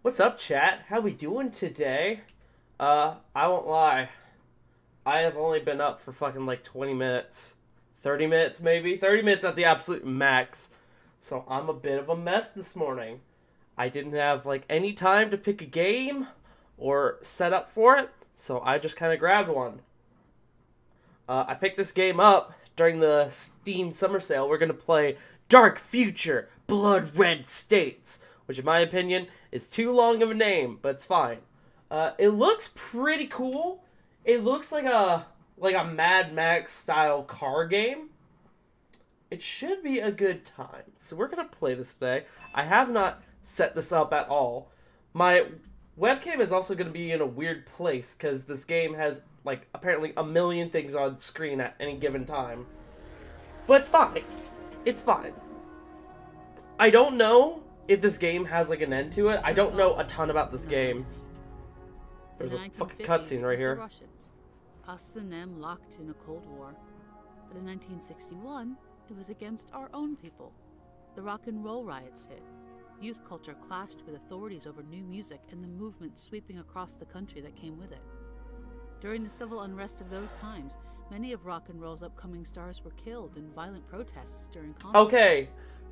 What's up, chat? How we doing today? Uh, I won't lie. I have only been up for fucking like 20 minutes. 30 minutes, maybe? 30 minutes at the absolute max. So I'm a bit of a mess this morning. I didn't have like any time to pick a game or set up for it, so I just kind of grabbed one. Uh, I picked this game up during the Steam Summer Sale. We're gonna play Dark Future Blood Red States, which in my opinion is too long of a name, but it's fine. Uh, it looks pretty cool. It looks like a like a Mad Max style car game. It should be a good time. So we're gonna play this today. I have not set this up at all. My webcam is also gonna be in a weird place because this game has like apparently a million things on screen at any given time. But it's fine. It's fine. I don't know if this game has like an end to it. I don't know a ton about this game. There's a fucking cutscene right here. Russians, us and them locked in a Cold War. But in 1961, it was against our own people. The rock and roll riots hit. Youth culture clashed with authorities over new music and the movement sweeping across the country that came with it. During the civil unrest of those times, many of rock and roll's upcoming stars were killed in violent protests during concerts. Okay,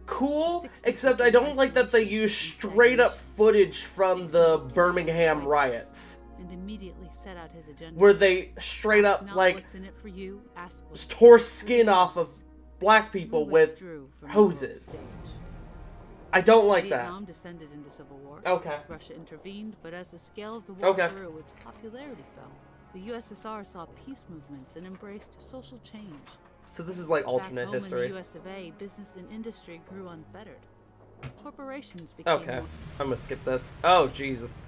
cool. Except I don't like that they use straight up footage from the Birmingham riots, And immediately set out his agenda. where they straight up like in it for you, ask tore in it for skin off of black people with. withdrew from the world hoses. I don't like that. Descended into civil war. Okay. Russia intervened, but as the scale of the war Okay. grew, its popularity fell. The USSR saw peace movements and embraced social change. So this is like Back alternate home history. in the US of A, business and industry grew unfettered. Corporations became Okay, more I'm gonna skip this. Oh Jesus,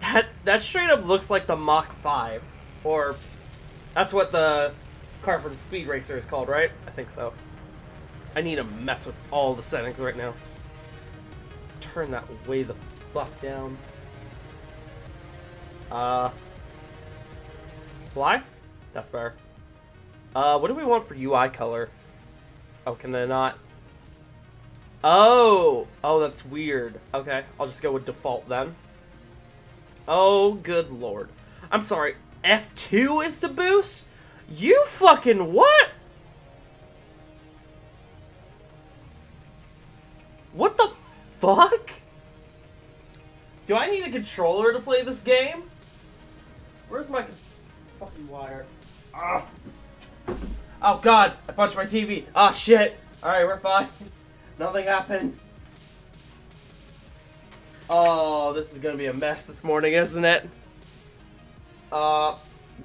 that that straight up looks like the Mach Five, or that's what the car for the Speed Racer is called, right? I think so. I need to mess with all the settings right now. Turn that way the fuck down. Uh, fly? That's better. Uh, what do we want for UI color? Oh, can they not? Oh! Oh, that's weird. Okay, I'll just go with default then. Oh, good lord. I'm sorry, F2 is to boost? You fucking what? What the fuck? Do I need a controller to play this game? Where's my fucking wire? Ah. Oh god, I punched my TV. Ah shit. Alright, we're fine. Nothing happened. Oh, this is gonna be a mess this morning, isn't it? Uh,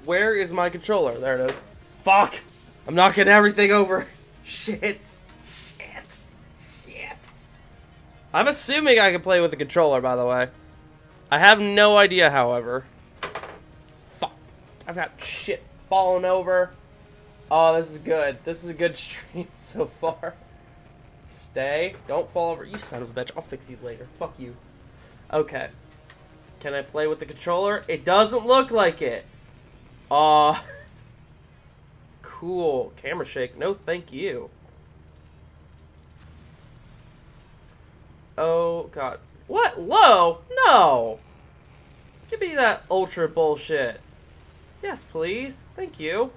where is my controller? There it is. Fuck! I'm knocking everything over. Shit. Shit. Shit. I'm assuming I can play with the controller, by the way. I have no idea, however. Fuck. I've got shit falling over. Oh, this is good. This is a good stream so far. Stay. Don't fall over. You son of a bitch. I'll fix you later. Fuck you. Okay. Can I play with the controller? It doesn't look like it. Aw. cool. Camera shake. No, thank you. Oh, God. What? Low? No. Give me that ultra bullshit. Yes, please. Thank you.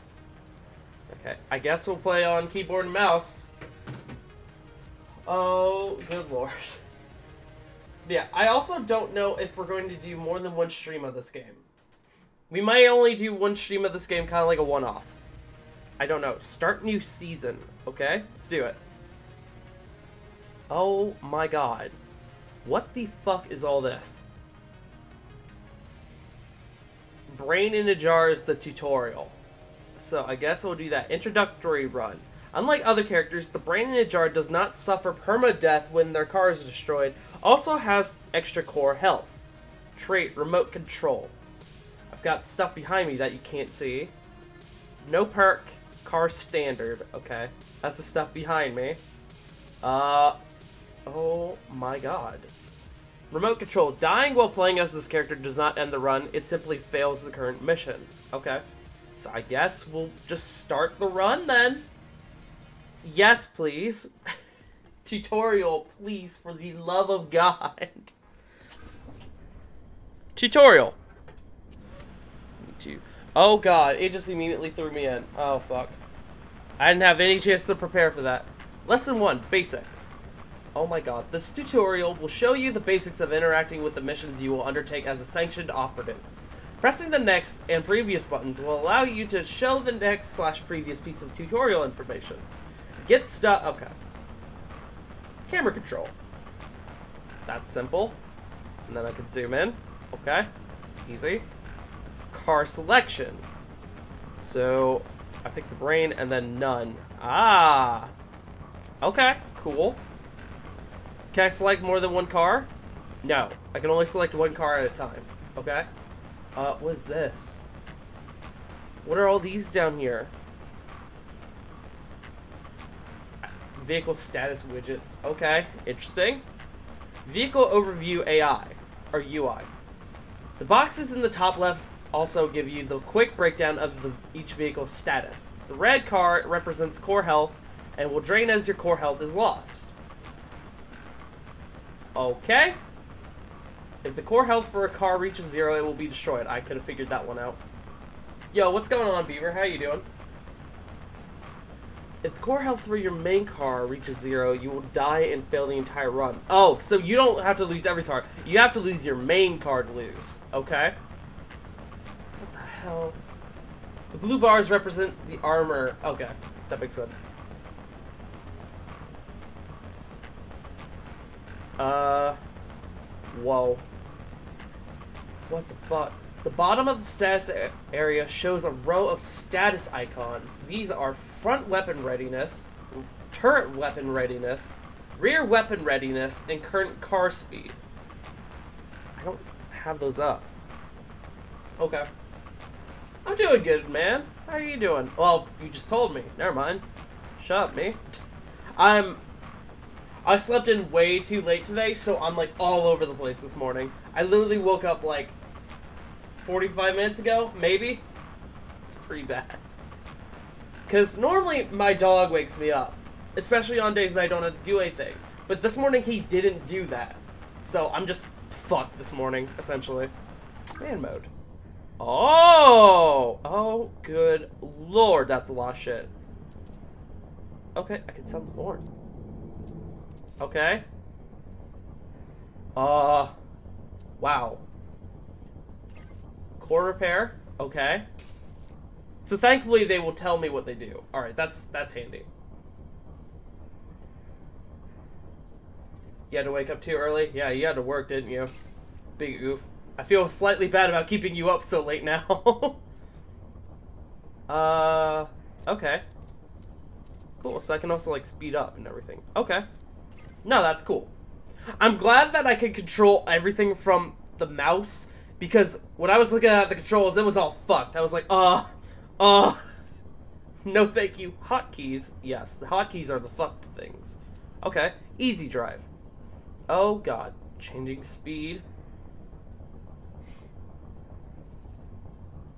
Okay, I guess we'll play on keyboard and mouse. Oh, good lord. Yeah, I also don't know if we're going to do more than one stream of this game. We might only do one stream of this game, kind of like a one-off. I don't know. Start new season, okay? Let's do it. Oh my god. What the fuck is all this? Brain in a Jar is the tutorial. So I guess we'll do that. Introductory run. Unlike other characters, the Brain in a Jar does not suffer permadeath when their car is destroyed. Also has extra core health. Trait, remote control. I've got stuff behind me that you can't see. No perk, car standard. Okay, that's the stuff behind me. Uh, oh my god. Remote control. Dying while playing as this character does not end the run. It simply fails the current mission. Okay. So I guess we'll just start the run then. Yes, please. Tutorial, please, for the love of God. Tutorial. Oh god, it just immediately threw me in. Oh fuck. I didn't have any chance to prepare for that. Lesson 1, Basics. Oh my god, this tutorial will show you the basics of interacting with the missions you will undertake as a sanctioned operative. Pressing the next and previous buttons will allow you to show the next slash previous piece of tutorial information. Get stuck, okay. Camera control. That's simple. And then I can zoom in. Okay. Easy. Car selection. So, I pick the brain and then none. Ah. Okay, cool. Can I select more than one car? No. I can only select one car at a time. Okay? Uh, what is this? What are all these down here? Vehicle status widgets. Okay, interesting. Vehicle overview AI, or UI. The boxes in the top left also give you the quick breakdown of the, each vehicle's status. The red car represents core health and will drain as your core health is lost. Okay. If the core health for a car reaches zero, it will be destroyed. I could have figured that one out. Yo, what's going on, Beaver? How you doing? If the core health for your main car reaches zero, you will die and fail the entire run. Oh, so you don't have to lose every car. You have to lose your main car to lose. Okay. What the hell? The blue bars represent the armor. Okay, that makes sense. Uh, whoa. What the fuck? The bottom of the status area shows a row of status icons. These are front weapon readiness, turret weapon readiness, rear weapon readiness, and current car speed. I don't have those up. Okay. I'm doing good, man. How are you doing? Well, you just told me. Never mind. Shut up, me. I'm I slept in way too late today, so I'm like all over the place this morning. I literally woke up like 45 minutes ago, maybe. It's pretty bad. Because normally my dog wakes me up, especially on days that I don't do anything. But this morning he didn't do that. So I'm just fucked this morning, essentially. Man mode. Oh! Oh, good lord, that's a lot of shit. Okay, I can sound the horn. Okay. Uh. Wow. Core repair. Okay. So thankfully they will tell me what they do. Alright, that's that's handy. You had to wake up too early? Yeah, you had to work, didn't you? Big oof. I feel slightly bad about keeping you up so late now. uh, okay. Cool, so I can also, like, speed up and everything. Okay. No, that's cool. I'm glad that I can control everything from the mouse because when I was looking at the controls, it was all fucked. I was like, uh, uh, no thank you. Hotkeys, yes, the hotkeys are the fucked things. Okay, easy drive. Oh god, changing speed.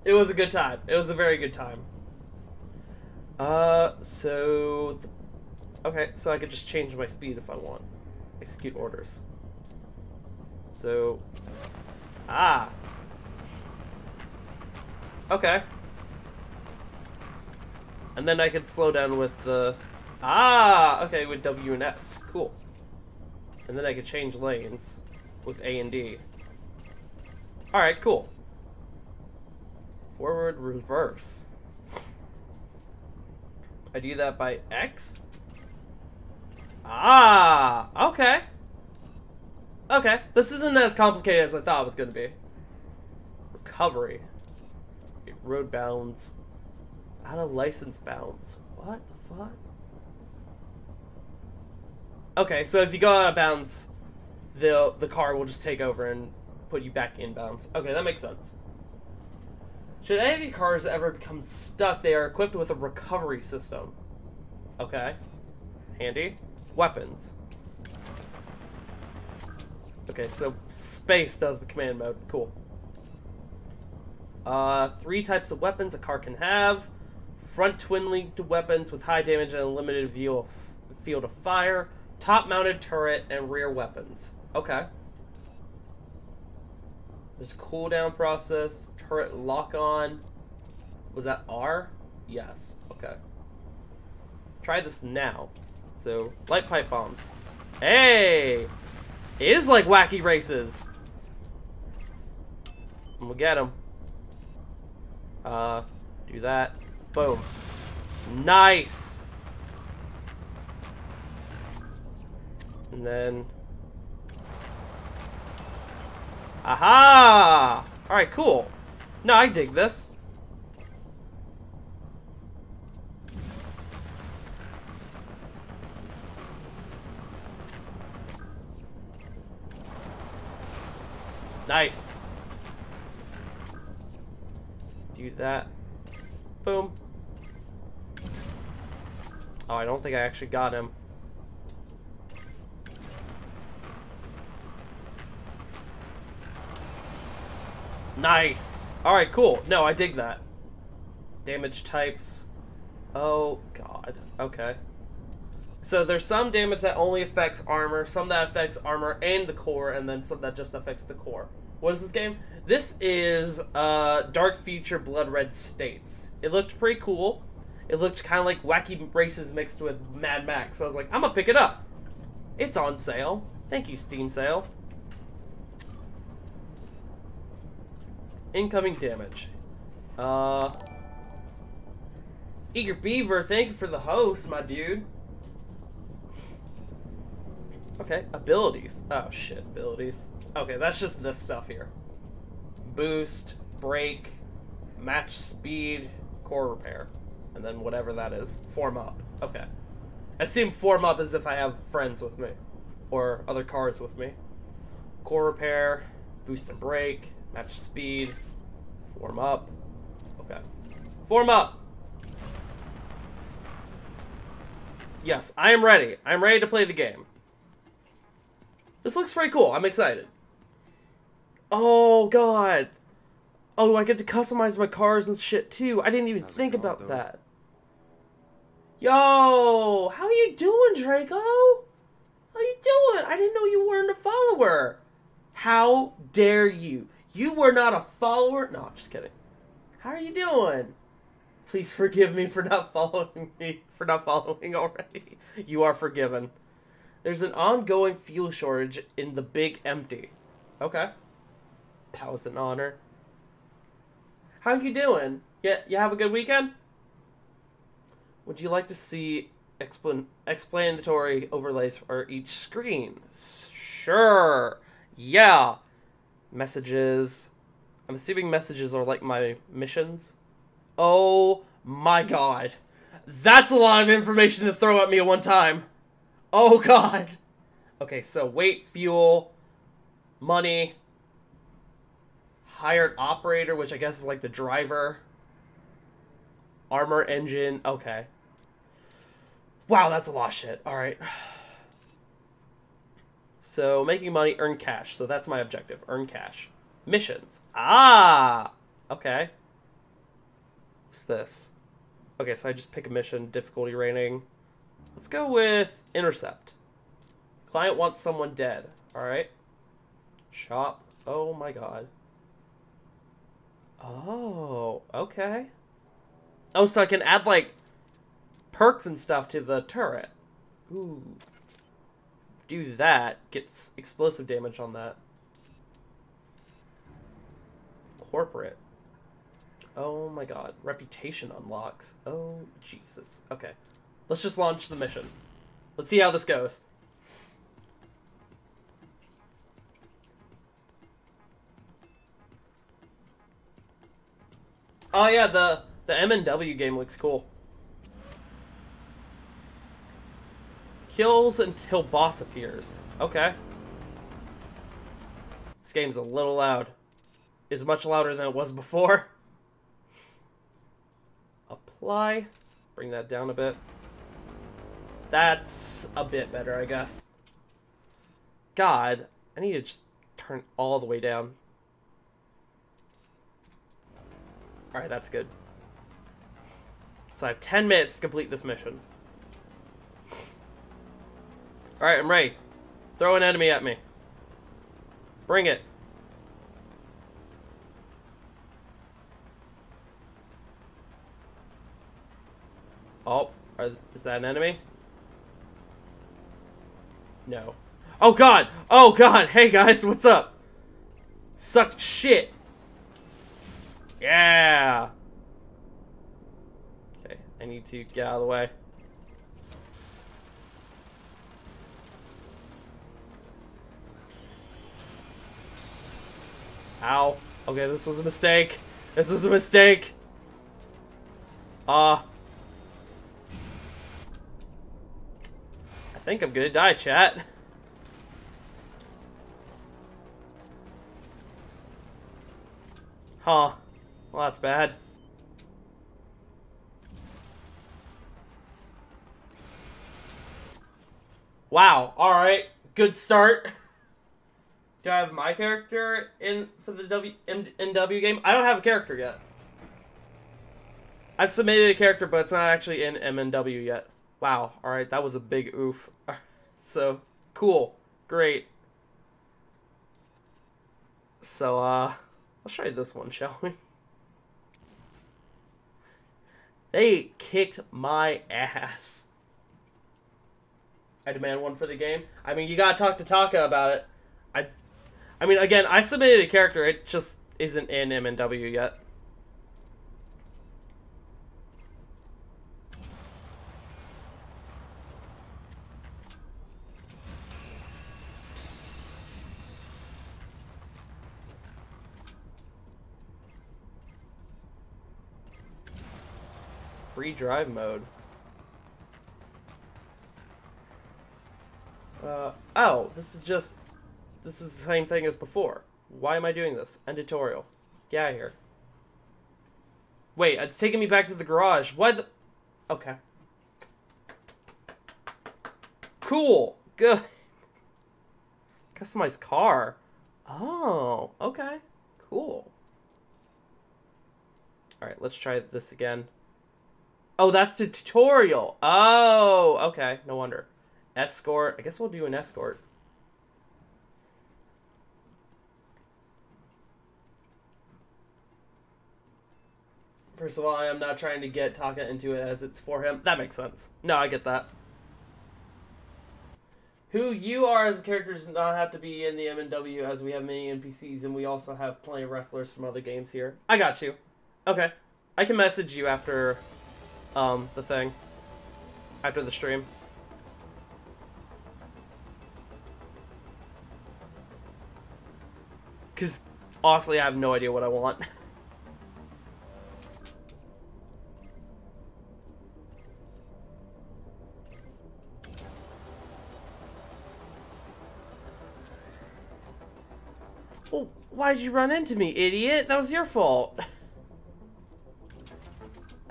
It was a good time. It was a very good time. Uh, so Okay, so I could just change my speed if I want. Execute orders. So... Ah! Okay. And then I could slow down with the... Ah! Okay, with W and S. Cool. And then I could change lanes with A and D. Alright, cool. Forward, reverse. I do that by X? Ah, okay. Okay, this isn't as complicated as I thought it was going to be. Recovery. Road bounds. Out of license bounds. What the fuck? Okay, so if you go out of bounds, the the car will just take over and put you back in bounds. Okay, that makes sense. Should any of your cars ever become stuck, they are equipped with a recovery system. Okay. Handy weapons. Okay, so space does the command mode. Cool. Uh, three types of weapons a car can have. Front twin-linked weapons with high damage and a limited view of field of fire. Top-mounted turret and rear weapons. Okay. There's cooldown process, turret lock on. Was that R? Yes. Okay. Try this now. So, light pipe bombs. Hey! It is like wacky races. We'll get them. Uh, do that. Boom. Nice! And then... Aha! Alright, cool. No, I dig this. Nice. Do that. Boom. Oh, I don't think I actually got him. Nice. Alright, cool. No, I dig that. Damage types. Oh, God. Okay. So there's some damage that only affects armor, some that affects armor and the core, and then some that just affects the core. What is this game? This is uh, Dark Future Blood Red States. It looked pretty cool. It looked kind of like Wacky Races mixed with Mad Max. So I was like, I'm gonna pick it up. It's on sale. Thank you, Steam sale. Incoming damage. Uh, Eager Beaver, thank you for the host, my dude. Okay, abilities. Oh shit, abilities. Okay, that's just this stuff here. Boost, break, match speed, core repair. And then whatever that is. Form up. Okay. I assume form up as if I have friends with me. Or other cars with me. Core repair, boost and break, match speed, form up. Okay. Form up! Yes, I am ready. I'm ready to play the game. This looks pretty cool. I'm excited. Oh, God. Oh, I get to customize my cars and shit, too. I didn't even How's think about dude? that. Yo! How are you doing, Draco? How you doing? I didn't know you weren't a follower. How dare you? You were not a follower? No, I'm just kidding. How are you doing? Please forgive me for not following me, for not following already. You are forgiven. There's an ongoing fuel shortage in the Big Empty. Okay. That was an honor. How you doing? Yeah, you have a good weekend? Would you like to see explan- explanatory overlays for each screen? Sure. Yeah. Messages. I'm assuming messages are like my missions. Oh my god. That's a lot of information to throw at me at one time. Oh god. Okay, so weight, fuel, money, hired operator, which I guess is like the driver, armor engine. Okay. Wow, that's a lot of shit. All right. So making money, earn cash. So that's my objective. Earn cash. Missions. Ah. Okay. What's this? Okay, so I just pick a mission, difficulty rating. Let's go with intercept. Client wants someone dead. All right. Shop. Oh my god. Oh, okay. Oh, so I can add like perks and stuff to the turret. Ooh. Do that. Gets explosive damage on that. Corporate. Oh my god. Reputation unlocks. Oh, Jesus. Okay. Let's just launch the mission. Let's see how this goes. Oh yeah, the the M and W game looks cool. Kills until boss appears. Okay. This game's a little loud. Is much louder than it was before. Apply. Bring that down a bit. That's a bit better, I guess. God, I need to just turn all the way down. Alright, that's good. So I have 10 minutes to complete this mission. Alright, I'm ready. Throw an enemy at me. Bring it. Oh, are, is that an enemy? No. Oh god! Oh god! Hey guys, what's up? Sucked shit! Yeah! Okay, I need to get out of the way. Ow. Okay, this was a mistake. This was a mistake. Ah. Uh, I think I'm gonna die, chat. Huh. Well, that's bad. Wow. Alright. Good start. Do I have my character in for the W M, NW game? I don't have a character yet. I've submitted a character, but it's not actually in MNW yet. Wow. Alright, that was a big oof. so, cool. Great. So, uh, let's try this one, shall we? They kicked my ass. I demand one for the game. I mean, you gotta talk to Taka about it. I, I mean, again, I submitted a character. It just isn't in MNW yet. Free drive mode. Uh, oh, this is just, this is the same thing as before. Why am I doing this? End tutorial. Get out of here. Wait, it's taking me back to the garage. What the? Okay. Cool. Good. Customize car. Oh, okay. Cool. Alright, let's try this again. Oh, that's the tutorial. Oh, okay. No wonder. Escort. I guess we'll do an escort. First of all, I am not trying to get Taka into it as it's for him. That makes sense. No, I get that. Who you are as a character does not have to be in the MNW as we have many NPCs and we also have plenty of wrestlers from other games here. I got you. Okay. I can message you after um, the thing after the stream. Because, honestly, I have no idea what I want. well, why'd you run into me, idiot? That was your fault.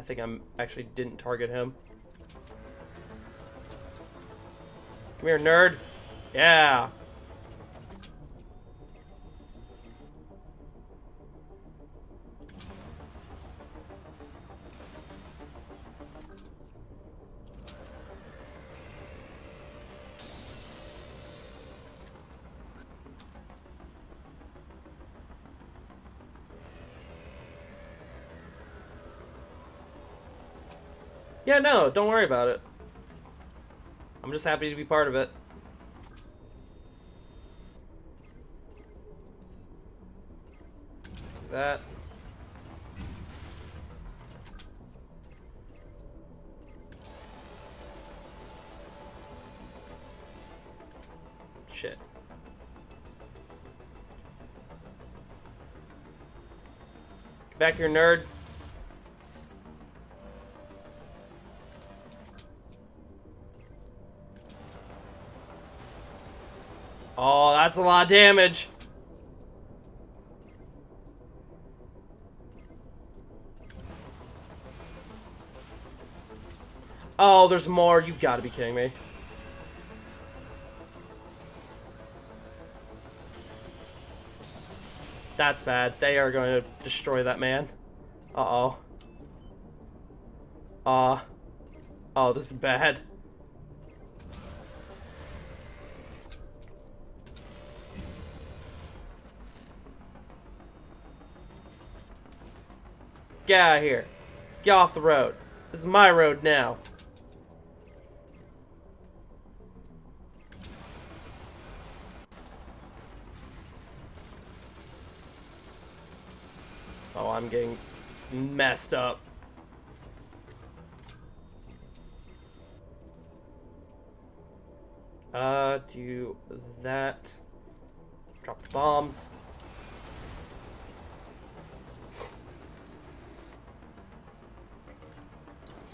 think I'm actually didn't target him. Come here, nerd. Yeah. Yeah, no, don't worry about it. I'm just happy to be part of it. That. Shit. Get back here, nerd. Oh, that's a lot of damage. Oh, there's more. You've gotta be kidding me. That's bad. They are going to destroy that man. Uh-oh. Uh. Oh, this is bad. Get out of here. Get off the road. This is my road now. Oh, I'm getting messed up. Uh, do that. Drop the bombs.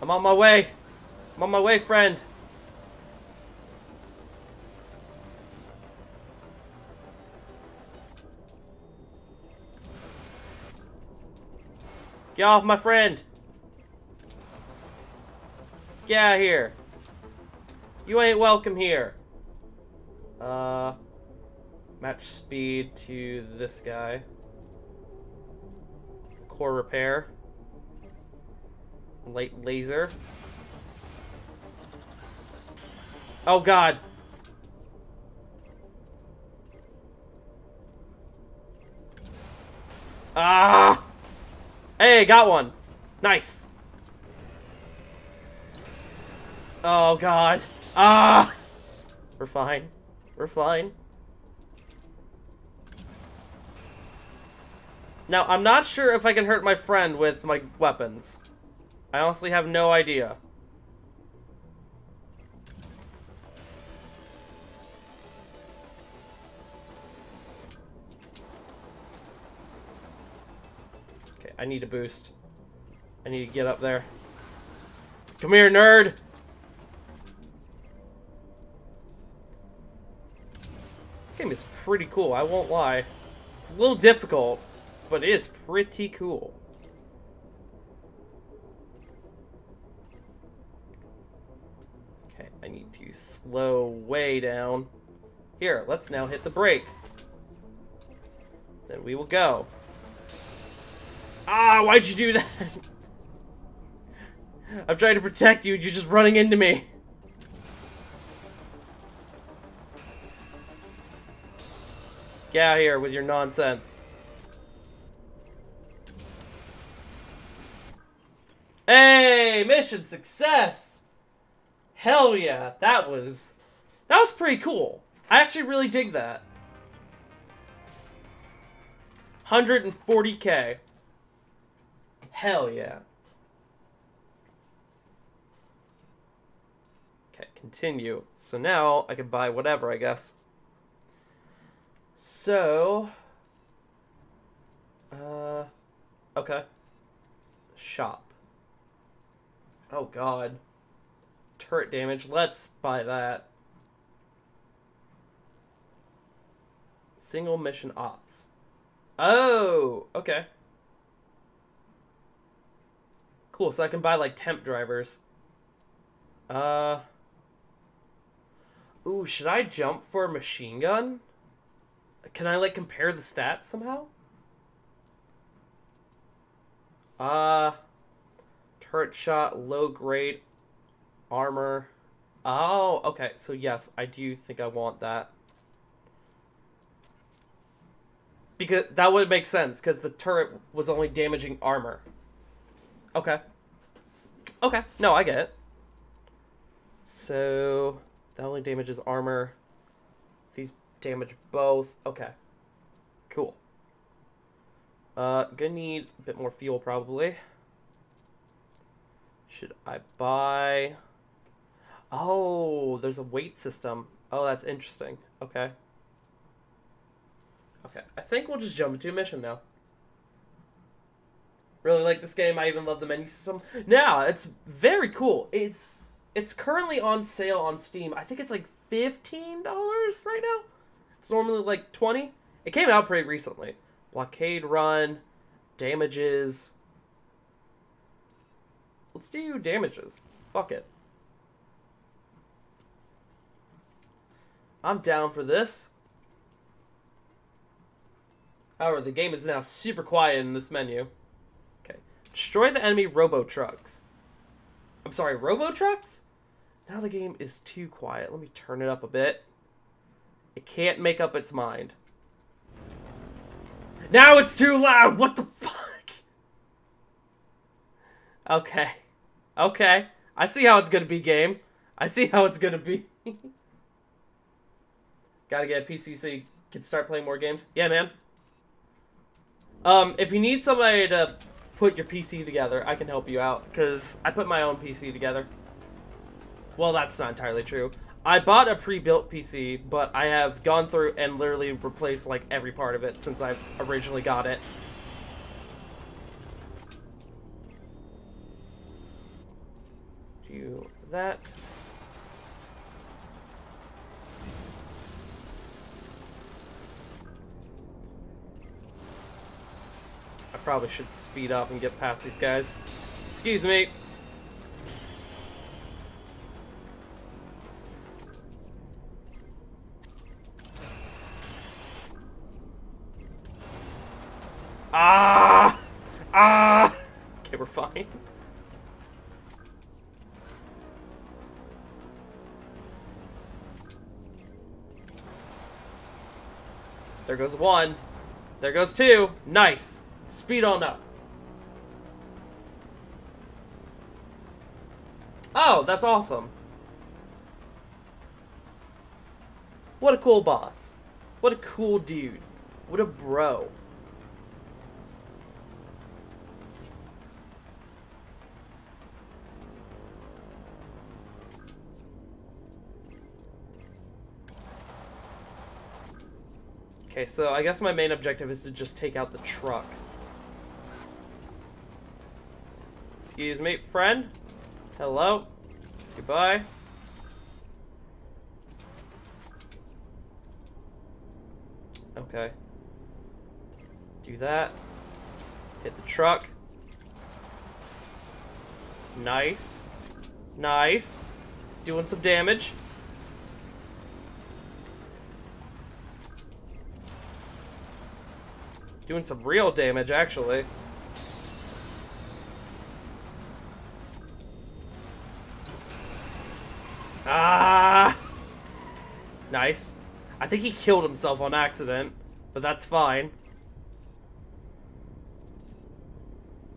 I'm on my way. I'm on my way, friend. Get off my friend. Get out here. You ain't welcome here. Uh, match speed to this guy. Core repair. Light laser. Oh god. Ah! Hey, got one. Nice. Oh god. Ah! We're fine. We're fine. Now, I'm not sure if I can hurt my friend with my weapons. I honestly have no idea. Okay, I need a boost. I need to get up there. Come here, nerd! This game is pretty cool, I won't lie. It's a little difficult, but it is pretty cool. Okay, To slow way down. Here, let's now hit the brake. Then we will go. Ah, why'd you do that? I'm trying to protect you, you're just running into me. Get out here with your nonsense. Hey, mission success! Hell yeah, that was that was pretty cool. I actually really dig that. 140k. Hell yeah. Okay, continue. So now I can buy whatever, I guess. So, uh, okay. Shop. Oh god. Turret damage. Let's buy that. Single mission ops. Oh, okay. Cool, so I can buy like temp drivers. Uh. Ooh, should I jump for a machine gun? Can I like compare the stats somehow? Uh turret shot, low grade armor. Oh, okay. So yes, I do think I want that. Because that would make sense because the turret was only damaging armor. Okay. Okay. No, I get it. So that only damages armor. These damage both. Okay. Cool. Uh, gonna need a bit more fuel probably. Should I buy... Oh, there's a weight system. Oh, that's interesting. Okay. Okay, I think we'll just jump into a mission now. Really like this game. I even love the menu system. Now, it's very cool. It's it's currently on sale on Steam. I think it's like $15 right now. It's normally like 20. It came out pretty recently. Blockade run, damages. Let's do damages. Fuck it. I'm down for this. However, the game is now super quiet in this menu. Okay. Destroy the enemy robo trucks. I'm sorry, robo trucks? Now the game is too quiet. Let me turn it up a bit. It can't make up its mind. Now it's too loud! What the fuck? Okay. Okay. I see how it's gonna be, game. I see how it's gonna be. Gotta get a PC so you can start playing more games. Yeah, man. Um, if you need somebody to put your PC together, I can help you out because I put my own PC together. Well, that's not entirely true. I bought a pre-built PC, but I have gone through and literally replaced like every part of it since I originally got it. Do that. Probably should speed up and get past these guys. Excuse me. Ah! Ah! Okay, we're fine. There goes one. There goes two. Nice. Speed on up. Oh, that's awesome. What a cool boss. What a cool dude. What a bro. Okay, so I guess my main objective is to just take out the truck. Excuse me, friend? Hello? Goodbye? Okay. Do that. Hit the truck. Nice. Nice. Doing some damage. Doing some real damage, actually. Ah! I think he killed himself on accident, but that's fine.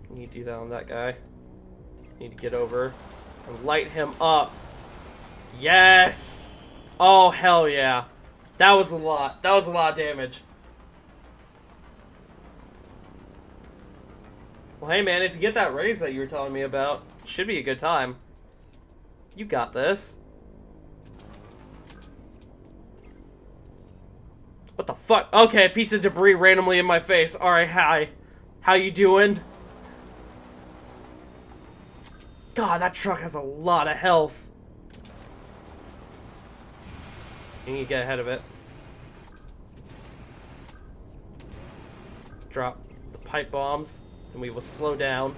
Need to do that on that guy. Need to get over and light him up. Yes! Oh, hell yeah. That was a lot. That was a lot of damage. Well, hey man, if you get that raise that you were telling me about, should be a good time. You got this. What the fuck? Okay, a piece of debris randomly in my face. Alright, hi. How you doing? God, that truck has a lot of health. You need to get ahead of it. Drop the pipe bombs, and we will slow down.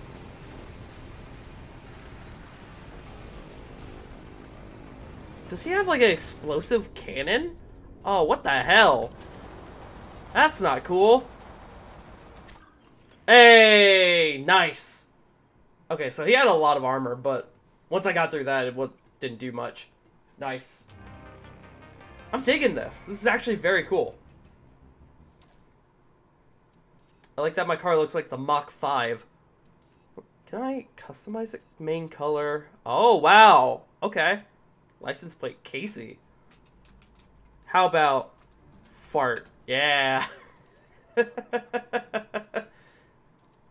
Does he have like an explosive cannon? Oh, what the hell? That's not cool. Hey, nice. Okay, so he had a lot of armor, but once I got through that, it didn't do much. Nice. I'm digging this. This is actually very cool. I like that my car looks like the Mach 5. Can I customize the main color? Oh, wow. Okay. License plate Casey. How about fart? Yeah.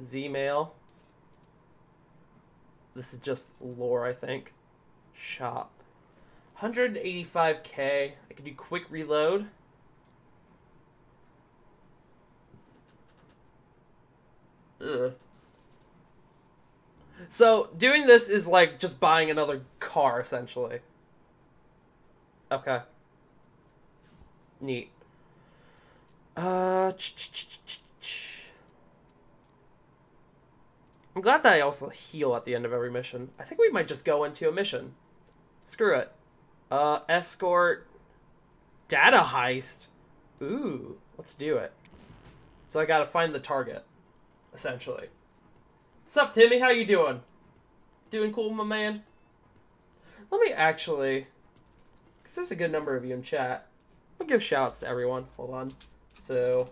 Z-mail. This is just lore, I think. Shop. 185k. I can do quick reload. Ugh. So, doing this is like just buying another car, essentially. Okay. Neat. Uh, I'm glad that I also heal at the end of every mission. I think we might just go into a mission. Screw it. Uh, escort. Data heist. Ooh, let's do it. So I gotta find the target, essentially. Sup, Timmy? How you doing? Doing cool, my man? Let me actually... Because there's a good number of you in chat. I'll give shouts to everyone. Hold on. So...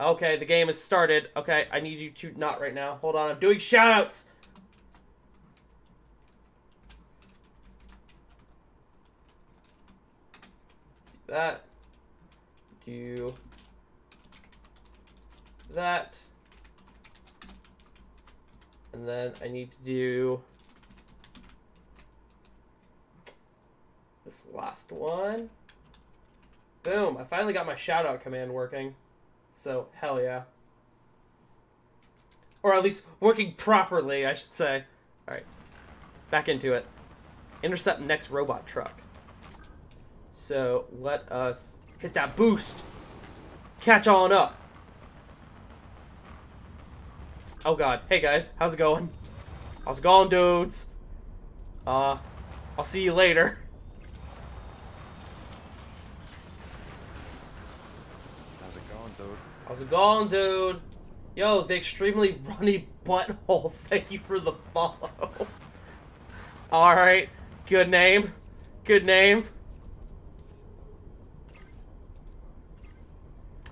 Okay, the game has started. Okay, I need you to not right now. Hold on, I'm doing shoutouts! that. Do that. And then I need to do this last one. Boom, I finally got my shoutout command working. So, hell yeah. Or at least working properly, I should say. Alright, back into it. Intercept next robot truck. So, let us hit that boost. Catch on up. Oh god. Hey guys, how's it going? How's it going, dudes? Uh, I'll see you later. How's it going, dude? How's it going, dude? Yo, the extremely runny butthole. Thank you for the follow. Alright. Good name. Good name.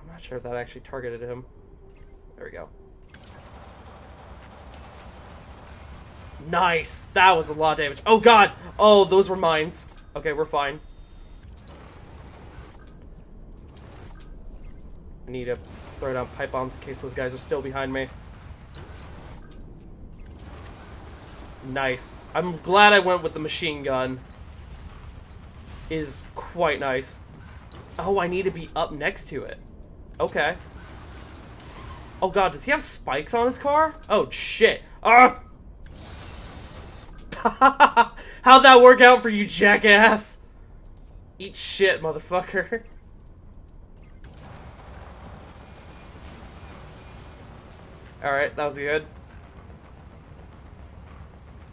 I'm not sure if that actually targeted him. There we go. Nice! That was a lot of damage. Oh god! Oh, those were mines. Okay, we're fine. Need to throw down pipe bombs in case those guys are still behind me. Nice. I'm glad I went with the machine gun. Is quite nice. Oh, I need to be up next to it. Okay. Oh god, does he have spikes on his car? Oh shit. Ah! How'd that work out for you, jackass? Eat shit, motherfucker. Alright, that was good.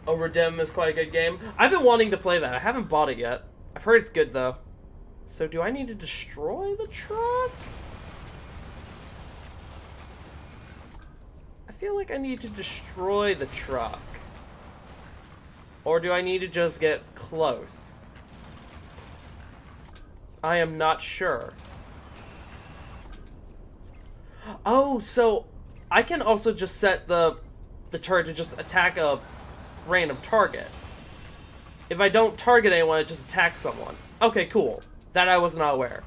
Overdem is quite a good game. I've been wanting to play that. I haven't bought it yet. I've heard it's good, though. So do I need to destroy the truck? I feel like I need to destroy the truck. Or do I need to just get close? I am not sure. Oh, so I can also just set the the turret to just attack a random target. If I don't target anyone, it just attacks someone. Okay, cool. That I was not aware.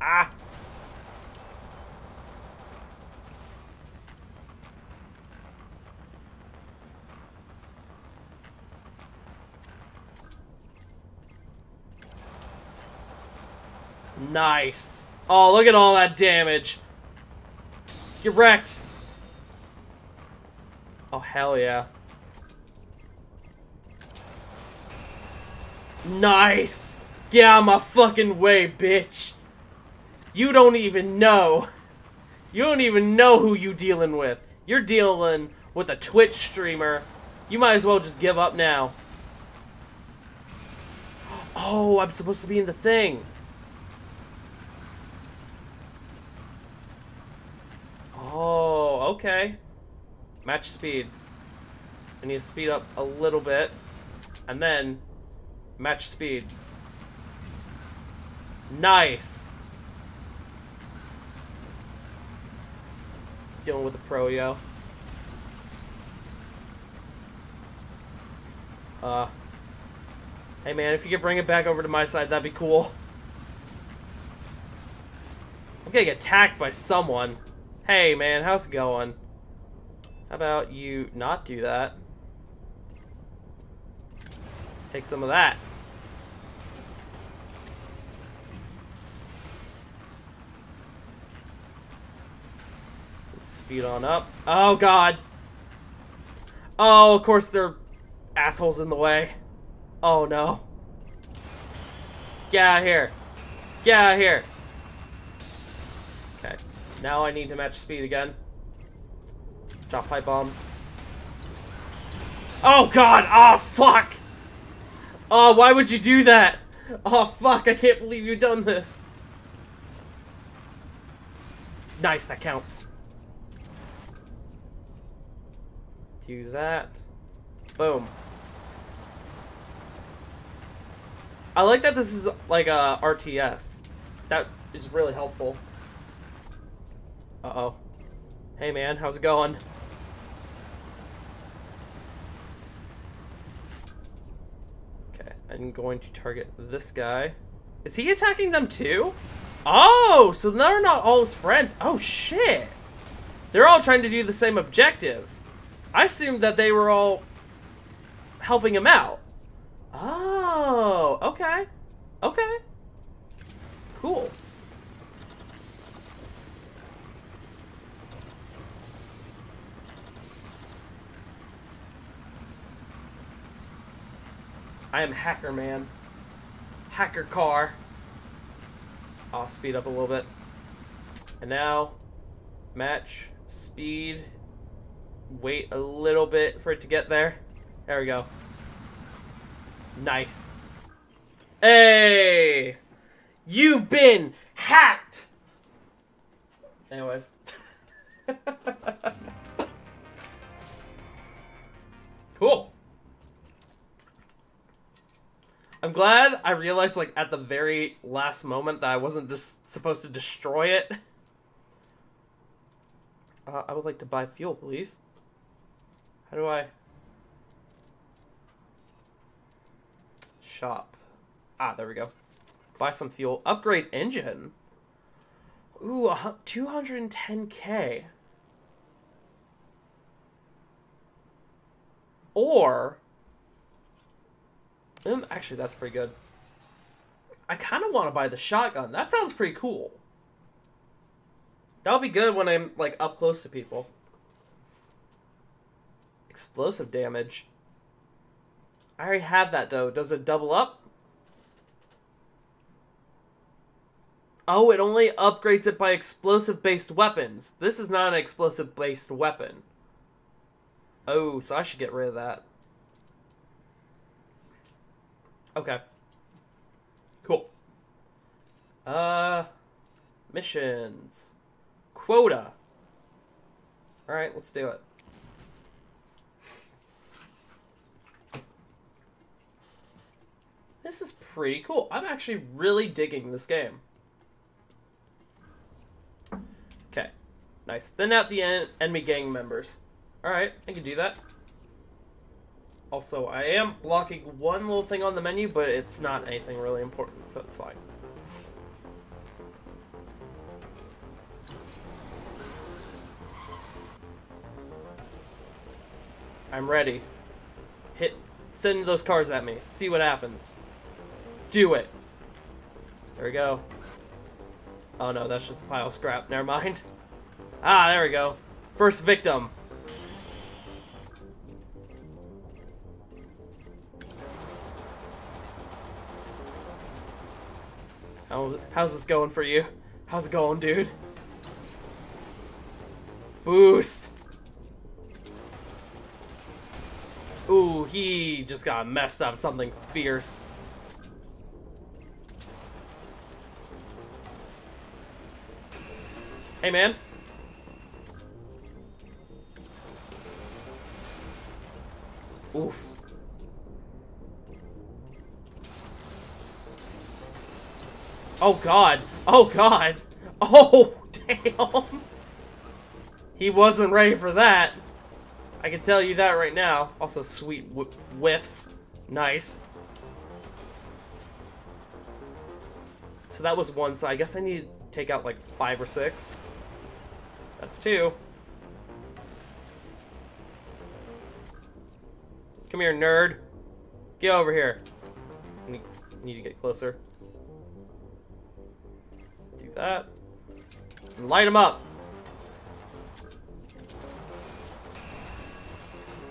Ah! Nice. Oh, look at all that damage. Get wrecked. Oh, hell yeah. Nice. Get out of my fucking way, bitch. You don't even know. You don't even know who you dealing with. You're dealing with a Twitch streamer. You might as well just give up now. Oh, I'm supposed to be in the thing. Oh, okay. Match speed. I need to speed up a little bit. And then match speed. Nice. Dealing with a pro, yo. Uh. Hey man, if you could bring it back over to my side, that'd be cool. I'm getting attacked by someone. Hey man, how's it going? How about you not do that? Take some of that. Let's speed on up. Oh god! Oh, of course they're assholes in the way. Oh no. Get out of here. Get out of here. Now I need to match speed again. Drop pipe bombs. Oh god! Oh fuck! Oh, why would you do that? Oh fuck, I can't believe you've done this. Nice, that counts. Do that. Boom. I like that this is like a RTS. That is really helpful. Uh-oh. Hey man, how's it going? Okay, I'm going to target this guy. Is he attacking them too? Oh, so they're not all his friends. Oh, shit. They're all trying to do the same objective. I assumed that they were all helping him out. Oh, okay. Okay. Cool. I am Hacker Man. Hacker car. I'll speed up a little bit. And now, match, speed, wait a little bit for it to get there. There we go. Nice. Hey! You've been hacked! Anyways. cool. I'm glad I realized, like, at the very last moment that I wasn't just supposed to destroy it. Uh, I would like to buy fuel, please. How do I... Shop. Ah, there we go. Buy some fuel. Upgrade engine. Ooh, 210k. Or... Um, actually, that's pretty good. I kind of want to buy the shotgun. That sounds pretty cool. That'll be good when I'm, like, up close to people. Explosive damage. I already have that, though. Does it double up? Oh, it only upgrades it by explosive-based weapons. This is not an explosive-based weapon. Oh, so I should get rid of that. Okay. Cool. Uh, missions. Quota. Alright, let's do it. This is pretty cool. I'm actually really digging this game. Okay. Nice. Thin out the en enemy gang members. Alright, I can do that. Also, I am blocking one little thing on the menu, but it's not anything really important, so it's fine. I'm ready. Hit, send those cars at me. See what happens. Do it. There we go. Oh no, that's just a pile of scrap. Never mind. Ah, there we go. First victim. How, how's this going for you? How's it going, dude? Boost! Ooh, he just got messed up something fierce. Hey, man. Oof. Oh god. Oh god. Oh, damn. He wasn't ready for that. I can tell you that right now. Also, sweet wh whiffs. Nice. So that was one, so I guess I need to take out like five or six. That's two. Come here, nerd. Get over here. Need, need to get closer. That. And light him up.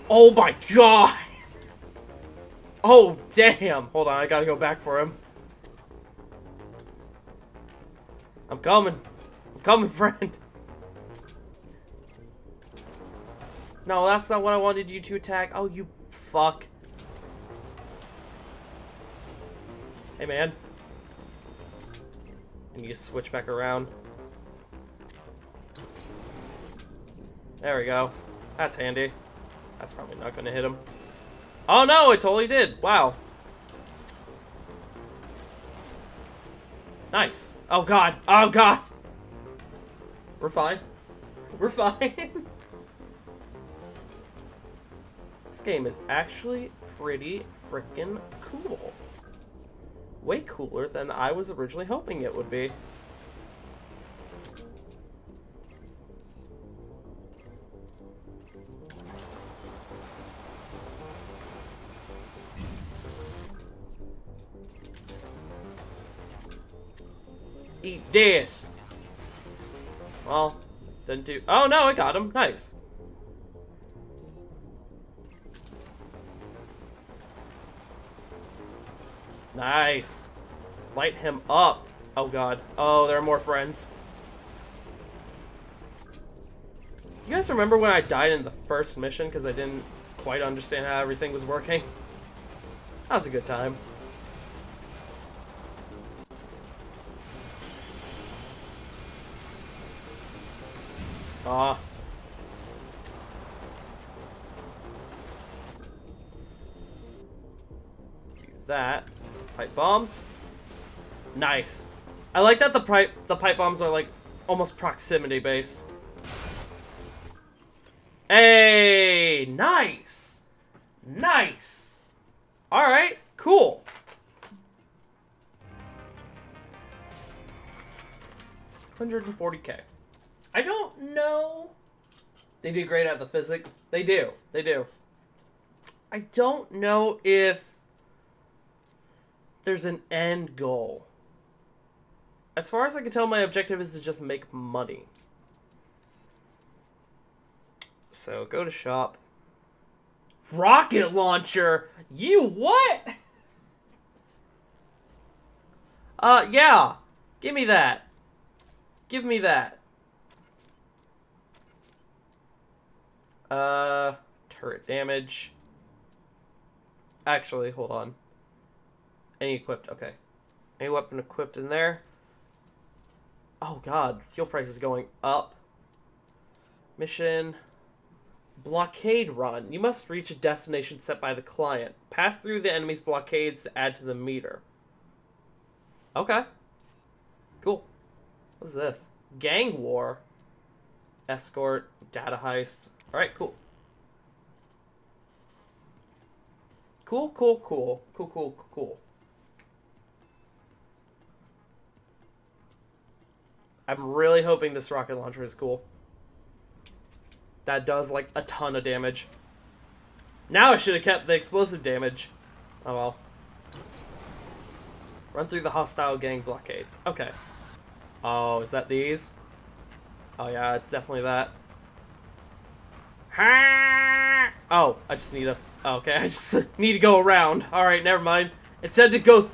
Oh my god! Oh, damn! Hold on, I gotta go back for him. I'm coming. I'm coming, friend. No, that's not what I wanted you to attack. Oh, you fuck. Hey, man. Need to switch back around. There we go. That's handy. That's probably not going to hit him. Oh no, it totally did. Wow. Nice. Oh god. Oh god. We're fine. We're fine. this game is actually pretty freaking cool way cooler than I was originally hoping it would be. Eat this! Well, didn't do- Oh no, I got him! Nice! Nice. Light him up. Oh god. Oh, there are more friends. You guys remember when I died in the first mission because I didn't quite understand how everything was working? That was a good time. Ah. Bombs. Nice. I like that the pipe the pipe bombs are like almost proximity based. Hey, nice. Nice. All right, cool. Hundred and forty k. I don't know. They do great at the physics. They do. They do. I don't know if there's an end goal. As far as I can tell, my objective is to just make money. So go to shop. Rocket launcher? You what? Uh, yeah. Give me that. Give me that. Uh, turret damage. Actually, hold on. Any equipped, okay. Any weapon equipped in there? Oh god, fuel price is going up. Mission. Blockade run. You must reach a destination set by the client. Pass through the enemy's blockades to add to the meter. Okay. Cool. What's this? Gang war. Escort. Data heist. Alright, cool. Cool, cool, cool. Cool, cool, cool. I'm really hoping this rocket launcher is cool. That does, like, a ton of damage. Now I should have kept the explosive damage. Oh well. Run through the hostile gang blockades. Okay. Oh, is that these? Oh yeah, it's definitely that. Oh, I just need a... Oh, okay, I just need to go around. Alright, never mind. It said to go...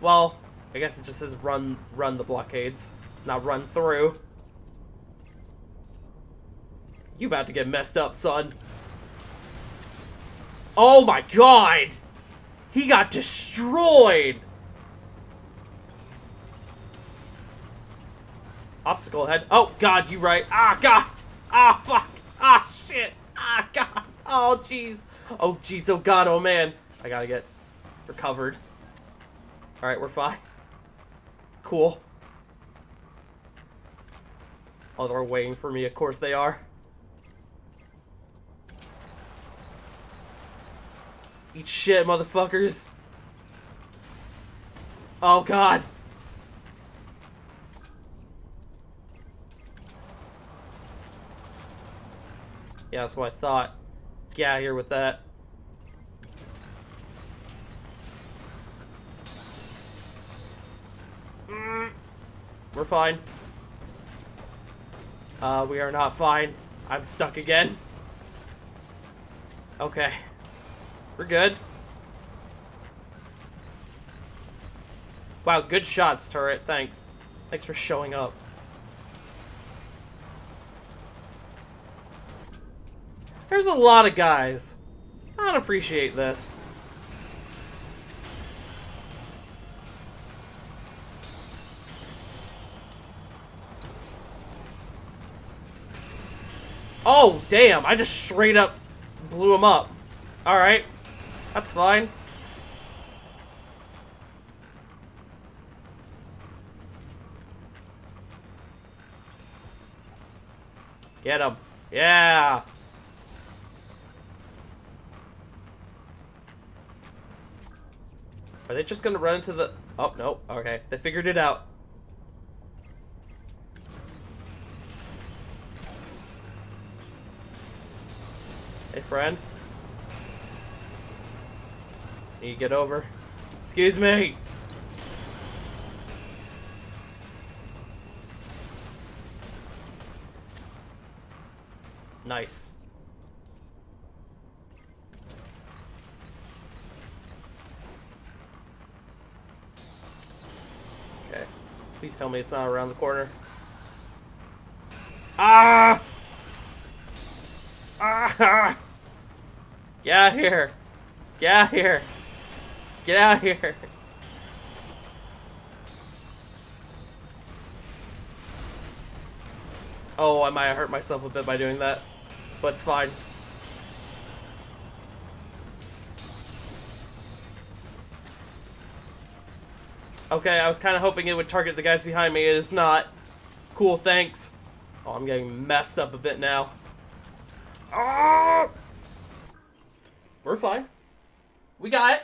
well, I guess it just says run run the blockades. Not run through. You about to get messed up, son. Oh my god! He got destroyed! Obstacle ahead. Oh god, you right. Ah god! Ah fuck! Ah shit! Ah god! Oh jeez! Oh jeez, oh god, oh man. I gotta get recovered. Alright, we're fine. Cool. Oh, they're waiting for me. Of course they are. Eat shit, motherfuckers. Oh, God. Yeah, that's what I thought. Get out here with that. Mm. We're fine. Uh, we are not fine. I'm stuck again. Okay. We're good. Wow, good shots, turret. Thanks. Thanks for showing up. There's a lot of guys. I don't appreciate this. Oh, damn. I just straight up blew him up. Alright. That's fine. Get him. Yeah. Are they just gonna run into the... Oh, no. Okay. They figured it out. Hey, friend. Can you get over? Excuse me! Nice. Okay. Please tell me it's not around the corner. Ah! Ah! Get out here! Get out here! Get out here! Oh, I might have hurt myself a bit by doing that, but it's fine. Okay, I was kind of hoping it would target the guys behind me. It is not. Cool, thanks. Oh, I'm getting messed up a bit now. Ah! We're fine. We got it.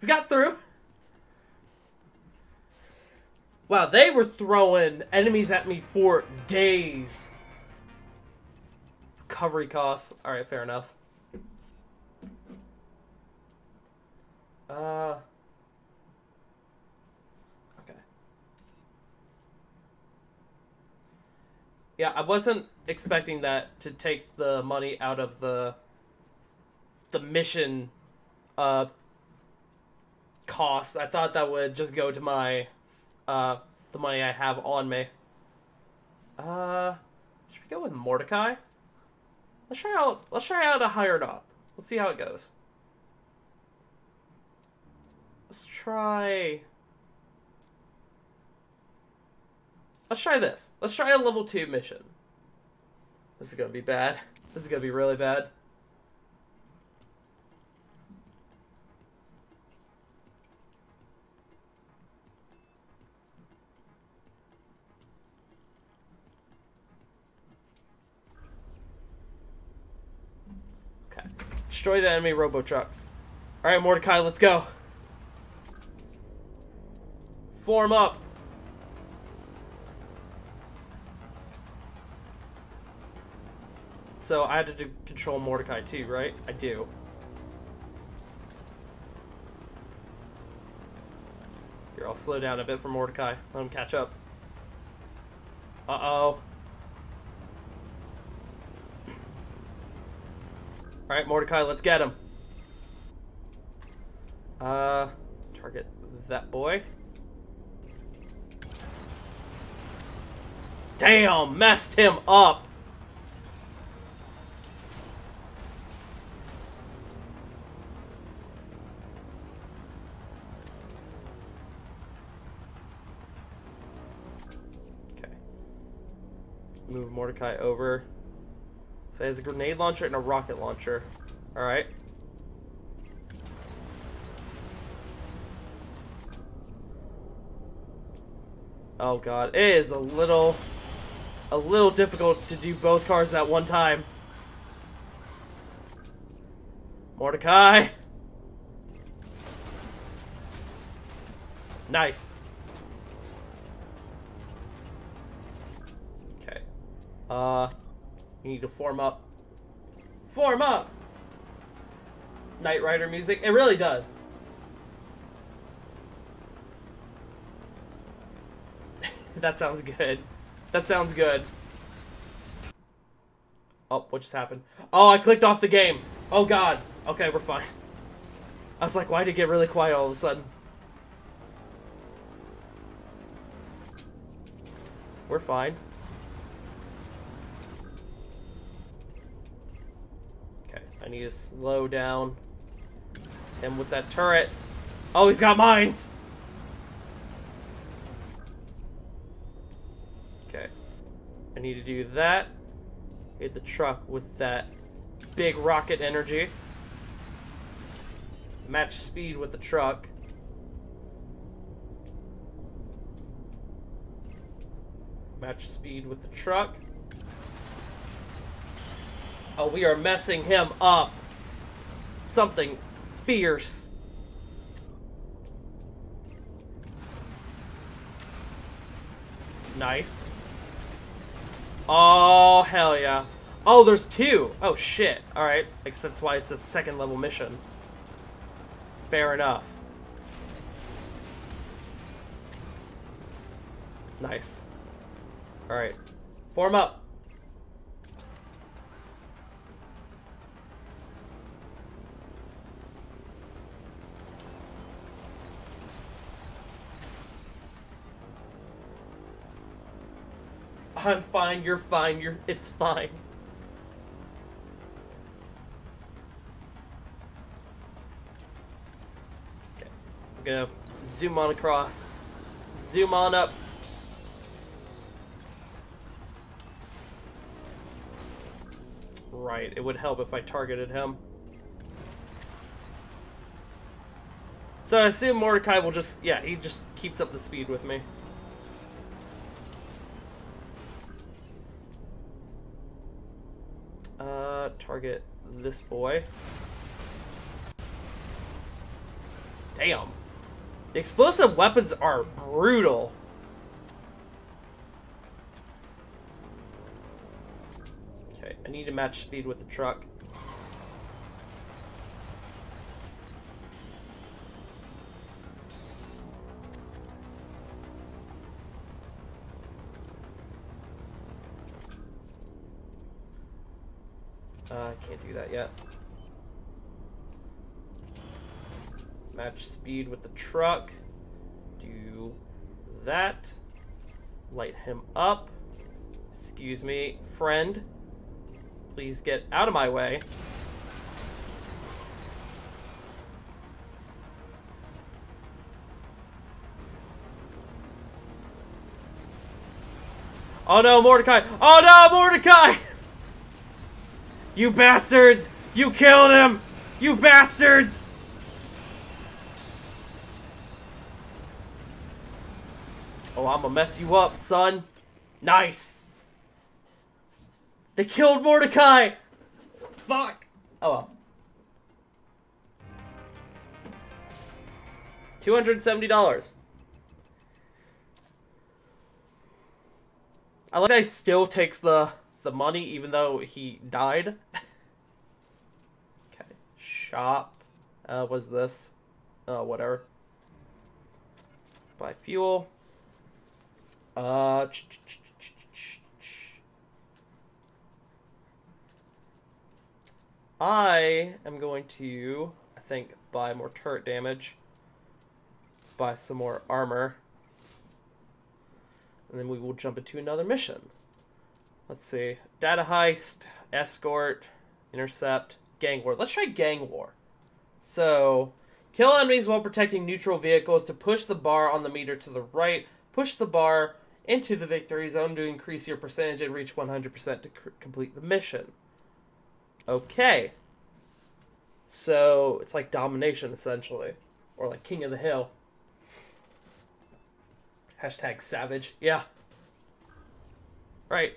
We got through. Wow, they were throwing enemies at me for days. Recovery costs. Alright, fair enough. Uh. Okay. Yeah, I wasn't expecting that to take the money out of the the mission uh cost. I thought that would just go to my uh the money I have on me. Uh should we go with Mordecai? Let's try out let's try out a hired op. Let's see how it goes. Let's try Let's try this. Let's try a level 2 mission. This is gonna be bad. This is gonna be really bad. Destroy the enemy robo trucks. Alright, Mordecai, let's go. Form up. So I had to do, control Mordecai too, right? I do. Here, I'll slow down a bit for Mordecai. Let him catch up. Uh-oh. Alright, Mordecai, let's get him. Uh, target that boy. Damn, messed him up. Okay. Move Mordecai over. So he has a grenade launcher and a rocket launcher. Alright. Oh god, it is a little a little difficult to do both cars at one time. Mordecai. Nice. Okay. Uh you need to form up. Form up! Knight Rider music. It really does. that sounds good. That sounds good. Oh, what just happened? Oh, I clicked off the game. Oh god. Okay, we're fine. I was like, why did it get really quiet all of a sudden? We're fine. Okay, I need to slow down him with that turret. Oh, he's got mines! Okay. I need to do that. Hit the truck with that big rocket energy. Match speed with the truck. Match speed with the truck. Oh, we are messing him up. Something fierce. Nice. Oh, hell yeah. Oh, there's two. Oh, shit. Alright. Guess that's why it's a second level mission. Fair enough. Nice. Alright. Form up. I'm fine, you're fine, you're it's fine. Okay. I'm gonna zoom on across. Zoom on up. Right, it would help if I targeted him. So I assume Mordecai will just, yeah, he just keeps up the speed with me. Uh, target this boy. Damn. The explosive weapons are brutal. Okay, I need to match speed with the truck. Do that yet. Match speed with the truck. Do that. Light him up. Excuse me, friend. Please get out of my way. Oh no, Mordecai! Oh no, Mordecai! You bastards! You killed him! You bastards! Oh, I'm gonna mess you up, son. Nice! They killed Mordecai! Fuck! Oh well. $270. I like that he still takes the the money even though he died. okay. Shop. Uh, what's this? Uh, whatever. Buy fuel. Uh, ch -ch -ch I am going to, I think, buy more turret damage. Buy some more armor. And then we will jump into another mission. Let's see. Data heist, escort, intercept, gang war. Let's try gang war. So, kill enemies while protecting neutral vehicles to push the bar on the meter to the right. Push the bar into the victory zone to increase your percentage and reach 100% to complete the mission. Okay. So, it's like domination, essentially. Or like King of the Hill. Hashtag savage. Yeah. Right.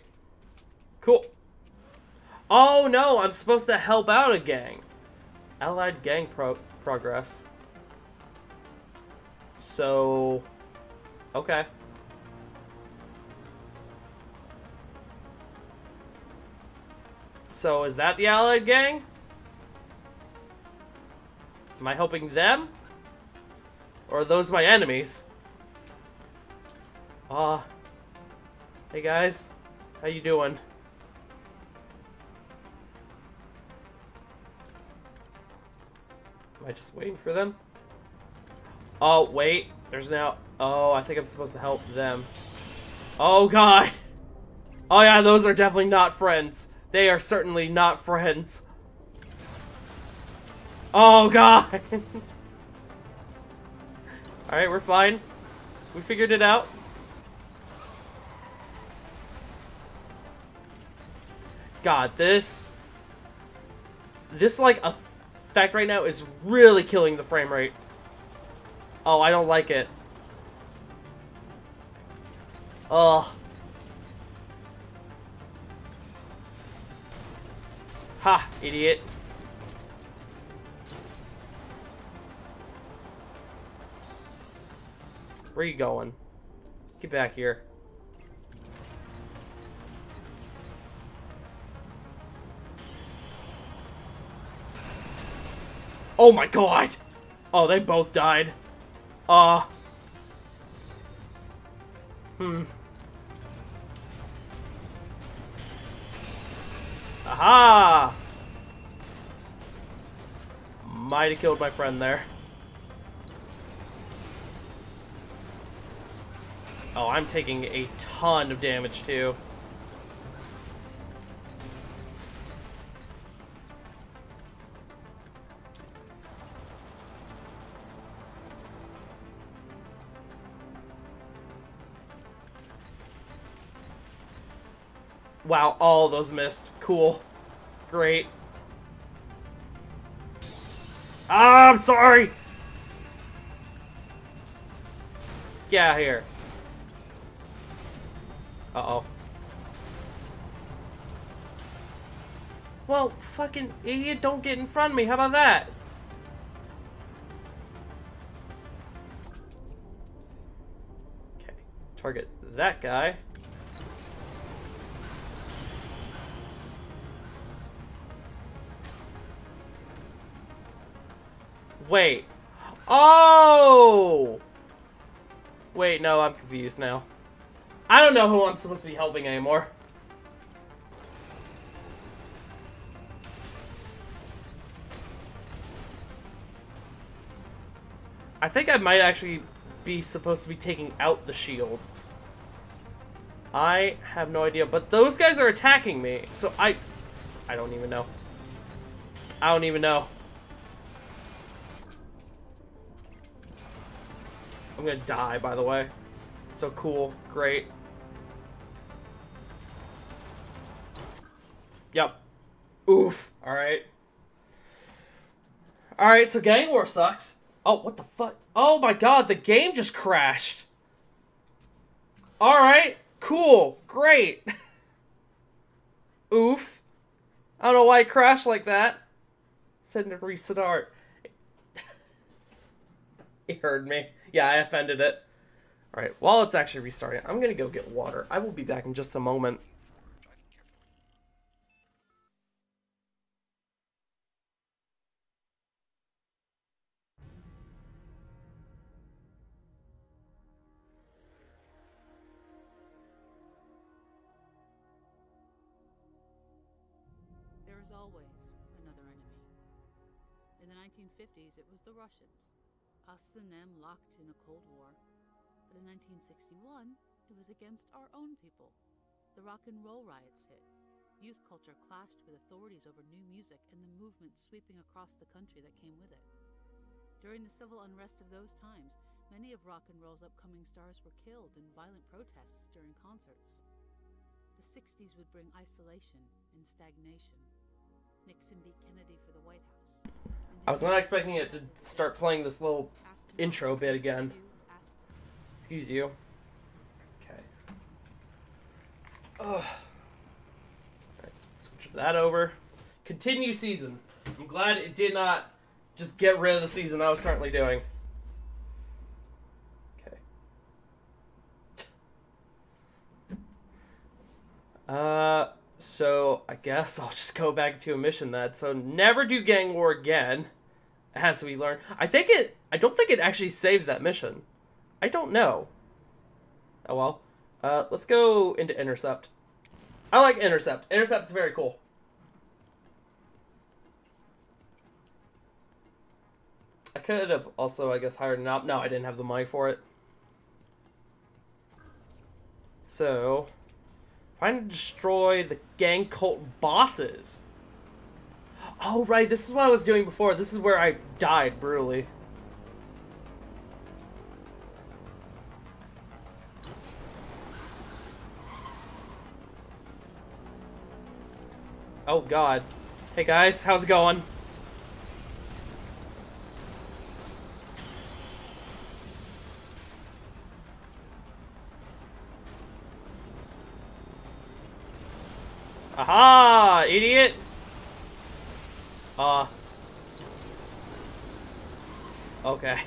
Cool. Oh no, I'm supposed to help out a gang. Allied gang pro progress. So, okay. So is that the Allied gang? Am I helping them? Or are those my enemies? Ah. Uh, hey guys. How you doing? Am I just waiting for them? Oh, wait. There's now... Oh, I think I'm supposed to help them. Oh, God. Oh, yeah, those are definitely not friends. They are certainly not friends. Oh, God. Alright, we're fine. We figured it out. God, this... This, like, a effect right now is really killing the frame rate. Oh, I don't like it. Ugh. Ha, idiot. Where are you going? Get back here. Oh my god! Oh, they both died. Uh. Hmm. Aha! Might have killed my friend there. Oh, I'm taking a ton of damage too. Wow, all those missed. Cool. Great. Ah, I'm sorry! Get out here. Uh-oh. Well, fucking idiot, don't get in front of me. How about that? Okay, target that guy. Wait. Oh! Wait, no, I'm confused now. I don't know who I'm supposed to be helping anymore. I think I might actually be supposed to be taking out the shields. I have no idea, but those guys are attacking me, so I... I don't even know. I don't even know. I'm gonna die, by the way. So cool. Great. Yep. Oof. Alright. Alright, so Gang War sucks. Oh, what the fuck? Oh my god, the game just crashed. Alright. Cool. Great. Oof. I don't know why it crashed like that. Send it restart. he heard me. Yeah, I offended it. Alright, while it's actually restarting, I'm gonna go get water. I will be back in just a moment. There is always another enemy. In the 1950s, it was the Russians. Us and them locked in a Cold War. But in 1961, it was against our own people. The rock and roll riots hit. Youth culture clashed with authorities over new music and the movement sweeping across the country that came with it. During the civil unrest of those times, many of rock and roll's upcoming stars were killed in violent protests during concerts. The 60s would bring isolation and stagnation. Nixon beat Kennedy for the White House. I was not expecting it to start playing this little intro bit again. Excuse you. Okay. Ugh. Alright, switch that over. Continue season. I'm glad it did not just get rid of the season I was currently doing. Okay. Uh, so I guess I'll just go back to a mission that. So never do gang war again, as we learn. I think it. I don't think it actually saved that mission. I don't know. Oh well. Uh, let's go into intercept. I like intercept. Intercept's very cool. I could have also, I guess, hired an op. No, I didn't have the money for it. So, find and destroy the gang cult bosses. Oh, right. This is what I was doing before. This is where I died brutally. Oh, God. Hey, guys. How's it going? Aha! Idiot! Uh. Okay.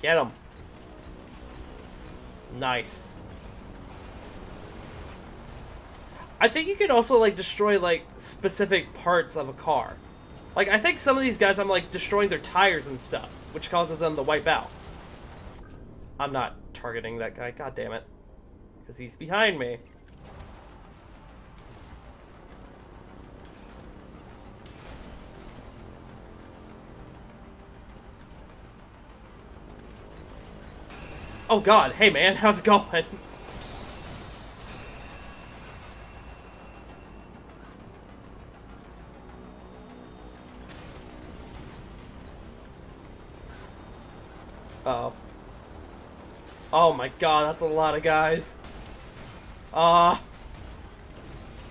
Get him. Nice. I think you can also like destroy like specific parts of a car. Like I think some of these guys I'm like destroying their tires and stuff, which causes them to wipe out. I'm not targeting that guy, god damn it. Because he's behind me. Oh god, hey man, how's it going? Oh. Oh my god, that's a lot of guys. Uh.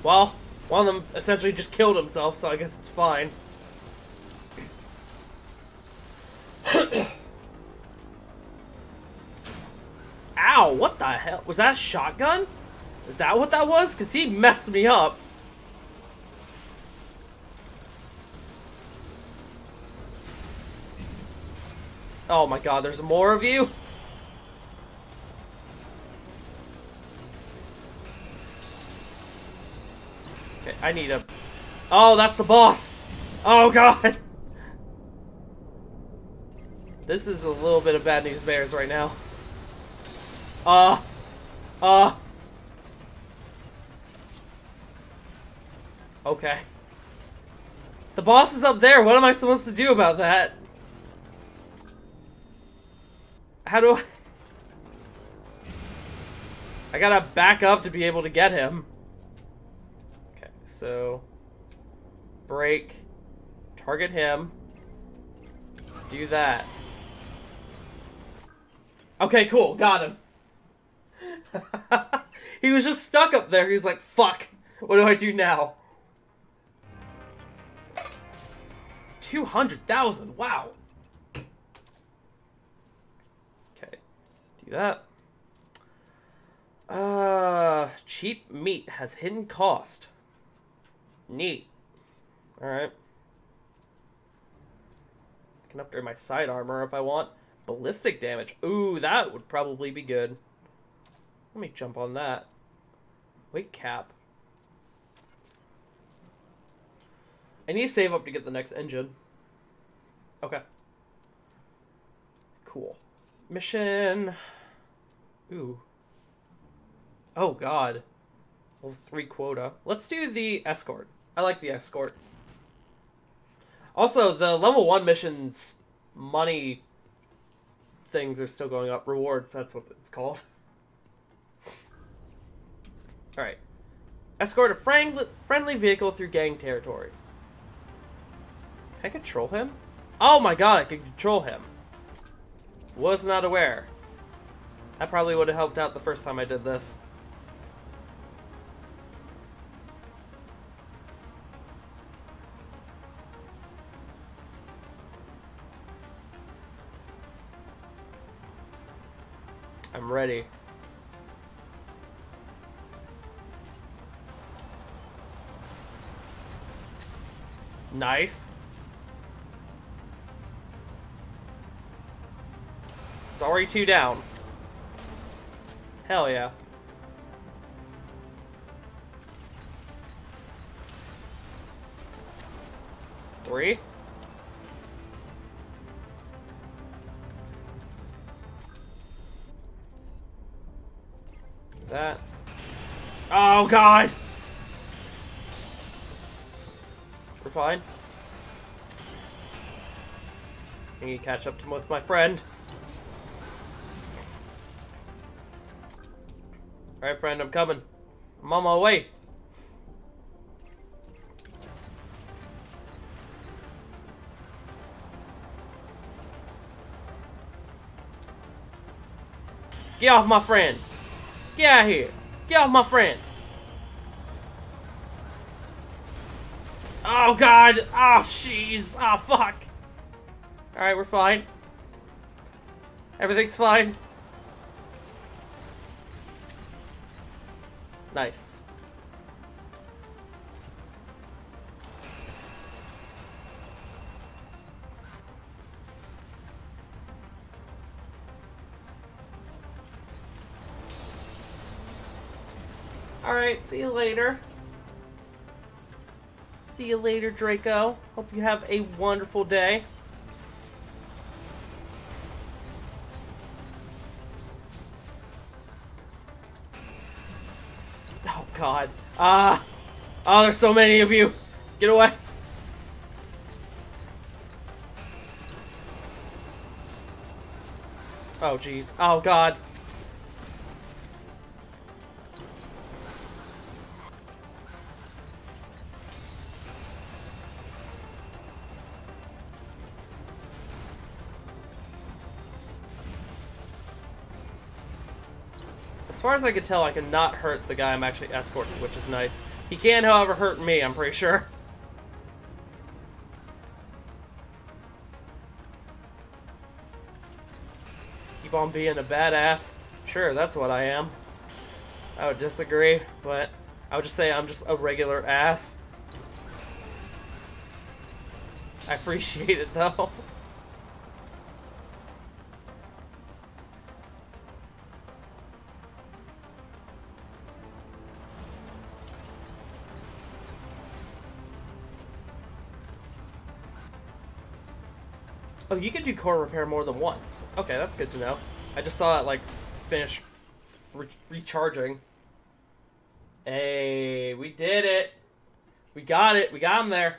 Well, one of them essentially just killed himself, so I guess it's fine. Ow, what the hell? Was that a shotgun? Is that what that was? Because he messed me up. Oh my god, there's more of you? Okay, I need a... Oh, that's the boss! Oh god! This is a little bit of bad news bears right now. Uh... Uh... Okay. The boss is up there, what am I supposed to do about that? How do I... I gotta back up to be able to get him. Okay, so... Brake. Target him. Do that. Okay, cool. Got him. he was just stuck up there. He's like, fuck. What do I do now? 200,000. Wow. Do that. Uh, cheap meat has hidden cost. Neat. Alright. I can upgrade my side armor if I want. Ballistic damage. Ooh, that would probably be good. Let me jump on that. Wait, cap. I need to save up to get the next engine. Okay. Cool. Mission... Ooh. Oh god. Well, three quota. Let's do the escort. I like the escort. Also, the level one missions money things are still going up. Rewards, that's what it's called. Alright. Escort a friendly vehicle through gang territory. Can I control him? Oh my god, I can control him. Was not aware. That probably would have helped out the first time I did this. I'm ready. Nice. It's already two down. Hell yeah. Three? That. Oh god! We're fine. I need to catch up to with my friend. Alright, friend, I'm coming. I'm on my way. Get off my friend. Get out here. Get off my friend. Oh, God. Oh, jeez. Oh, fuck. Alright, we're fine. Everything's fine. Nice. Alright, see you later. See you later, Draco. Hope you have a wonderful day. Ah! Oh, there's so many of you! Get away! Oh, jeez. Oh, god. Far as I can tell, I cannot hurt the guy I'm actually escorting, which is nice. He can, however, hurt me, I'm pretty sure. Keep on being a badass. Sure, that's what I am. I would disagree, but I would just say I'm just a regular ass. I appreciate it, though. Oh, you can do core repair more than once. Okay, that's good to know. I just saw it, like, finish re recharging. Hey, we did it. We got it. We got him there.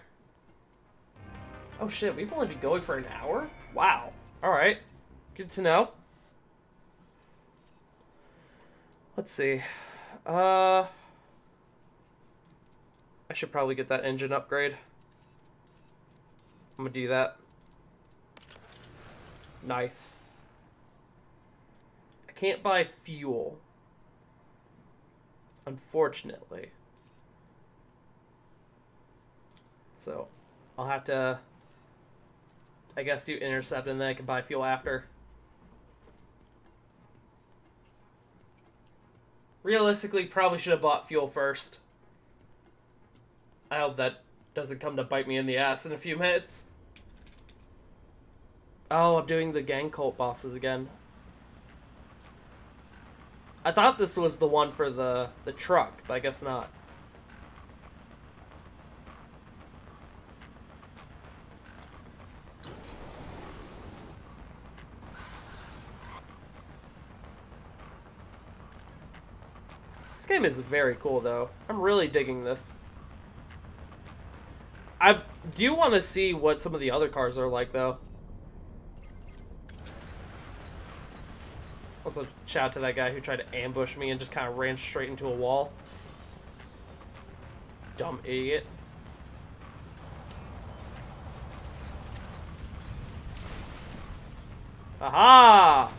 Oh, shit. We've only been going for an hour? Wow. All right. Good to know. Let's see. Uh... I should probably get that engine upgrade. I'm gonna do that. Nice. I can't buy fuel. Unfortunately. So, I'll have to, I guess, do intercept and then I can buy fuel after. Realistically, probably should have bought fuel first. I hope that doesn't come to bite me in the ass in a few minutes. Oh, I'm doing the gang cult bosses again. I thought this was the one for the, the truck, but I guess not. This game is very cool, though. I'm really digging this. I do want to see what some of the other cars are like, though. Also, shout out to that guy who tried to ambush me and just kind of ran straight into a wall. Dumb idiot. Aha!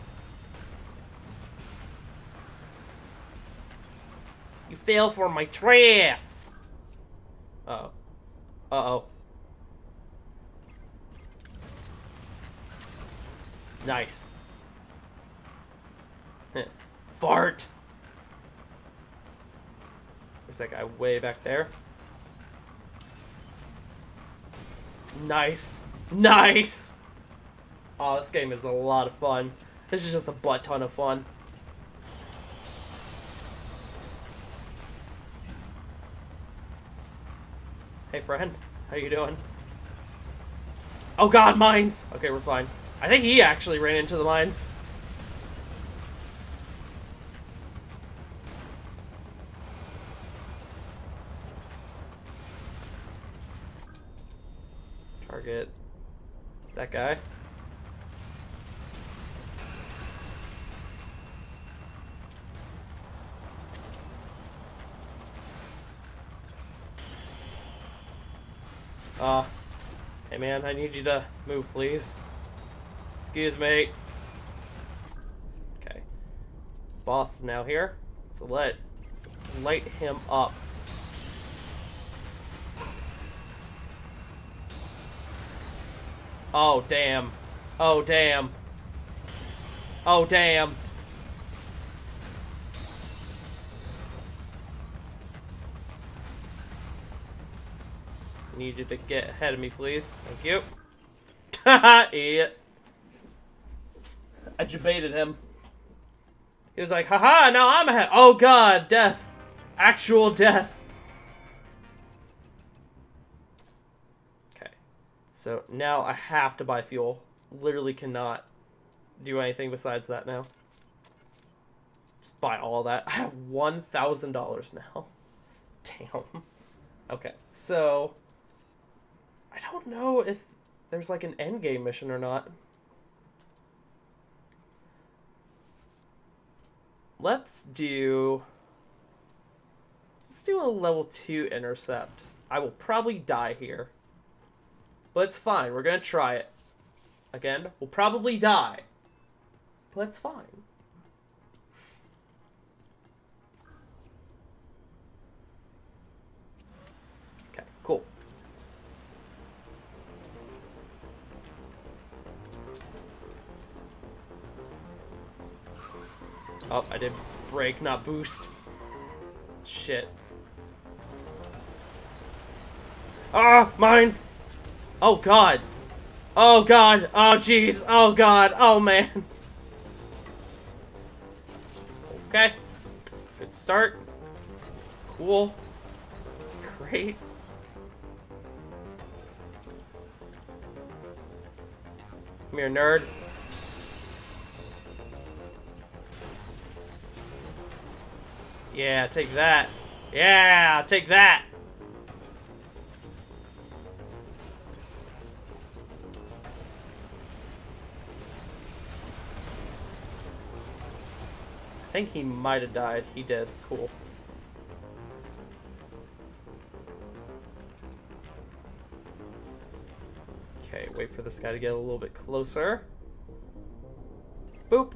You fail for my trap! Uh oh Uh-oh. Nice. Fart! There's that guy way back there. Nice. Nice! Oh, this game is a lot of fun. This is just a butt ton of fun. Hey, friend. How you doing? Oh god, mines! Okay, we're fine. I think he actually ran into the mines. That guy. Uh, hey man, I need you to move, please. Excuse me. Okay. Boss is now here, so let light him up. Oh, damn. Oh, damn. Oh, damn. Need you to get ahead of me, please. Thank you. Idiot. I debated him. He was like, haha, now I'm ahead. Oh god, death. Actual death. So now I have to buy fuel. Literally cannot do anything besides that now. Just buy all that. I have $1,000 now. Damn. Okay, so... I don't know if there's like an end game mission or not. Let's do... Let's do a level 2 intercept. I will probably die here. But it's fine. We're going to try it. Again, we'll probably die. But it's fine. Okay, cool. Oh, I did brake, not boost. Shit. Ah, mines! Oh god. Oh god. Oh jeez. Oh god. Oh man. Okay. Good start. Cool. Great. Come here, nerd. Yeah, take that. Yeah, take that. Think he might have died. He did. Cool. Okay, wait for this guy to get a little bit closer. Boop.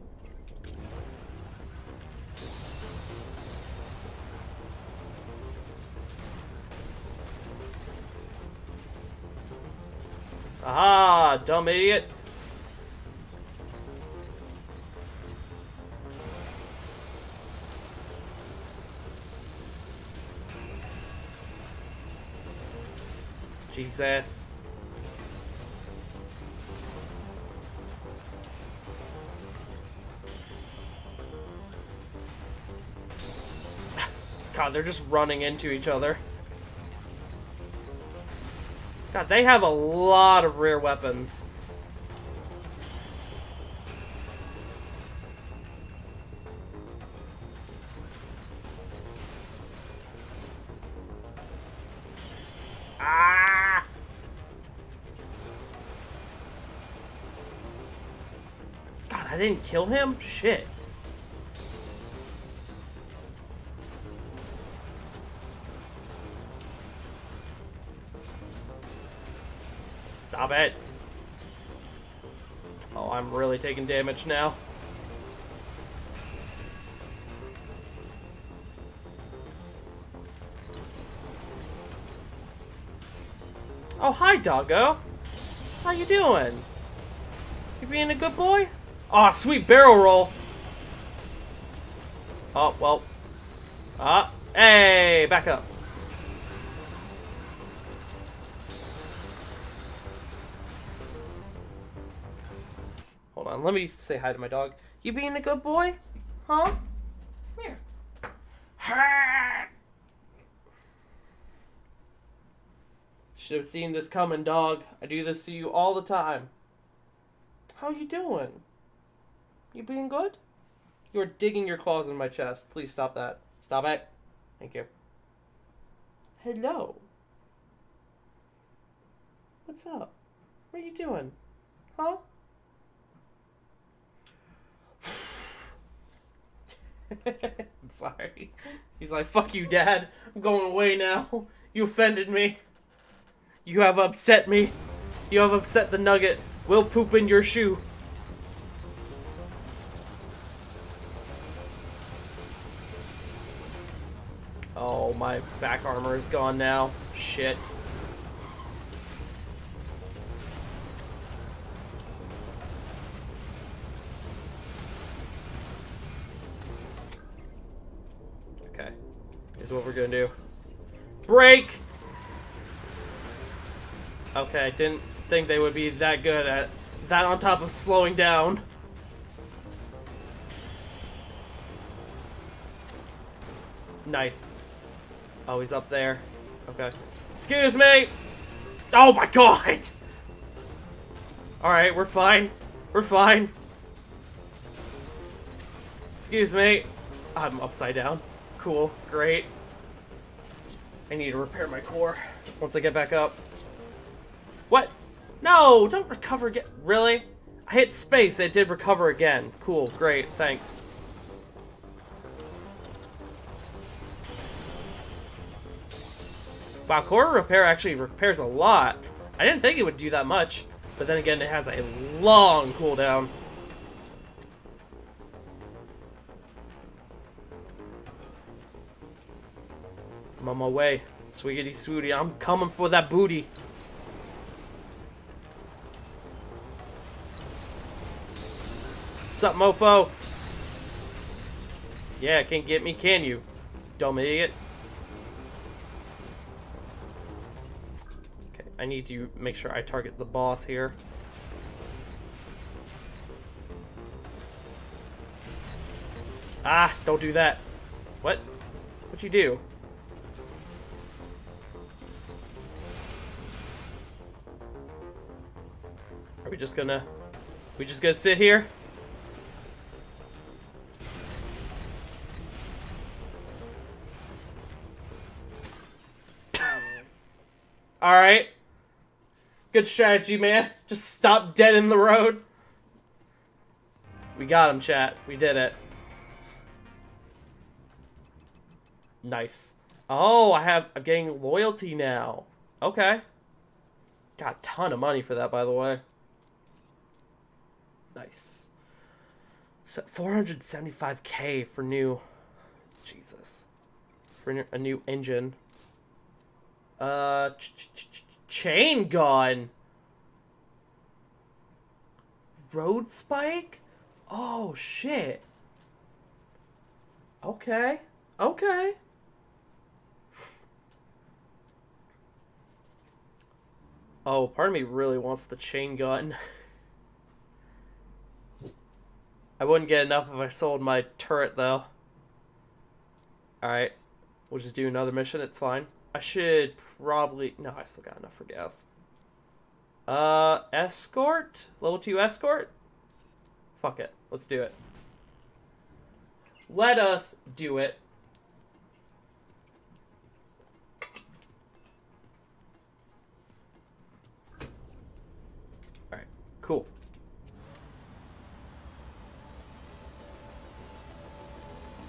Aha, dumb idiots. Jesus. God, they're just running into each other. God, they have a lot of rear weapons. Didn't kill him? Shit. Stop it. Oh, I'm really taking damage now. Oh, hi, doggo. How you doing? You being a good boy? Aw, oh, sweet barrel roll. Oh, well. Ah, hey, back up. Hold on, let me say hi to my dog. You being a good boy? Huh? Come here. Should have seen this coming, dog. I do this to you all the time. How you doing? You being good? You're digging your claws in my chest. Please stop that. Stop it. Thank you. Hello. What's up? What are you doing? Huh? I'm sorry. He's like, fuck you, Dad. I'm going away now. You offended me. You have upset me. You have upset the nugget. We'll poop in your shoe. My back armor is gone now. Shit. Okay. Here's what we're gonna do. Brake! Okay, I didn't think they would be that good at that on top of slowing down. Nice. Oh, he's up there. Okay. Excuse me! Oh my god! Alright, we're fine. We're fine. Excuse me. I'm upside down. Cool. Great. I need to repair my core once I get back up. What? No! Don't recover again. Really? I hit space. It did recover again. Cool. Great. Thanks. Wow, core repair actually repairs a lot. I didn't think it would do that much, but then again, it has a long cooldown. I'm on my way. Swiggity swooty, I'm coming for that booty. Sup, mofo? Yeah, can't get me, can you? Dumb idiot. I need to make sure I target the boss here. Ah, don't do that. What? What'd you do? Are we just gonna... We just gonna sit here? Alright. Good strategy, man. Just stop dead in the road. We got him, chat. We did it. Nice. Oh, I have I'm getting loyalty now. Okay. Got a ton of money for that, by the way. Nice. So 475k for new. Jesus. For a new engine. Uh, ch ch ch chain gun. Road spike. Oh shit. Okay. Okay. Oh, part of me really wants the chain gun. I wouldn't get enough if I sold my turret, though. Alright. We'll just do another mission. It's fine. I should probably... No, I still got enough for gas. Uh, escort? Level 2 escort? Fuck it. Let's do it. Let us do it. Alright, cool.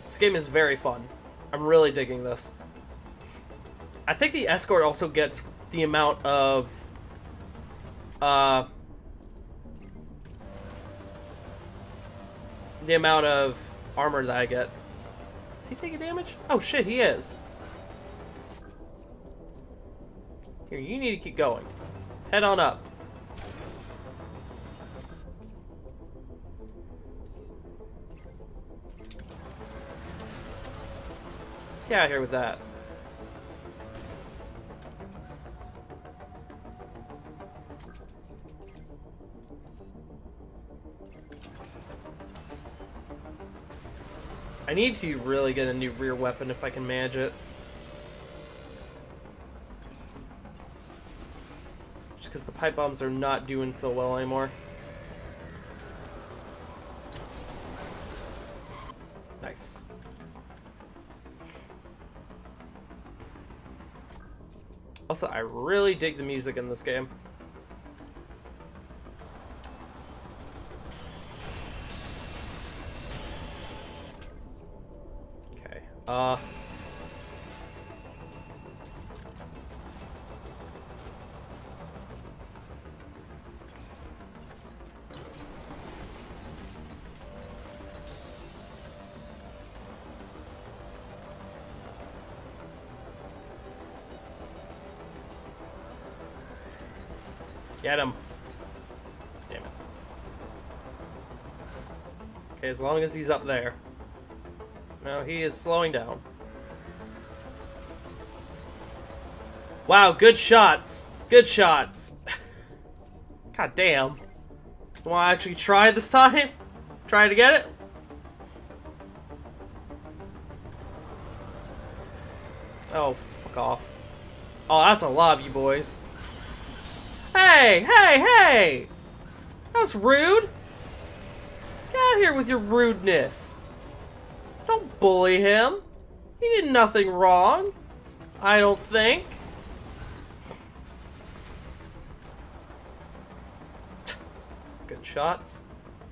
This game is very fun. I'm really digging this. I think the escort also gets the amount of uh the amount of armor that I get. Is he taking damage? Oh shit, he is. Here, you need to keep going. Head on up. Get out here with that. Need to really get a new rear weapon if I can manage it. Just because the pipe bombs are not doing so well anymore. Nice. Also, I really dig the music in this game. Uh. Get him. Damn it. Okay, as long as he's up there. He is slowing down. Wow, good shots. Good shots. God damn. You want to actually try this time? Try to get it? Oh, fuck off. Oh, that's a lot of you boys. Hey, hey, hey! That's rude. Get out here with your rudeness. Bully him. He did nothing wrong. I don't think. Good shots.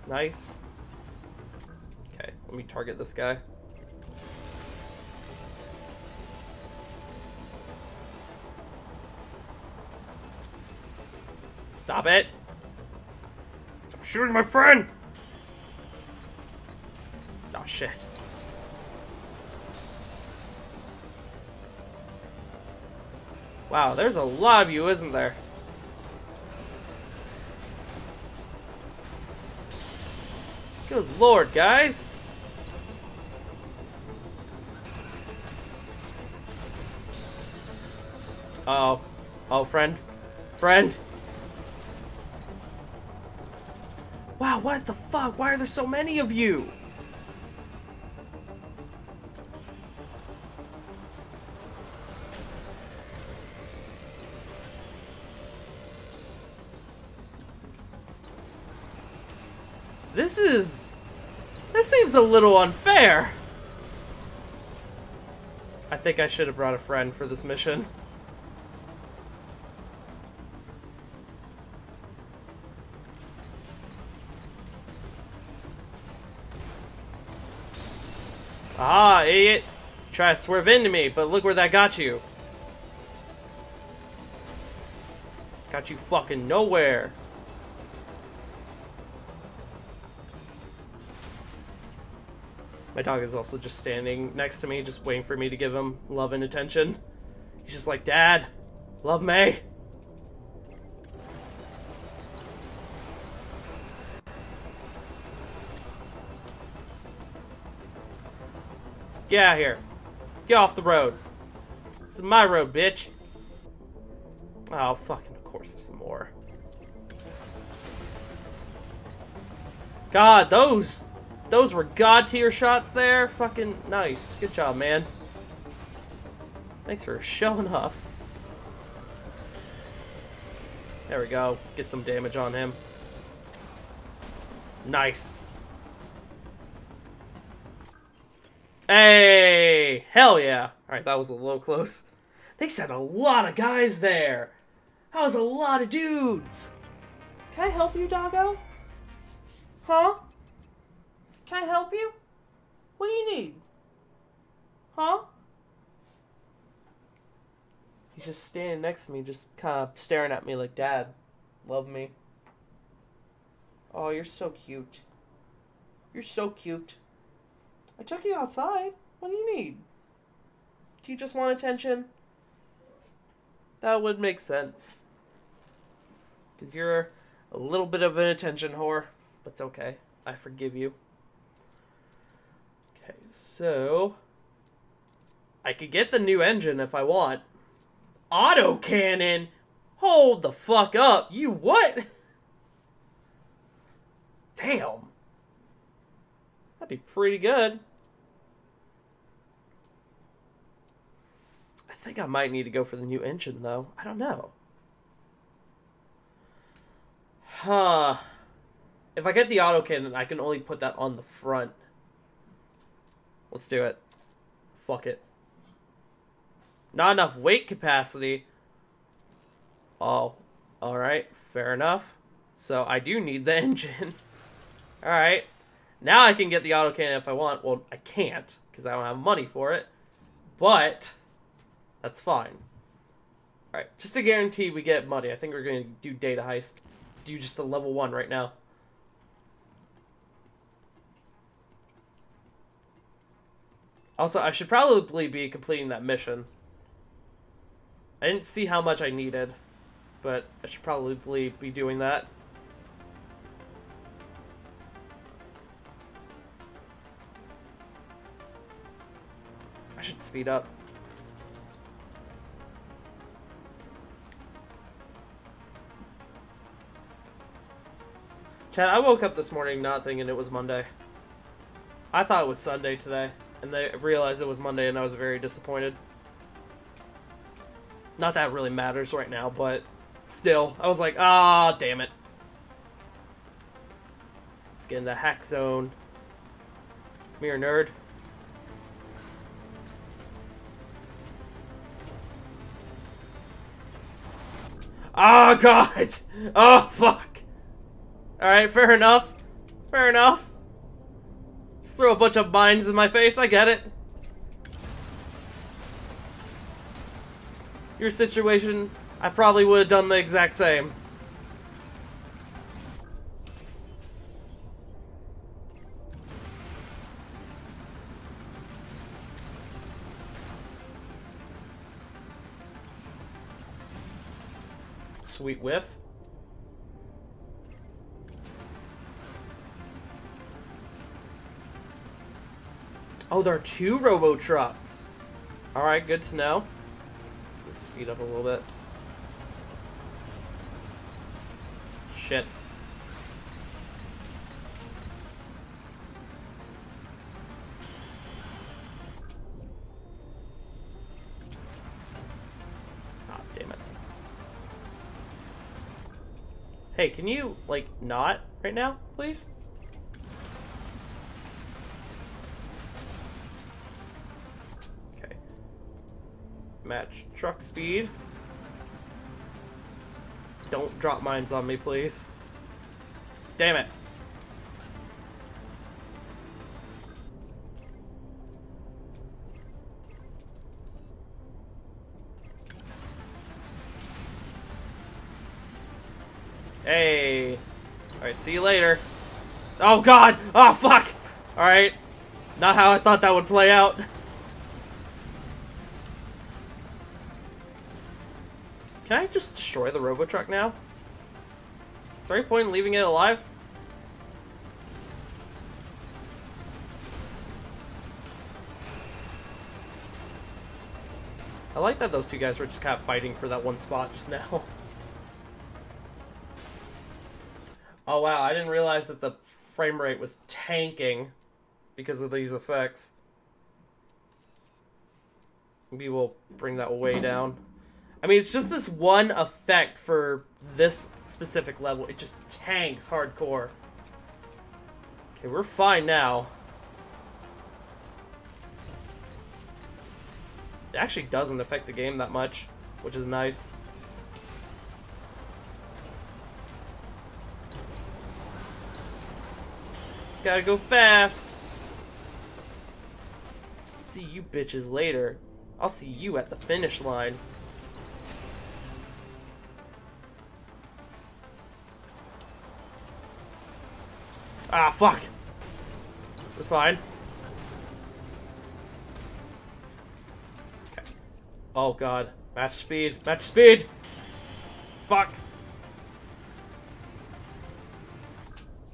Nice. Okay, let me target this guy. Stop it! Stop shooting my friend! Oh shit. Wow, there's a lot of you, isn't there? Good lord, guys! Uh oh. Oh, friend. Friend! Wow, what the fuck? Why are there so many of you? Seems a little unfair. I think I should have brought a friend for this mission. Ah, idiot. Try to swerve into me, but look where that got you. Got you fucking nowhere. My dog is also just standing next to me, just waiting for me to give him love and attention. He's just like, Dad, love me. Get out here. Get off the road. This is my road, bitch. Oh, fucking, of course there's some more. God, those, those were god tier shots there. Fucking nice. Good job, man. Thanks for showing up. There we go. Get some damage on him. Nice. Hey! Hell yeah! Alright, that was a little close. They sent a lot of guys there! That was a lot of dudes! Can I help you, doggo? Huh? Can I help you? What do you need? Huh? He's just standing next to me, just kind of staring at me like, Dad, love me. Oh, you're so cute. You're so cute. I took you outside. What do you need? Do you just want attention? That would make sense. Because you're a little bit of an attention whore. But it's okay. I forgive you. So... I could get the new engine if I want. Auto cannon? Hold the fuck up. You what? Damn. That'd be pretty good. I think I might need to go for the new engine, though. I don't know. Huh. If I get the autocannon, I can only put that on the front. Let's do it. Fuck it. Not enough weight capacity. Oh, alright. Fair enough. So I do need the engine. alright. Now I can get the autocannon if I want. Well, I can't, because I don't have money for it. But, that's fine. Alright, just to guarantee we get money, I think we're going to do data heist. Do just a level 1 right now. Also, I should probably be completing that mission. I didn't see how much I needed, but I should probably be doing that. I should speed up. Chad, I woke up this morning not thinking it was Monday. I thought it was Sunday today, and I realized it was Monday, and I was very disappointed. Not that really matters right now, but still, I was like, ah, damn it. Let's get in the hack zone. Come here, nerd. Oh, God! Oh, fuck! Alright, fair enough. Fair enough. Throw a bunch of mines in my face, I get it. Your situation, I probably would have done the exact same. Sweet whiff. Oh, there are two robo trucks. All right, good to know. Let's speed up a little bit. Shit. Ah, damn it. Hey, can you, like, not right now, please? Match truck speed. Don't drop mines on me, please. Damn it. Hey. Alright, see you later. Oh god! Oh fuck! Alright. Not how I thought that would play out. Can I just destroy the robo truck now? Is there any point in leaving it alive? I like that those two guys were just kind of fighting for that one spot just now. Oh wow, I didn't realize that the frame rate was tanking because of these effects. Maybe we'll bring that way down. I mean, it's just this one effect for this specific level. It just tanks hardcore. Okay, we're fine now. It actually doesn't affect the game that much, which is nice. Gotta go fast. See you bitches later. I'll see you at the finish line. Ah, fuck. We're fine. Okay. Oh god. Match speed. Match speed! Fuck.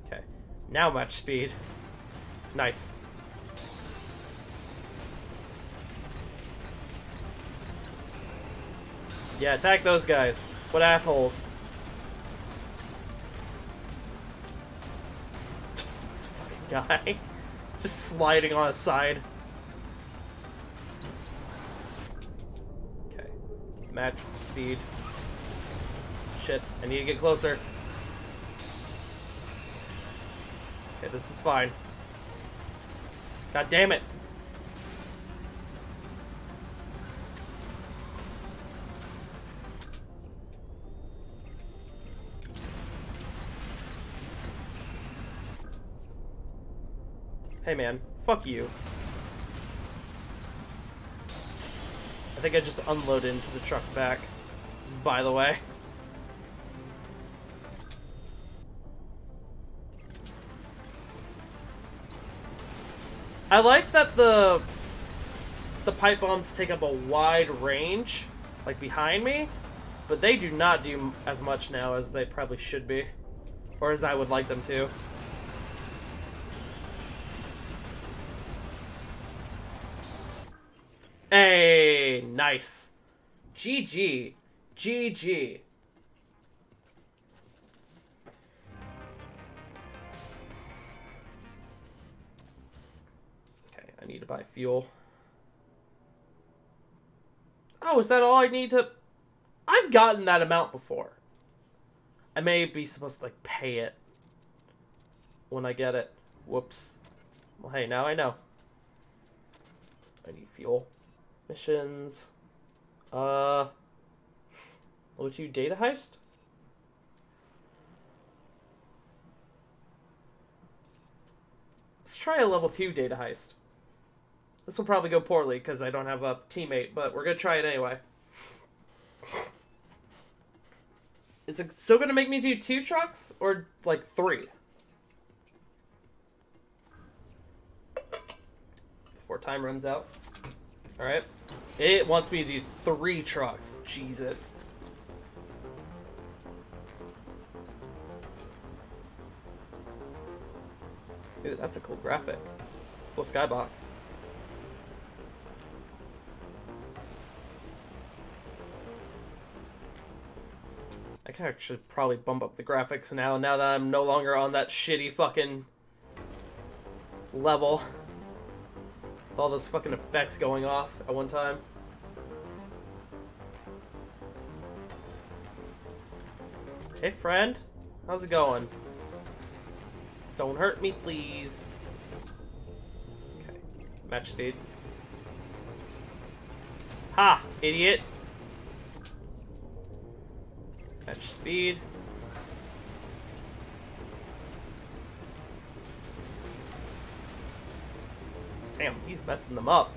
Okay. Now match speed. Nice. Yeah, attack those guys. What assholes. Guy. Just sliding on his side. Okay. Match speed. Shit, I need to get closer. Okay, this is fine. God damn it. Hey man, fuck you. I think I just unloaded into the truck's back. Just by the way. I like that the the pipe bombs take up a wide range, like behind me, but they do not do as much now as they probably should be, or as I would like them to. Hey, nice. GG. GG. Okay, I need to buy fuel. Oh, is that all I need to... I've gotten that amount before. I may be supposed to, like, pay it when I get it. Whoops. Well, hey, now I know. I need fuel. Missions. Uh... Level 2 data heist? Let's try a level 2 data heist. This will probably go poorly because I don't have a teammate, but we're going to try it anyway. Is it still going to make me do two trucks or like three? Before time runs out. Alright. It wants me to do three trucks. Jesus. Ooh, that's a cool graphic. Cool skybox. I can actually probably bump up the graphics now, now that I'm no longer on that shitty fucking level. With all those fucking effects going off at one time. Hey friend, how's it going? Don't hurt me, please. Okay, match speed. Ha! Idiot! Match speed. Messing them up.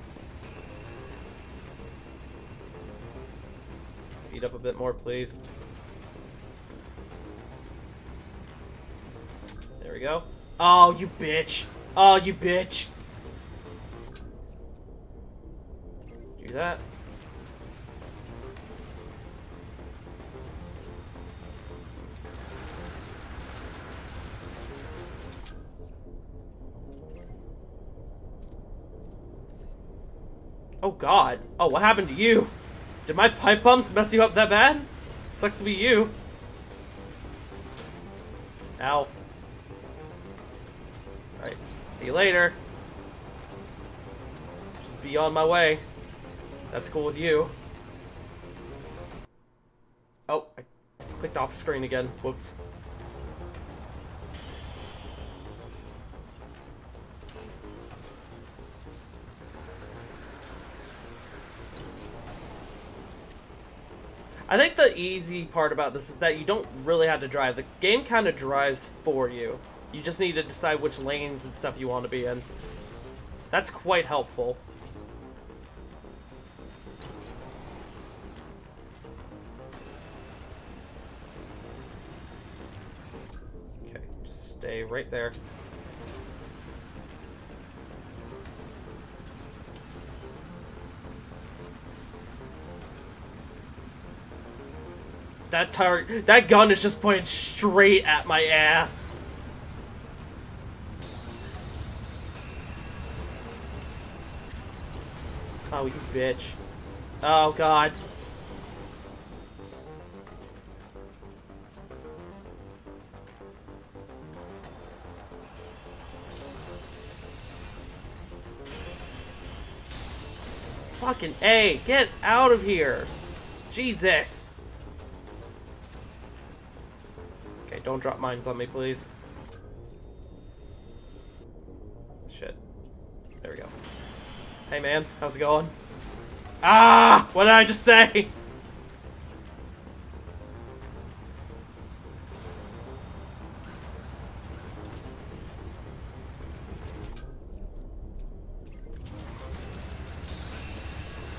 Speed up a bit more, please. There we go. Oh, you bitch. Oh, you bitch. Do that. God. Oh, what happened to you? Did my pipe pumps mess you up that bad? Sucks to be you. Ow. Alright, see you later. Just be on my way. That's cool with you. Oh, I clicked off screen again. Whoops. I think the easy part about this is that you don't really have to drive. The game kind of drives for you. You just need to decide which lanes and stuff you want to be in. That's quite helpful. Okay, just stay right there. That target, that gun is just pointed straight at my ass. Oh, you bitch. Oh, God. Fucking A, get out of here. Jesus. Don't drop mines on me, please. Shit. There we go. Hey, man. How's it going? Ah! What did I just say?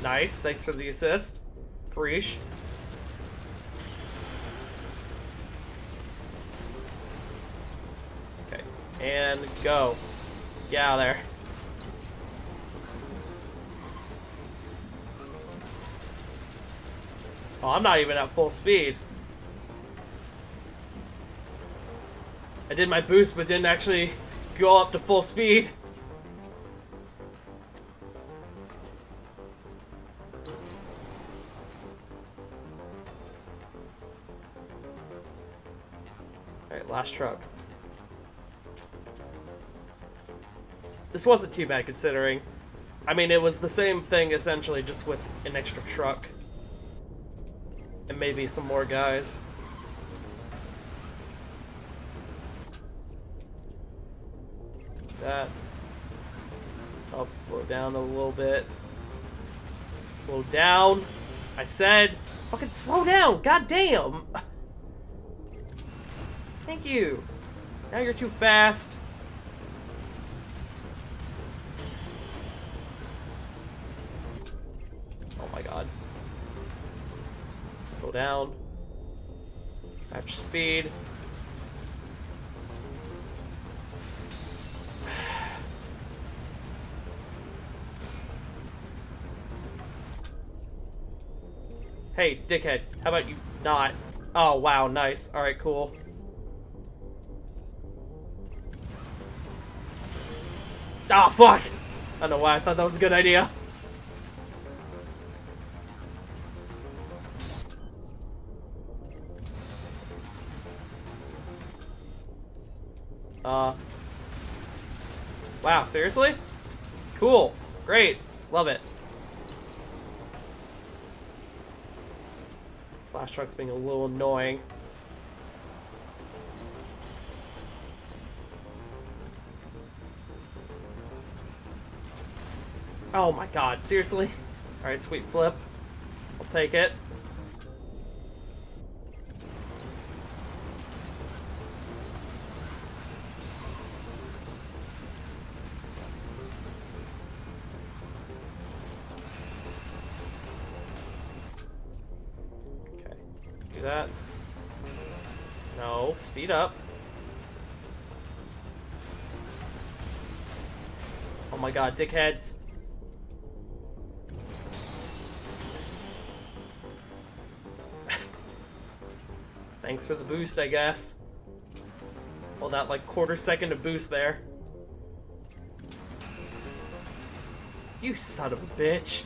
Nice. Thanks for the assist. Preach. And go. Get out of there. Oh, I'm not even at full speed. I did my boost, but didn't actually go up to full speed. This wasn't too bad considering. I mean, it was the same thing essentially, just with an extra truck. And maybe some more guys. That. Help slow down a little bit. Slow down. I said, fucking slow down. God damn. Thank you. Now you're too fast. Down. Match speed. Hey, dickhead, how about you not? Oh, wow, nice. Alright, cool. Ah, oh, fuck! I don't know why I thought that was a good idea. Wow, seriously? Cool. Great. Love it. Flash truck's being a little annoying. Oh my god, seriously? Alright, sweet flip. I'll take it. God, dickheads. Thanks for the boost, I guess. Well, that like quarter second of boost there. You son of a bitch.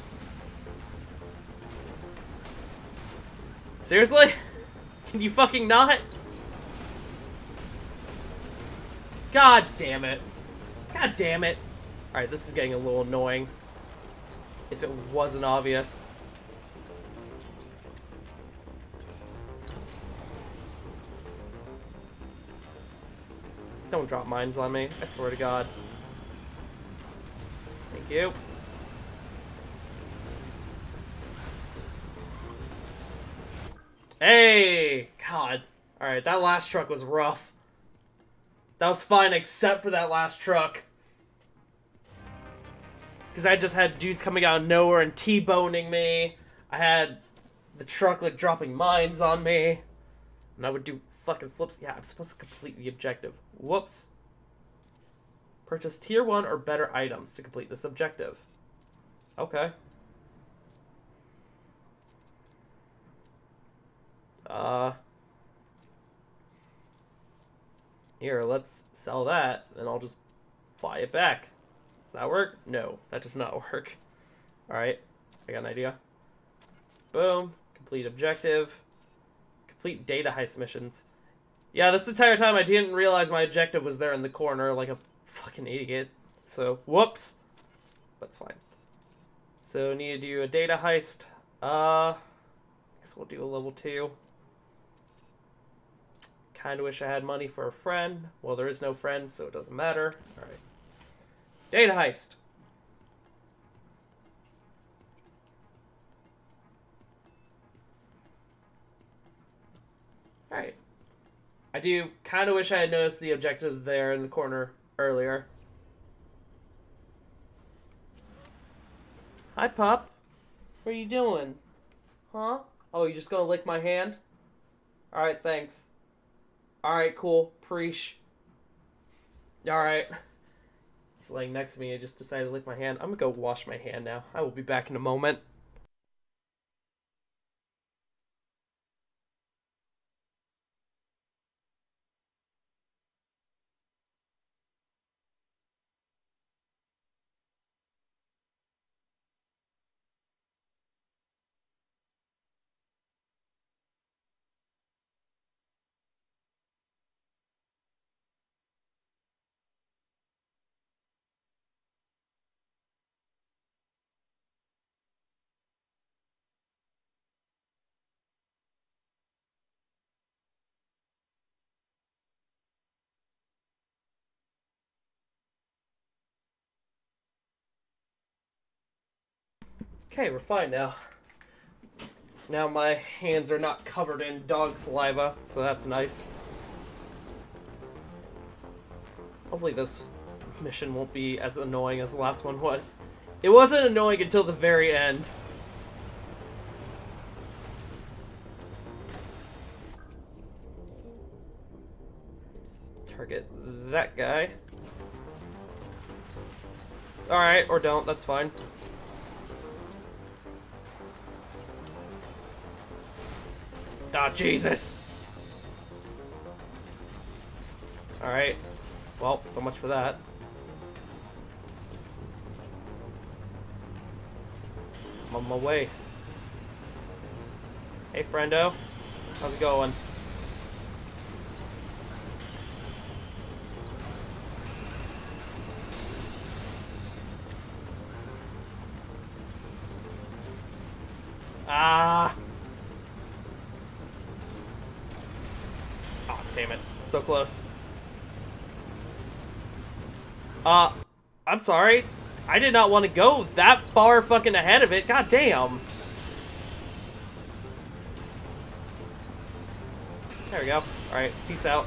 Seriously? Can you fucking not? God damn it. God damn it. Alright, this is getting a little annoying. If it wasn't obvious. Don't drop mines on me. I swear to God. Thank you. Hey! God. Alright, that last truck was rough. That was fine except for that last truck. Because I just had dudes coming out of nowhere and T-boning me. I had the truck like dropping mines on me. And I would do fucking flips. Yeah, I'm supposed to complete the objective. Whoops. Purchase tier 1 or better items to complete this objective. Okay. Uh. Here, let's sell that, and I'll just buy it back. Does that work? No, that does not work. Alright, I got an idea. Boom. Complete objective. Complete data heist missions. Yeah, this entire time I didn't realize my objective was there in the corner like a fucking idiot. So, whoops. That's fine. So, need to do a data heist. Uh, I guess we'll do a level 2. Kinda wish I had money for a friend. Well, there is no friend, so it doesn't matter. Alright. Data heist. Alright. I do kind of wish I had noticed the objective there in the corner earlier. Hi, Pop. What are you doing? Huh? Oh, you just gonna lick my hand? Alright, thanks. Alright, cool. Preach. Alright. Laying next to me. I just decided to lick my hand. I'm gonna go wash my hand now. I will be back in a moment. Okay, we're fine now. Now my hands are not covered in dog saliva, so that's nice. Hopefully this mission won't be as annoying as the last one was. It wasn't annoying until the very end. Target that guy. Alright, or don't, that's fine. Ah, oh, Jesus! Alright. Well, so much for that. I'm on my way. Hey, friendo. How's it going? Ah! Damn it. So close. Uh, I'm sorry. I did not want to go that far fucking ahead of it. God damn. There we go. Alright, peace out.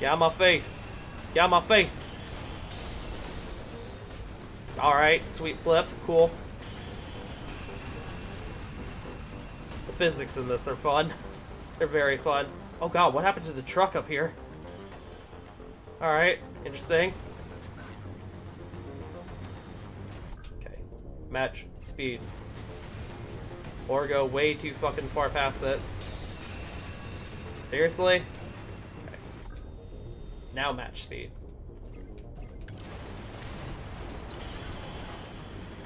Get out my face. Get out my face. Alright, sweet flip. Cool. Physics in this are fun. They're very fun. Oh god, what happened to the truck up here? Alright, interesting. Okay. Match speed. Or go way too fucking far past it. Seriously? Okay. Now match speed.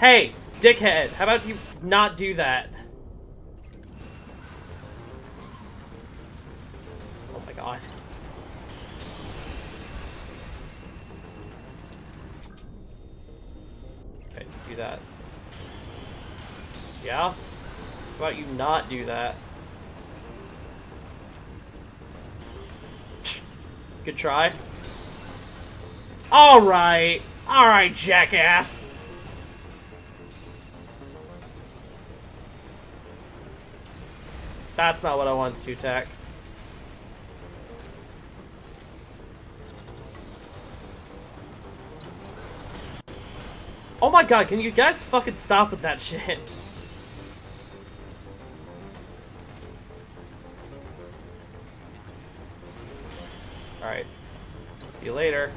Hey, dickhead, how about you not do that? About you not do that? Good try. Alright! Alright, jackass! That's not what I wanted to attack. Oh my god, can you guys fucking stop with that shit? later.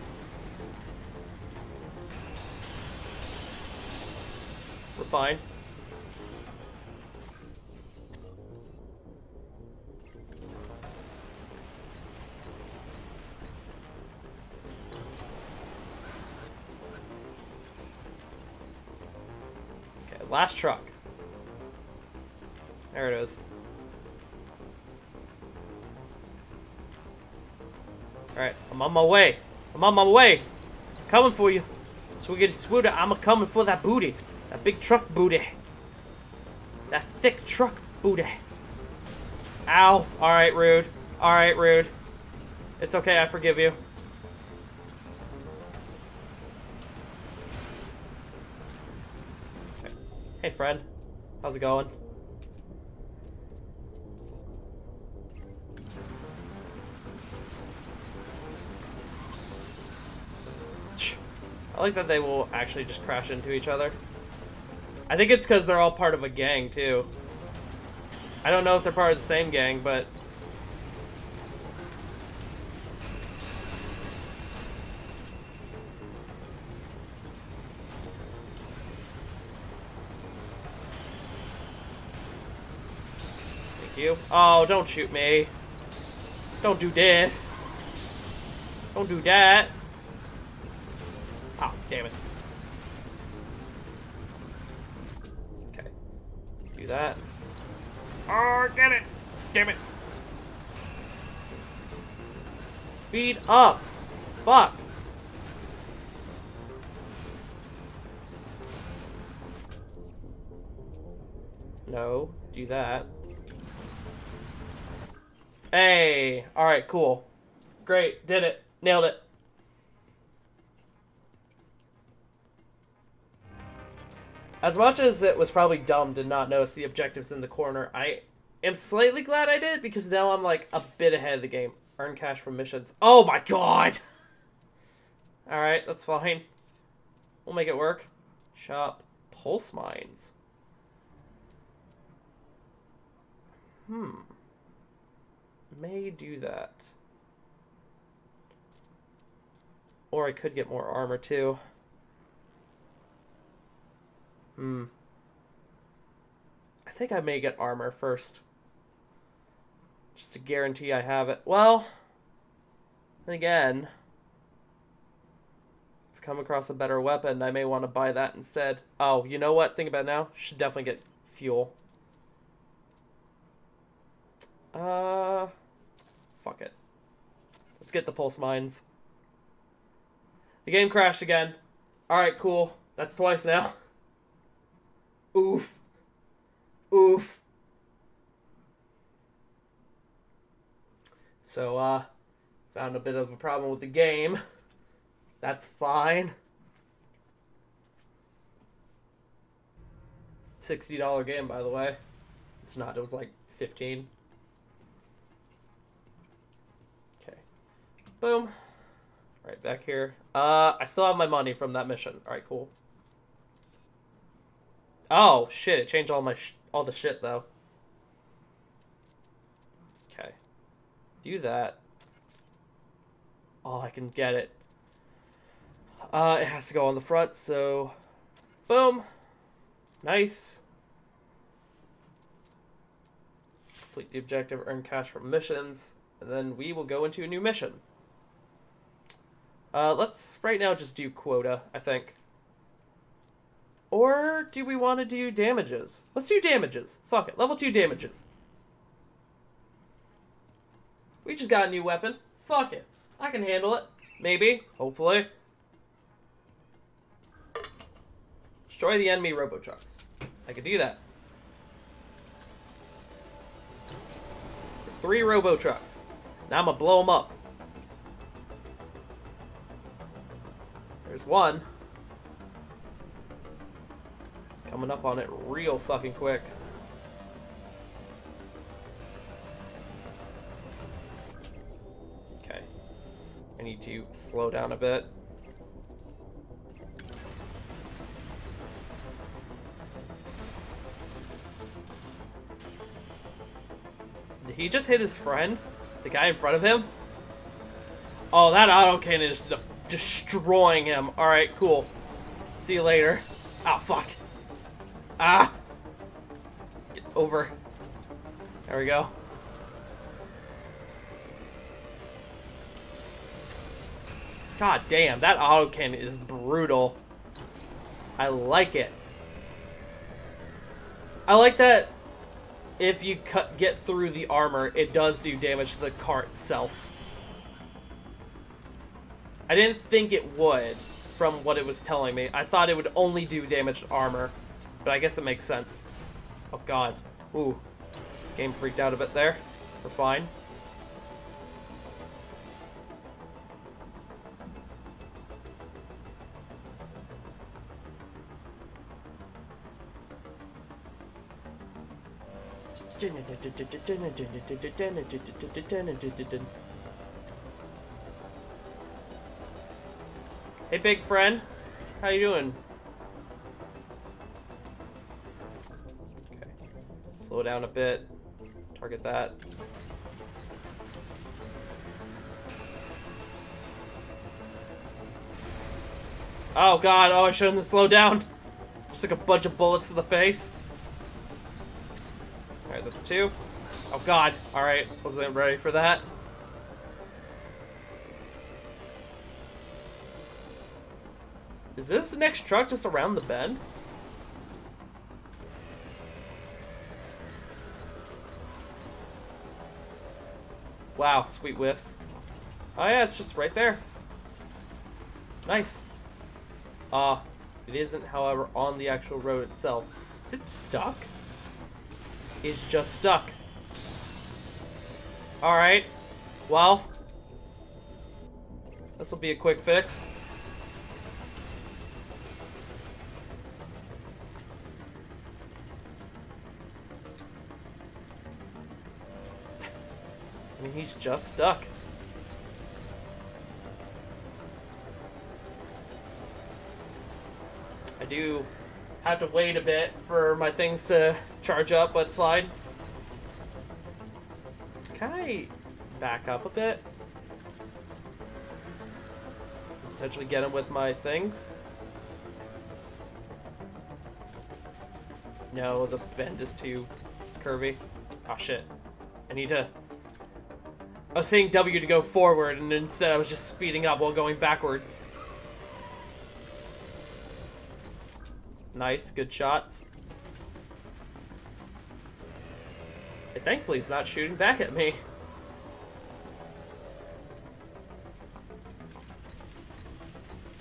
We're fine. Okay, last truck. There it is. Alright, I'm on my way. I'm on my way. Coming for you. Swiggity swooter, I'm a coming for that booty. That big truck booty. That thick truck booty. Ow. Alright, rude. Alright, rude. It's okay, I forgive you. Hey, friend. How's it going? I like that they will actually just crash into each other. I think it's because they're all part of a gang, too. I don't know if they're part of the same gang, but... Thank you. Oh, don't shoot me. Don't do this. Don't do that. Speed up! Fuck! No, do that. Hey! Alright, cool. Great, did it. Nailed it. As much as it was probably dumb to not notice the objectives in the corner, I am slightly glad I did because now I'm like a bit ahead of the game. Earn cash from missions. Oh my god! Alright, that's fine. We'll make it work. Shop pulse mines. Hmm. May do that. Or I could get more armor too. Hmm. I think I may get armor first. Just to guarantee I have it. Well, then again, if I come across a better weapon, I may want to buy that instead. Oh, you know what? Think about now. Should definitely get fuel. Uh, fuck it. Let's get the pulse mines. The game crashed again. Alright, cool. That's twice now. Oof. Oof. So, uh, found a bit of a problem with the game. That's fine. $60 game, by the way. It's not, it was like 15 Okay. Boom. Right back here. Uh, I still have my money from that mission. Alright, cool. Oh, shit, it changed all my all the shit, though. Okay. Do that. Oh, I can get it. Uh, it has to go on the front, so... Boom. Nice. Complete the objective, earn cash from missions, and then we will go into a new mission. Uh, let's right now just do quota, I think. Or do we want to do damages? Let's do damages. Fuck it. Level 2 damages. We just got a new weapon. Fuck it. I can handle it. Maybe. Hopefully. Destroy the enemy robo-trucks. I can do that. Three robo-trucks. Now I'm gonna blow them up. There's one. Coming up on it real fucking quick. I need to slow down a bit. Did he just hit his friend? The guy in front of him? Oh, that auto cannon is de destroying him. Alright, cool. See you later. Oh, fuck. Ah! Get over. There we go. God damn, that auto cannon is brutal. I like it. I like that if you cut get through the armor, it does do damage to the car itself. I didn't think it would from what it was telling me. I thought it would only do damage to armor, but I guess it makes sense. Oh god. Ooh. Game freaked out a bit there. We're fine. Hey, big friend. How you doing? Okay. Slow down a bit. Target that. Oh god, oh I shouldn't have slowed down. Just like a bunch of bullets to the face. Alright, that's two. Oh god, alright, wasn't ready for that. Is this the next truck just around the bend? Wow, sweet whiffs. Oh yeah, it's just right there. Nice. Ah, uh, it isn't, however, on the actual road itself. Is it stuck? It's just stuck. Alright. Well. This will be a quick fix. I mean, he's just stuck. I do have to wait a bit for my things to charge up, but fine. Can I back up a bit? Potentially get him with my things? No, the bend is too curvy. Oh shit. I need to I was saying W to go forward, and instead I was just speeding up while going backwards. Nice, good shots. Thankfully he's not shooting back at me.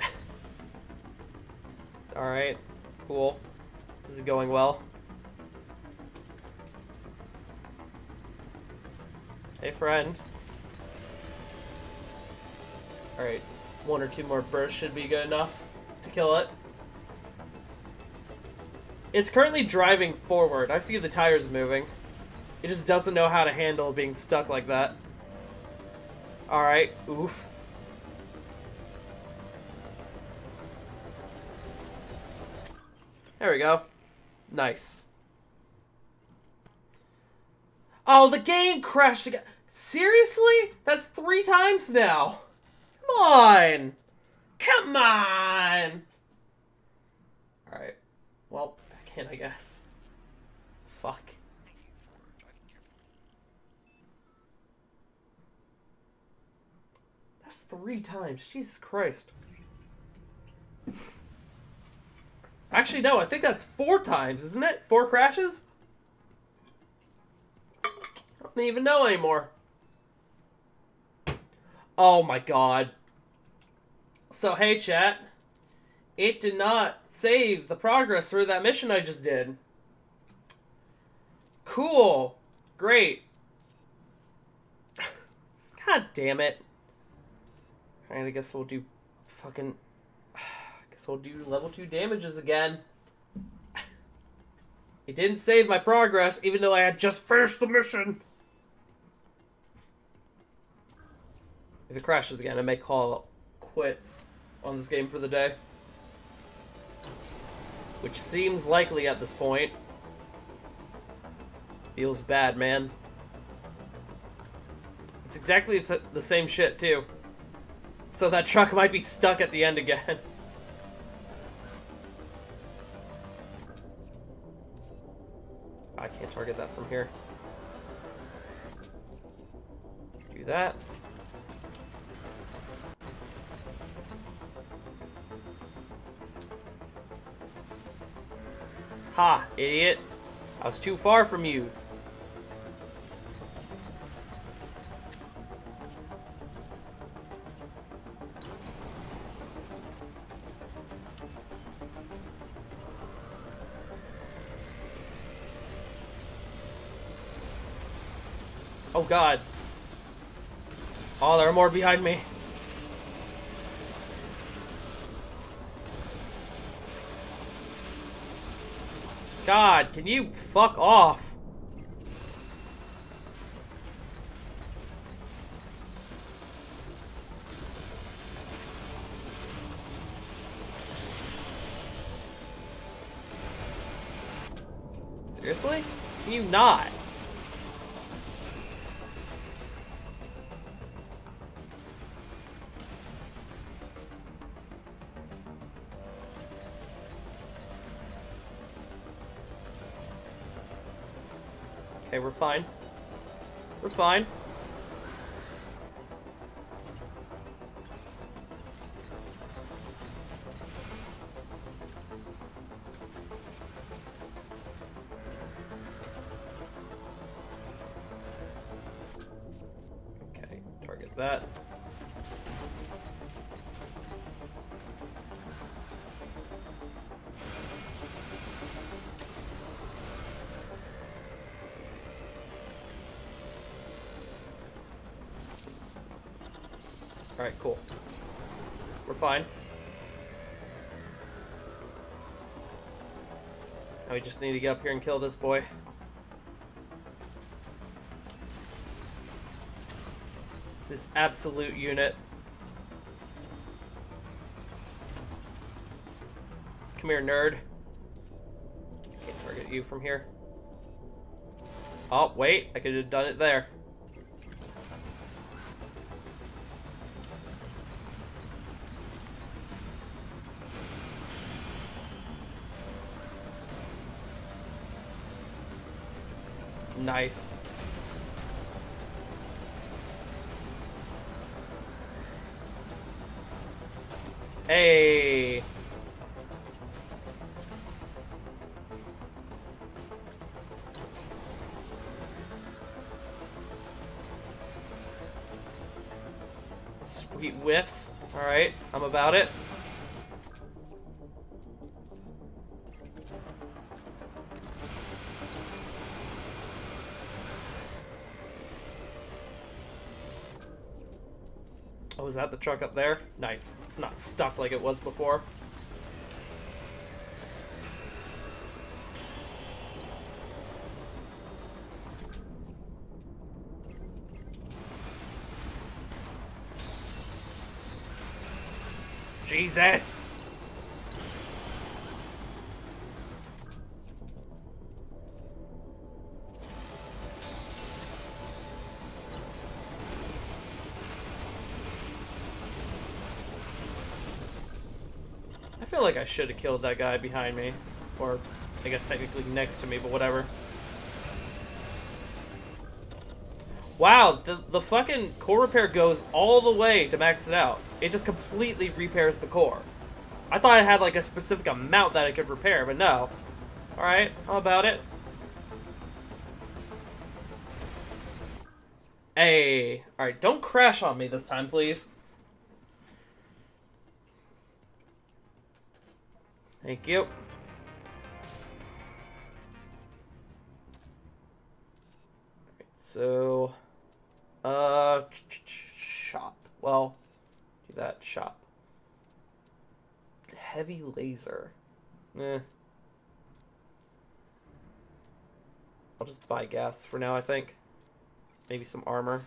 Alright. Cool. This is going well. Hey, friend. Alright. One or two more bursts should be good enough to kill it. It's currently driving forward. I see the tires moving. It just doesn't know how to handle being stuck like that. Alright, oof. There we go. Nice. Oh, the game crashed again. Seriously? That's three times now. Come on. Come on. Alright. Well, back in, I guess. Fuck. That's three times. Jesus Christ. Actually, no, I think that's four times, isn't it? Four crashes? I don't even know anymore. Oh my god. So, hey, chat. It did not save the progress through that mission I just did. Cool. Great. God damn it. I guess we'll do fucking... I guess we'll do level 2 damages again. It didn't save my progress, even though I had just finished the mission. If it crashes again, I may call quits on this game for the day. Which seems likely at this point. Feels bad, man. It's exactly the same shit, too. So that truck might be stuck at the end again. I can't target that from here. Do that. Ha, idiot. I was too far from you. God. Oh, there are more behind me. God, can you fuck off? Seriously? Can you not? We're fine. We're fine. Need to get up here and kill this boy. This absolute unit. Come here, nerd. Can't target you from here. Oh, wait. I could have done it there. Nice. Hey. Sweet whiffs. Alright, I'm about it. The truck up there? Nice. It's not stuck like it was before. Jesus! Feel like I should have killed that guy behind me. Or, I guess technically next to me, but whatever. Wow, the, the fucking core repair goes all the way to max it out. It just completely repairs the core. I thought I had like a specific amount that I could repair, but no. Alright, how about it? Hey, alright, don't crash on me this time, please. Thank you. So, uh, shop. Well, do that shop. Heavy laser. Eh. I'll just buy gas for now, I think. Maybe some armor.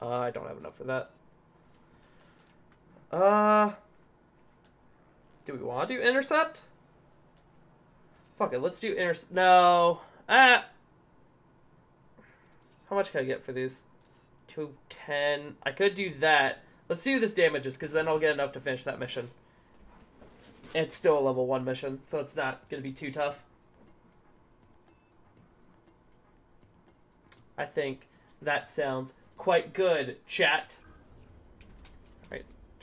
Uh, I don't have enough for that. Uh, do we want to do intercept? Fuck it, let's do intercept. No. Ah. How much can I get for these? 210. I could do that. Let's do this damages, because then I'll get enough to finish that mission. It's still a level 1 mission, so it's not going to be too tough. I think that sounds quite good, chat.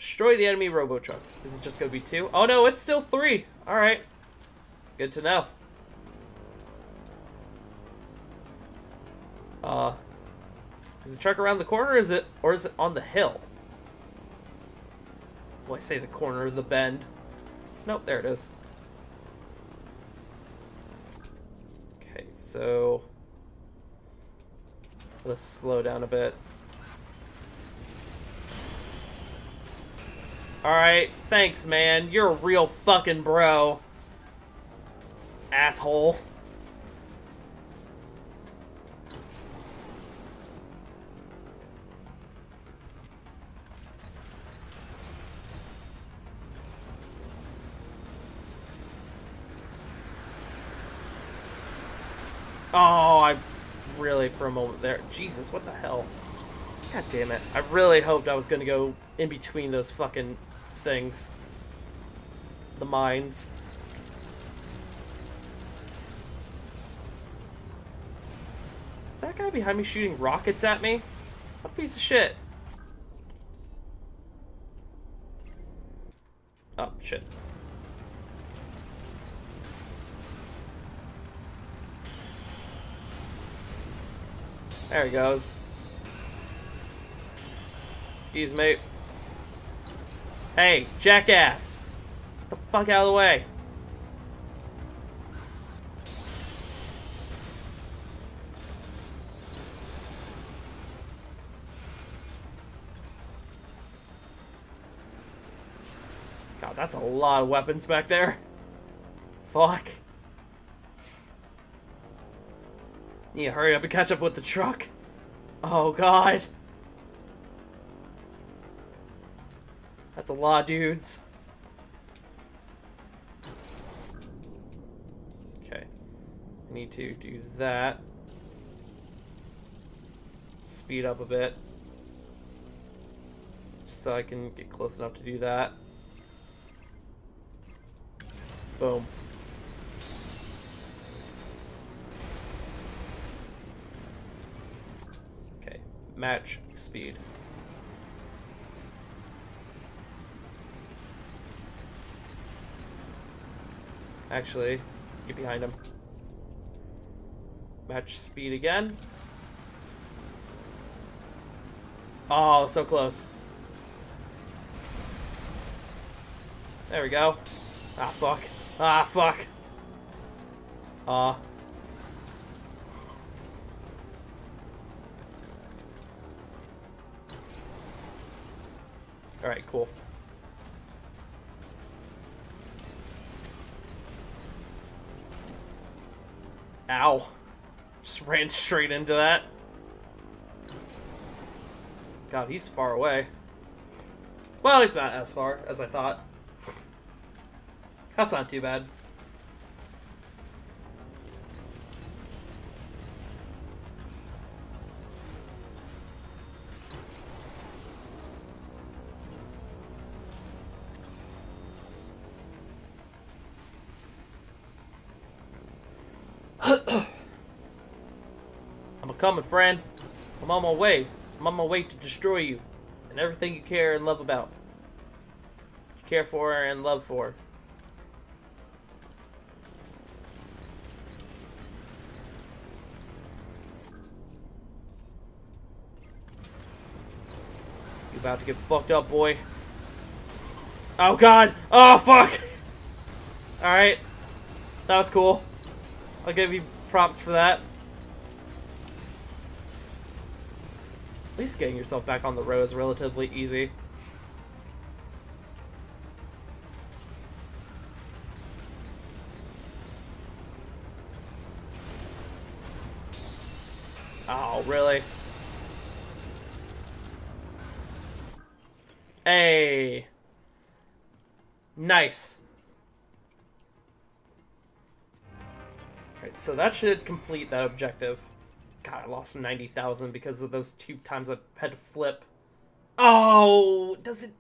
Destroy the enemy robo truck. Is it just going to be two? Oh no, it's still three. Alright. Good to know. Uh, is the truck around the corner, is it, or is it on the hill? Well, I say the corner, of the bend. Nope, there it is. Okay, so let's slow down a bit. Alright, thanks, man. You're a real fucking bro. Asshole. Oh, I really, for a moment there. Jesus, what the hell? God damn it. I really hoped I was to go in between those fucking things. The mines. Is that guy behind me shooting rockets at me? What a piece of shit. Oh, shit. There he goes. Excuse me. Hey, jackass! Get the fuck out of the way. God, that's a lot of weapons back there. Fuck. Need to hurry up and catch up with the truck. Oh, God. That's a lot, dudes. Okay. I need to do that. Speed up a bit. Just so I can get close enough to do that. Boom. Okay, match speed. Actually, get behind him. Match speed again. Oh, so close. There we go. Ah, fuck. Ah, fuck. Ah. Alright, cool. Ow. Just ran straight into that. God, he's far away. Well, he's not as far as I thought. That's not too bad. Coming, friend. I'm on my way. I'm on my way to destroy you and everything you care and love about. You care for and love for. You about to get fucked up, boy. Oh god! Oh fuck! Alright. That was cool. I'll give you props for that. At least getting yourself back on the road is relatively easy. Oh, really? Hey. Nice. Alright, so that should complete that objective. God, I lost 90,000 because of those two times I had to flip. Oh, does it...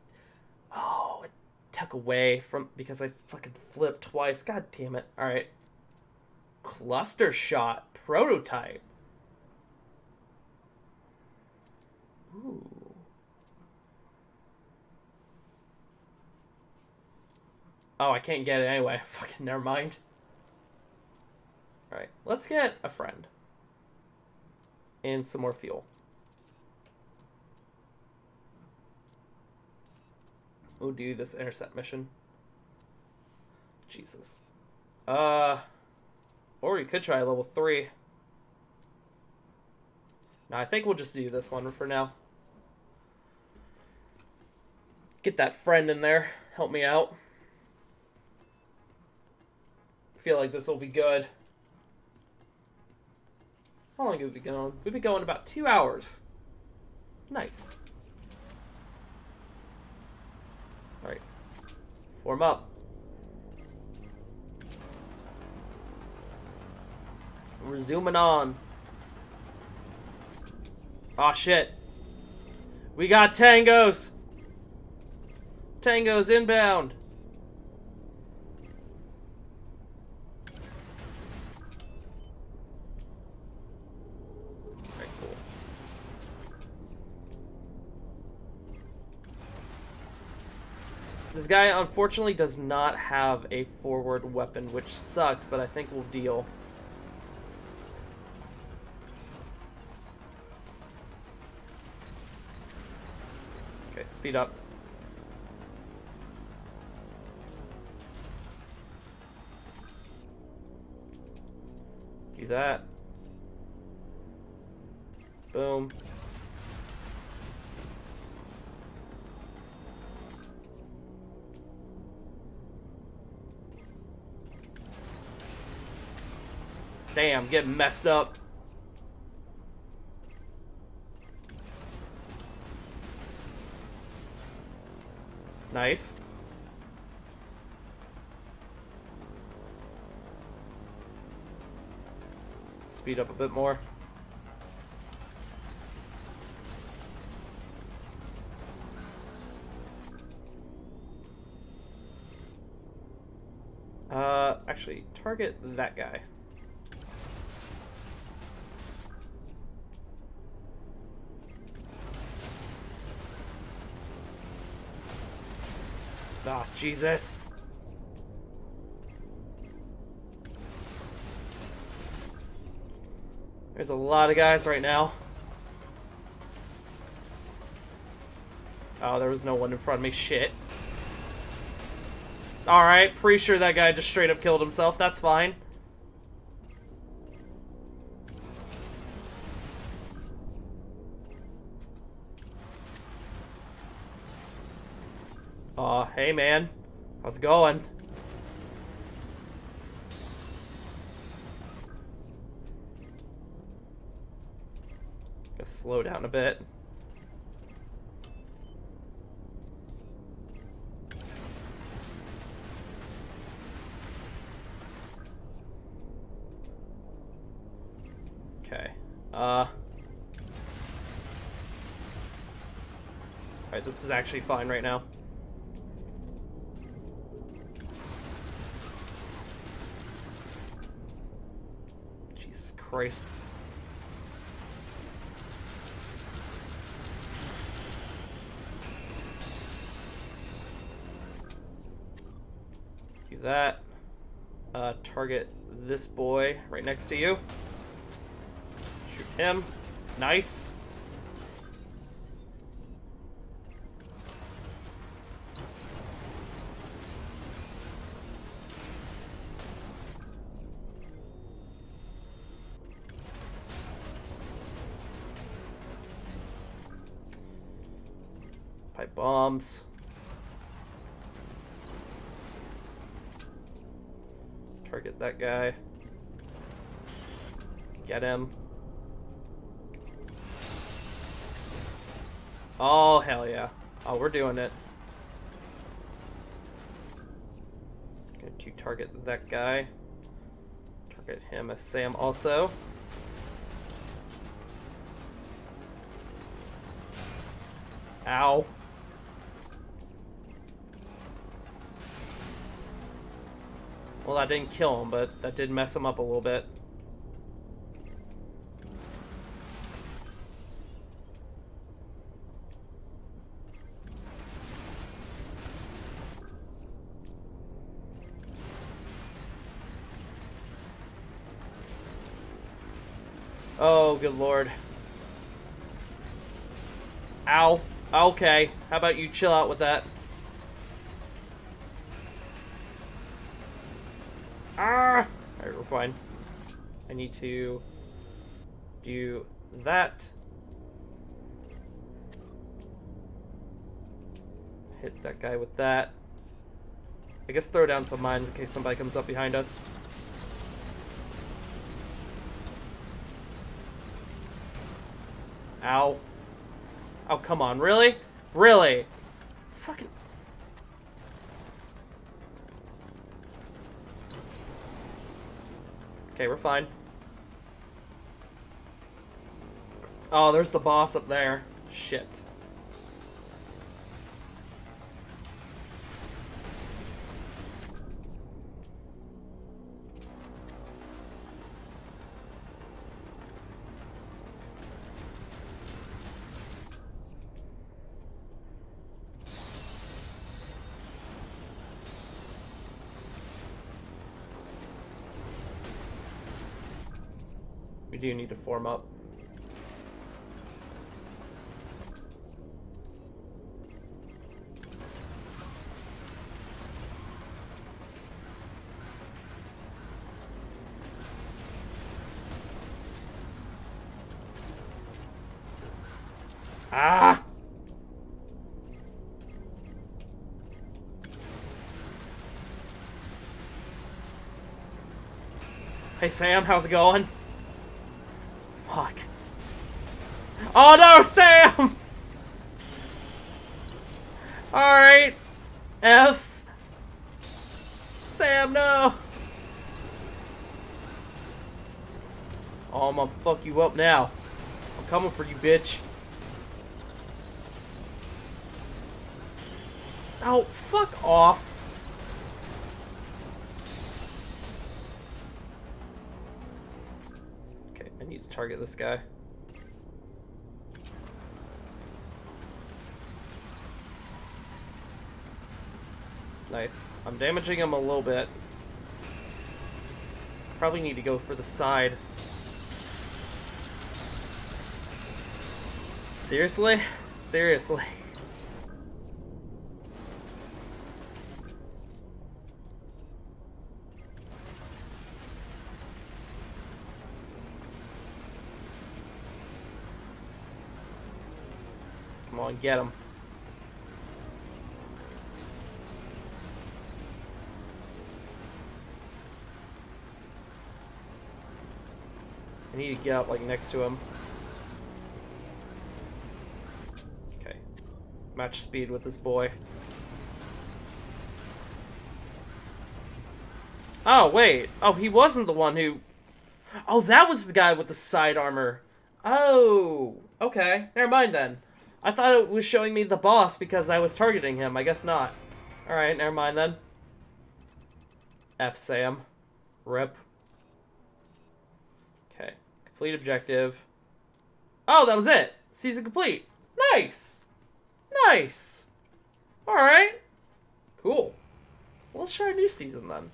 Oh, it took away from... Because I fucking flipped twice. God damn it. Alright. Cluster shot. Prototype. Ooh. Oh, I can't get it anyway. Fucking never mind. Alright, let's get a friend. And some more fuel. We'll do this intercept mission. Jesus. Uh, or we could try level 3. No, I think we'll just do this one for now. Get that friend in there. Help me out. feel like this will be good. How long have we been going? We've been going about two hours. Nice. Alright. Form up. We're zooming on. Aw, oh, shit. We got tangos. Tangos inbound. Guy unfortunately does not have a forward weapon, which sucks, but I think we'll deal. Okay, speed up. Do that. Boom. Damn, getting messed up. Nice. Speed up a bit more. Uh, actually, target that guy. Jesus. There's a lot of guys right now. Oh, there was no one in front of me. Shit. Alright, pretty sure that guy just straight up killed himself. That's fine. How's it going? Gotta slow down a bit. Okay. Uh. Alright, this is actually fine right now. Jesus Christ. Do that. Uh, target this boy right next to you. Shoot him. Nice. Bombs. Target that guy. Get him. Oh, hell yeah. Oh, we're doing it. Going to target that guy. Target him as Sam also. Didn't kill him, but that did mess him up a little bit. Oh, good lord. Ow. Okay. How about you chill out with that? Ah! Alright, we're fine. I need to do that. Hit that guy with that. I guess throw down some mines in case somebody comes up behind us. Ow. Oh, come on. Really? Really? Fucking... Okay, we're fine. Oh, there's the boss up there. Shit. We do need to form up. Hey Sam, how's it going? Fuck. Oh no, Sam! Alright. F. Sam, no. Oh, I'm gonna fuck you up now. I'm coming for you, bitch. Oh, fuck off. Target this guy. Nice. I'm damaging him a little bit. Probably need to go for the side. Seriously? Seriously. get him. I need to get up like next to him. Okay. Match speed with this boy. Oh, wait. Oh, he wasn't the one who... Oh, that was the guy with the side armor. Oh, okay. Never mind then. I thought it was showing me the boss because I was targeting him. I guess not. Alright, never mind then. F Sam. Rip. Okay. Complete objective. Oh, that was it. Season complete. Nice. Nice. Alright. Cool. Well, let's try a new season then.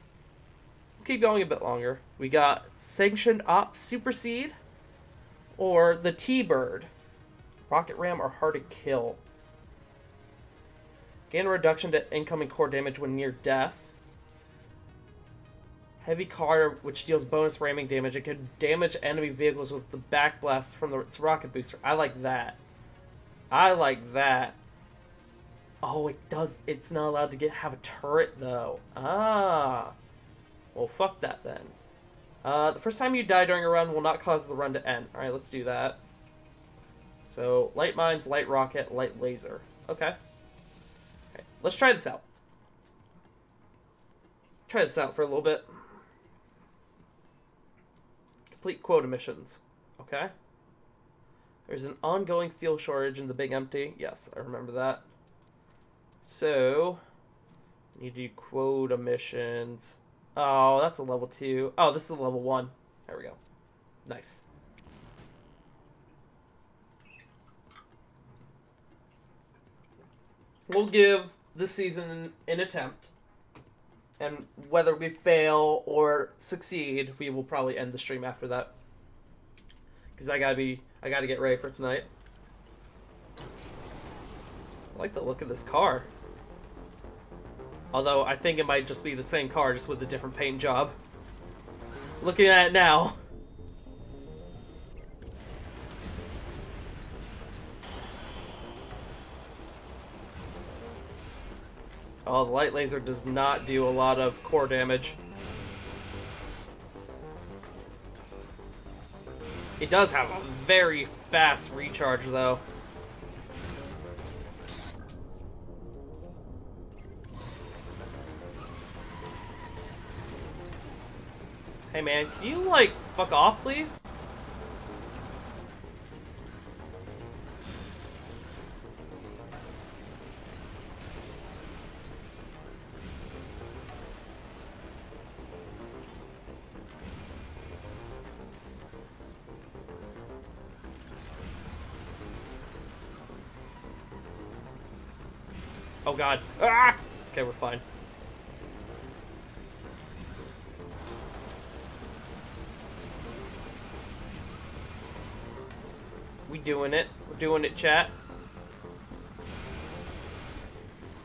We'll keep going a bit longer. We got Sanctioned Ops Supersede or the T-Bird. Rocket Ram are hard to kill. Gain a reduction to incoming core damage when near death. Heavy car, which deals bonus ramming damage. It can damage enemy vehicles with the back backblast from the, its rocket booster. I like that. I like that. Oh, it does. It's not allowed to get have a turret though. Ah. Well, fuck that then. Uh, the first time you die during a run will not cause the run to end. All right, let's do that. So, light mines, light rocket, light laser. Okay. Okay, let's try this out. Try this out for a little bit. Complete quota missions. Okay. There's an ongoing fuel shortage in the Big Empty. Yes, I remember that. So, need to do quota missions. Oh, that's a level 2. Oh, this is a level 1. There we go. Nice. We'll give this season an attempt. And whether we fail or succeed, we will probably end the stream after that. Because I gotta be, I gotta get ready for tonight. I like the look of this car. Although I think it might just be the same car, just with a different paint job. Looking at it now. Oh, the light laser does not do a lot of core damage. It does have a very fast recharge, though. Hey man, can you like fuck off please? Oh god. Ah! Okay, we're fine. We doing it. We're doing it, chat.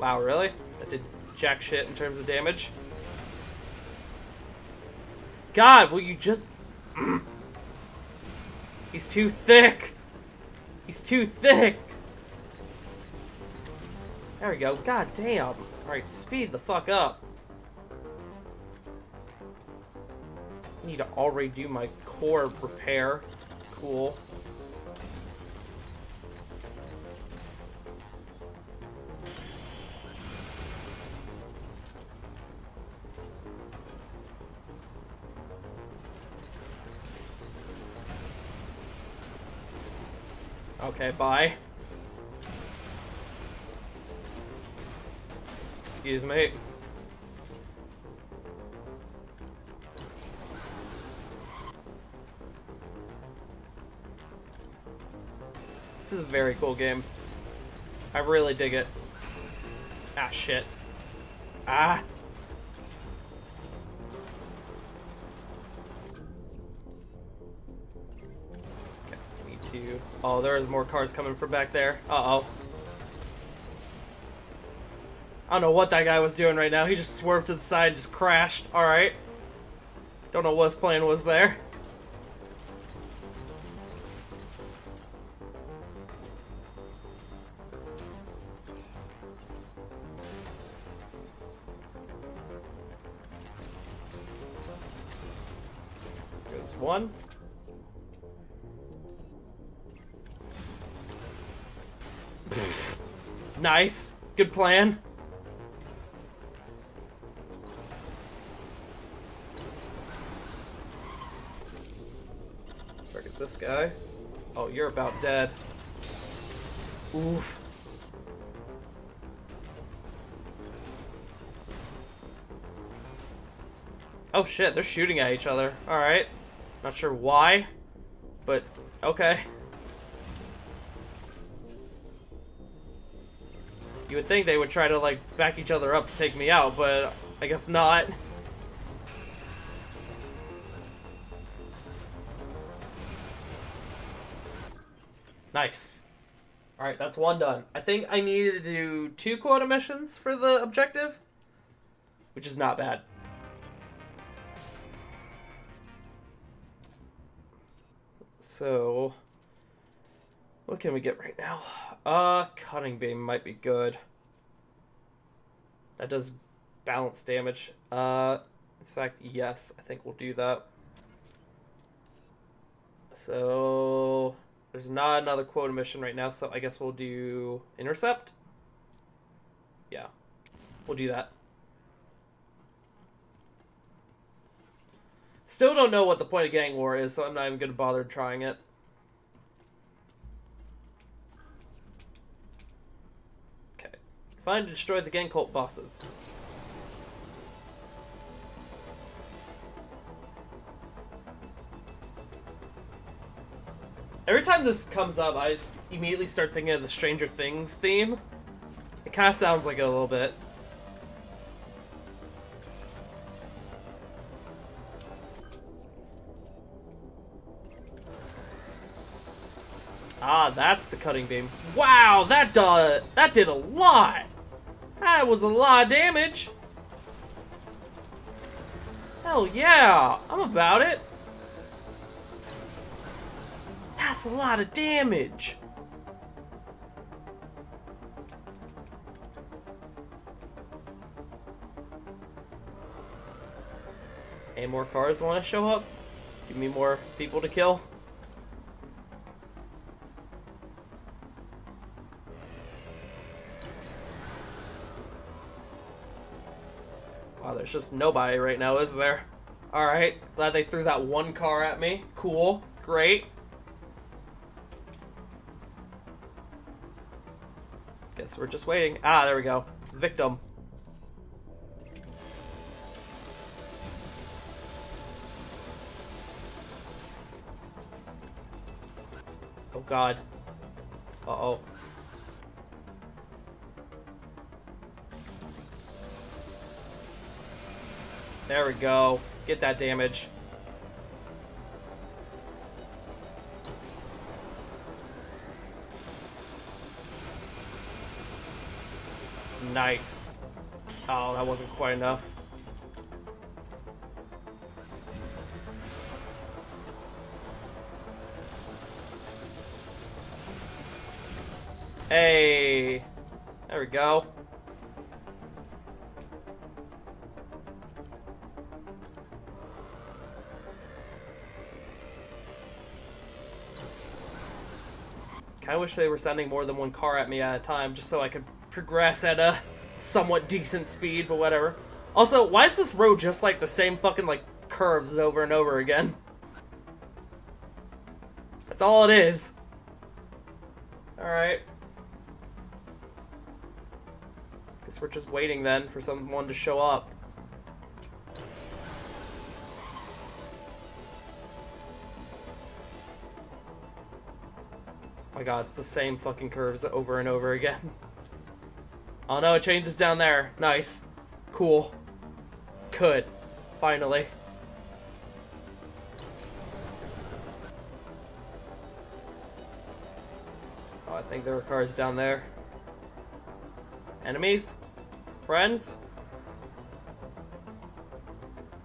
Wow, really? That did jack shit in terms of damage. God, will you just... He's too thick! He's too thick! There we go. God damn. Alright, speed the fuck up. Need to already do my core repair. Cool. Okay, bye. Excuse me. This is a very cool game. I really dig it. Ah, shit. Ah! Okay, me too. Oh, there's more cars coming from back there. Uh-oh. I don't know what that guy was doing right now. He just swerved to the side just crashed. Alright. Don't know what his plan was there. Goes one. nice. Good plan. Oh, you're about dead. Oof. Oh shit, they're shooting at each other. Alright. Not sure why, but okay. You would think they would try to, like, back each other up to take me out, but I guess not. Nice. Alright, that's one done. I think I needed to do two quota missions for the objective, which is not bad. So, what can we get right now? Uh, cutting beam might be good. That does balance damage. Uh, in fact, yes, I think we'll do that. So, there's not another quota mission right now, so I guess we'll do intercept. Yeah, we'll do that. Still don't know what the point of gang war is, so I'm not even gonna bother trying it. Okay. Find and destroy the gang cult bosses. Every time this comes up, I immediately start thinking of the Stranger Things theme. It kind of sounds like it a little bit. Ah, that's the cutting beam. Wow, that uh, that did a lot. That was a lot of damage. Hell yeah, I'm about it. That's a lot of damage. Any more cars want to show up? Give me more people to kill. Wow, there's just nobody right now, is there? Alright, glad they threw that one car at me. Cool, great. Guess we're just waiting. Ah, there we go. Victim. Oh god. Uh-oh. There we go. Get that damage. Nice. Oh, that wasn't quite enough. Hey. There we go. Kinda wish they were sending more than one car at me at a time, just so I could progress at a somewhat decent speed, but whatever. Also, why is this road just like the same fucking, like, curves over and over again? That's all it is. Alright. Guess we're just waiting then for someone to show up. my god, it's the same fucking curves over and over again. Oh no, it changes down there. Nice. Cool. Good. Finally. Oh, I think there are cars down there. Enemies? Friends?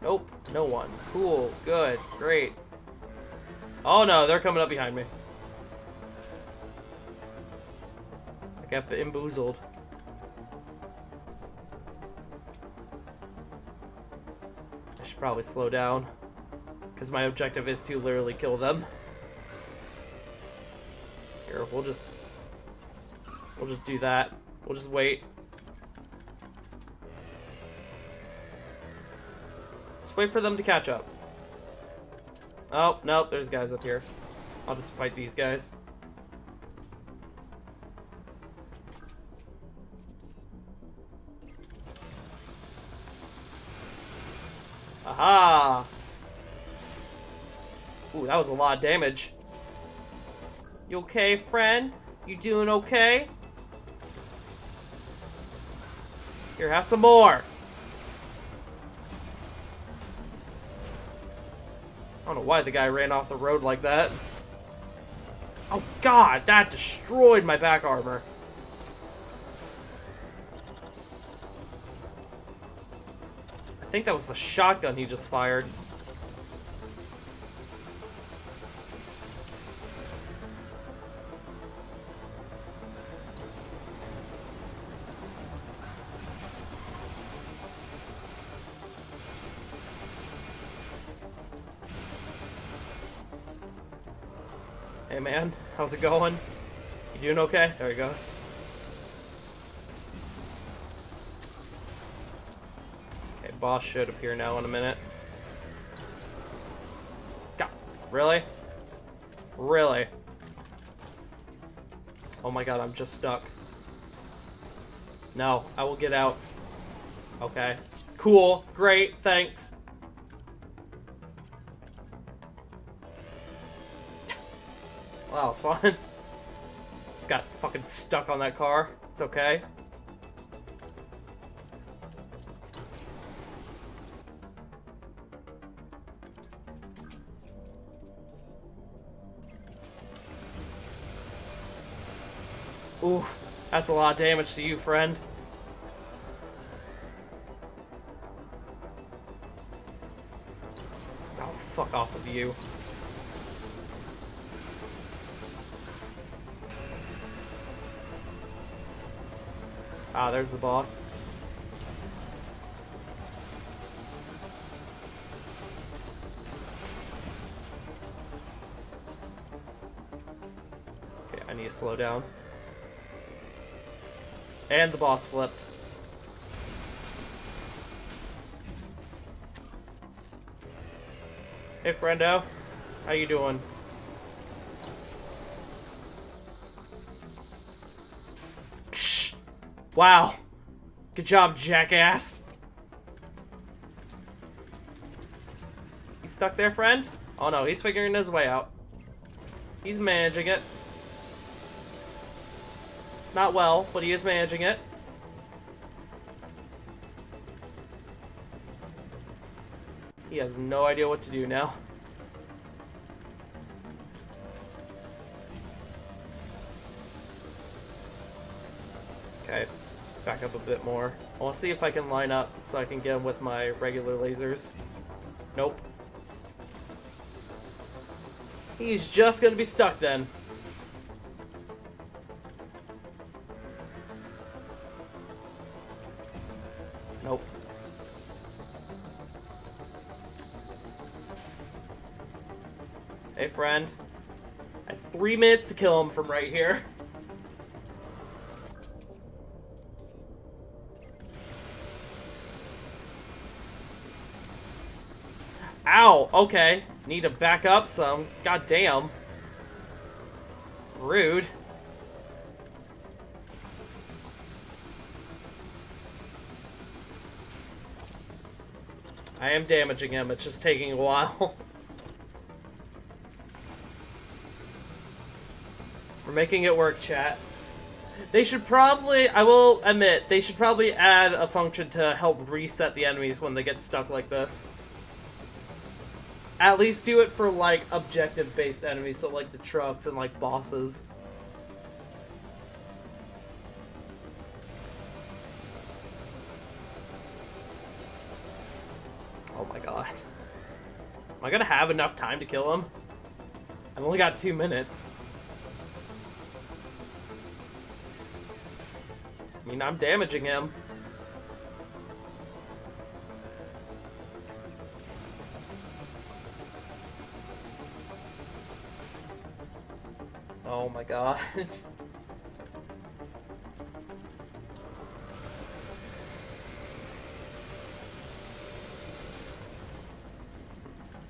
Nope, no one. Cool, good, great. Oh no, they're coming up behind me. I got bamboozled. Should probably slow down. Because my objective is to literally kill them. Here, we'll just... We'll just do that. We'll just wait. Let's wait for them to catch up. Oh, nope, there's guys up here. I'll just fight these guys. Aha! Ooh, that was a lot of damage. You okay, friend? You doing okay? Here, have some more. I don't know why the guy ran off the road like that. Oh god, that destroyed my back armor. I think that was the shotgun he just fired. Hey man, how's it going? You doing okay? There he goes. Boss should appear now in a minute. God, really? Really? Oh my god, I'm just stuck. No, I will get out. Okay. Cool, great, thanks. Wow, it's fun. Just got fucking stuck on that car. It's okay. That's a lot of damage to you, friend. Oh, fuck off of you. Ah, there's the boss. Okay, I need to slow down. And the boss flipped. Hey, friendo. How you doing? Psh. Wow. Good job, jackass. You stuck there, friend? Oh no, he's figuring his way out. He's managing it. Not well, but he is managing it. He has no idea what to do now. Okay, back up a bit more. I want to see if I can line up so I can get him with my regular lasers. Nope. He's just gonna be stuck then. Friend. I have three minutes to kill him from right here. Ow! Okay. Need to back up some. God damn. Rude. I am damaging him, it's just taking a while. making it work, chat. They should probably, I will admit, they should probably add a function to help reset the enemies when they get stuck like this. At least do it for, like, objective-based enemies, so, like, the trucks and, like, bosses. Oh my god. Am I gonna have enough time to kill him? I've only got two minutes. mean, I'm damaging him. Oh my god.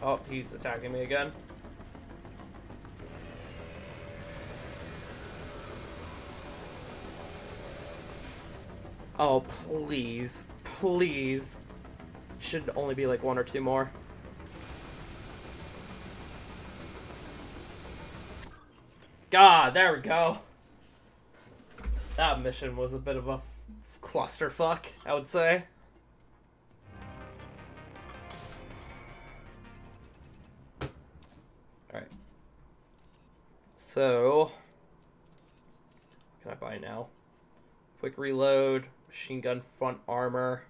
oh, he's attacking me again. Oh, please. Please. Should only be like one or two more. God, there we go. That mission was a bit of a clusterfuck, I would say. Alright. So, can I buy now? Quick reload, machine gun front armor.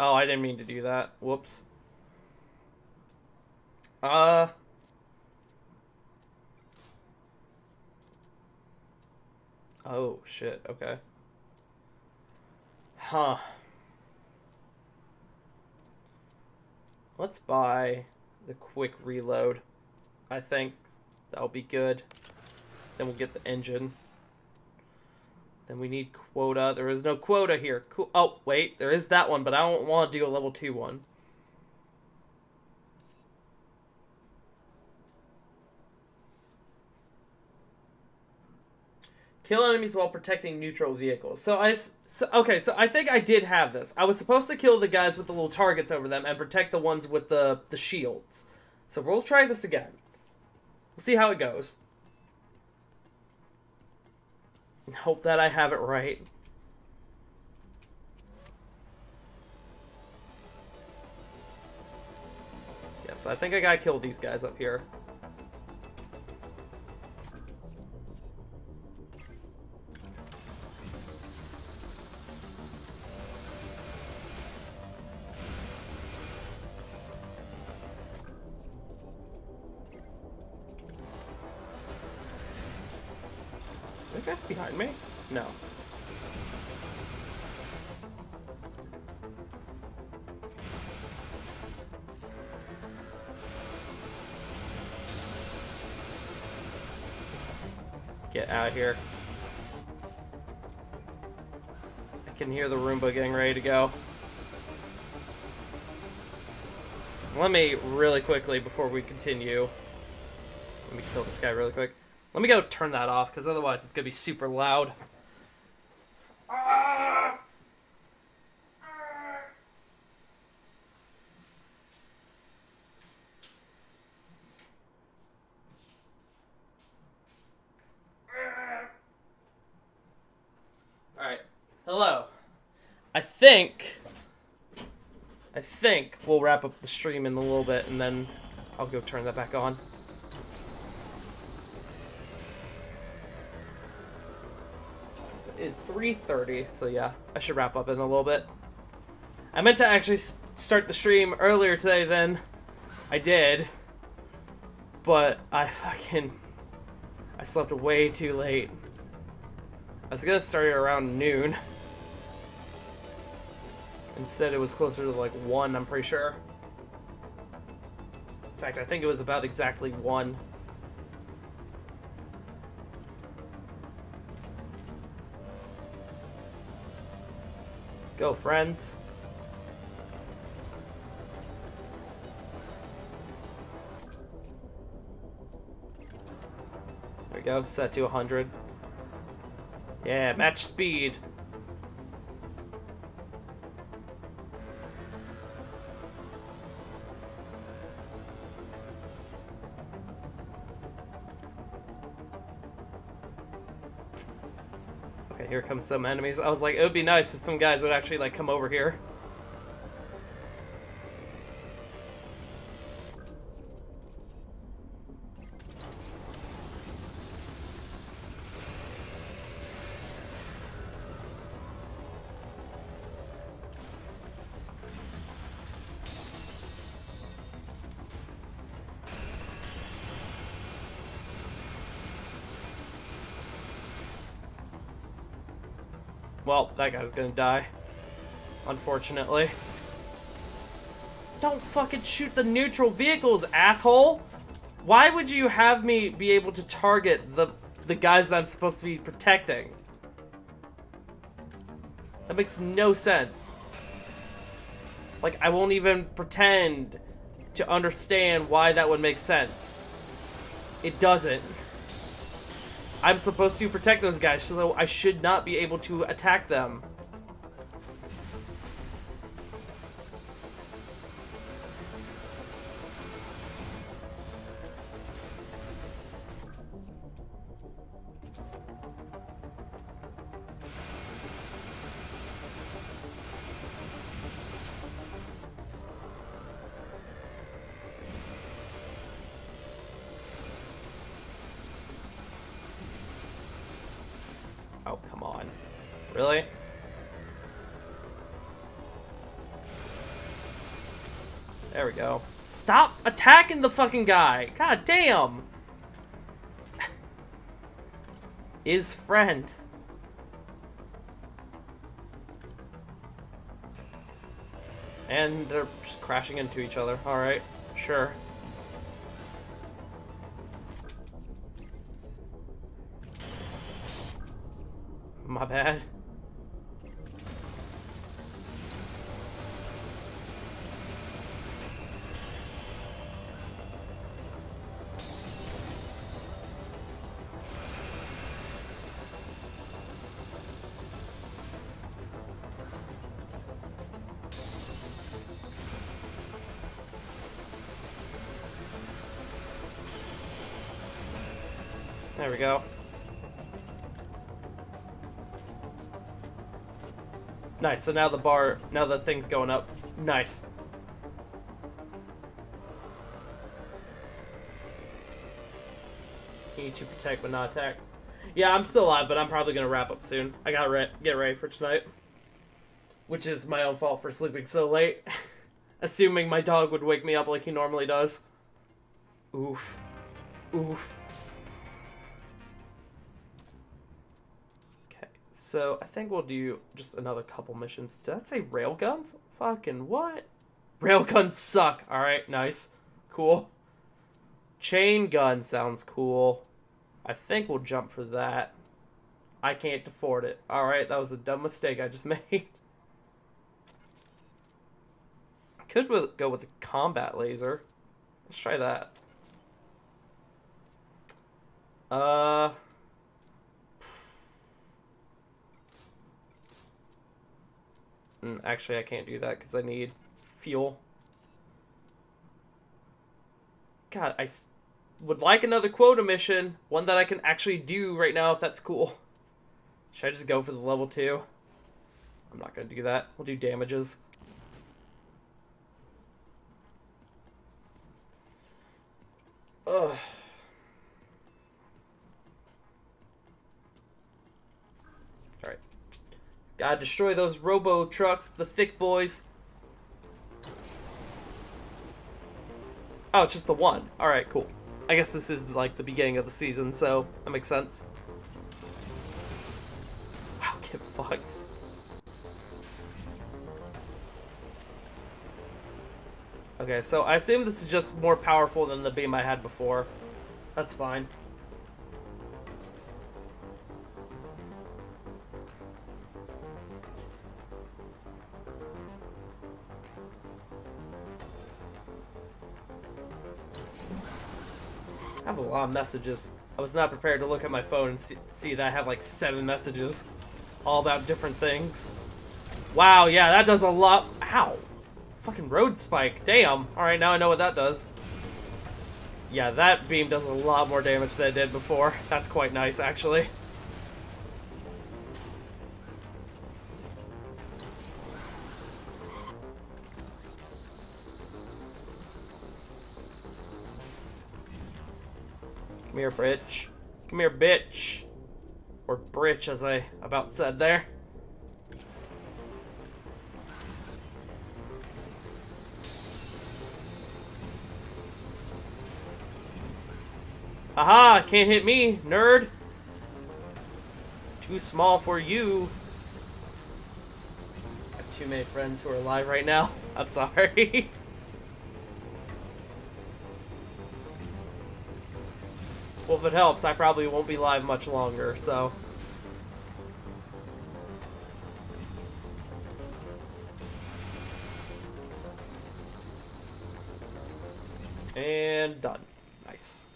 Oh, I didn't mean to do that. Whoops. Uh. Oh, shit. Okay. Huh. Let's buy the quick reload. I think that'll be good. Then we'll get the engine. Then we need quota. There is no quota here. Cool. Oh, wait. There is that one, but I don't want to do a level 2 one. Kill enemies while protecting neutral vehicles. So I... So, okay, so I think I did have this. I was supposed to kill the guys with the little targets over them and protect the ones with the, the shields. So we'll try this again. We'll see how it goes. Hope that I have it right. Yes, I think I gotta kill these guys up here. To go. Let me really quickly, before we continue, let me kill this guy really quick. Let me go turn that off, because otherwise it's going to be super loud. Alright. Hello. I think... I think we'll wrap up the stream in a little bit, and then I'll go turn that back on. is 3.30, so yeah, I should wrap up in a little bit. I meant to actually start the stream earlier today than I did, but I fucking... I slept way too late. I was gonna start it around noon. Instead, it was closer to like 1, I'm pretty sure. In fact, I think it was about exactly 1. Go, friends. There we go, set to 100. Yeah, match speed. Some enemies. I was like, it would be nice if some guys would actually, like, come over here. That guy's gonna die. Unfortunately. Don't fucking shoot the neutral vehicles, asshole! Why would you have me be able to target the the guys that I'm supposed to be protecting? That makes no sense. Like, I won't even pretend to understand why that would make sense. It doesn't. I'm supposed to protect those guys, so I should not be able to attack them. Really? There we go. Stop attacking the fucking guy! God damn! Is friend. And they're just crashing into each other. Alright, sure. Nice, so now the bar, now the thing's going up. Nice. You need to protect but not attack. Yeah, I'm still alive, but I'm probably gonna wrap up soon. I gotta re get ready for tonight. Which is my own fault for sleeping so late. Assuming my dog would wake me up like he normally does. Oof. Oof. So I think we'll do just another couple missions. Did I say railguns? Fucking what? Railguns suck. Alright, nice. Cool. Chain gun sounds cool. I think we'll jump for that. I can't afford it. Alright, that was a dumb mistake I just made. Could go with the combat laser. Let's try that. Uh... Mm, Actually, I can't do that because I need fuel. God, I would like another quota mission. One that I can actually do right now if that's cool. Should I just go for the level 2? I'm not going to do that. We'll do damages. Ugh. Gotta destroy those robo trucks, the thick boys. Oh, it's just the one. Alright, cool. I guess this is like the beginning of the season, so that makes sense. Wow, get fucked. Okay, so I assume this is just more powerful than the beam I had before. That's fine. Lot of messages. I was not prepared to look at my phone and see, see that I have like seven messages. All about different things. Wow, yeah, that does a lot. Ow. Fucking road spike. Damn. Alright, now I know what that does. Yeah, that beam does a lot more damage than it did before. That's quite nice, actually. Come here, bitch. Come here, bitch. Or britch, as I about said there. Aha! Can't hit me, nerd! Too small for you. I have too many friends who are alive right now. I'm sorry. Well, if it helps, I probably won't be live much longer, so... And done. Nice.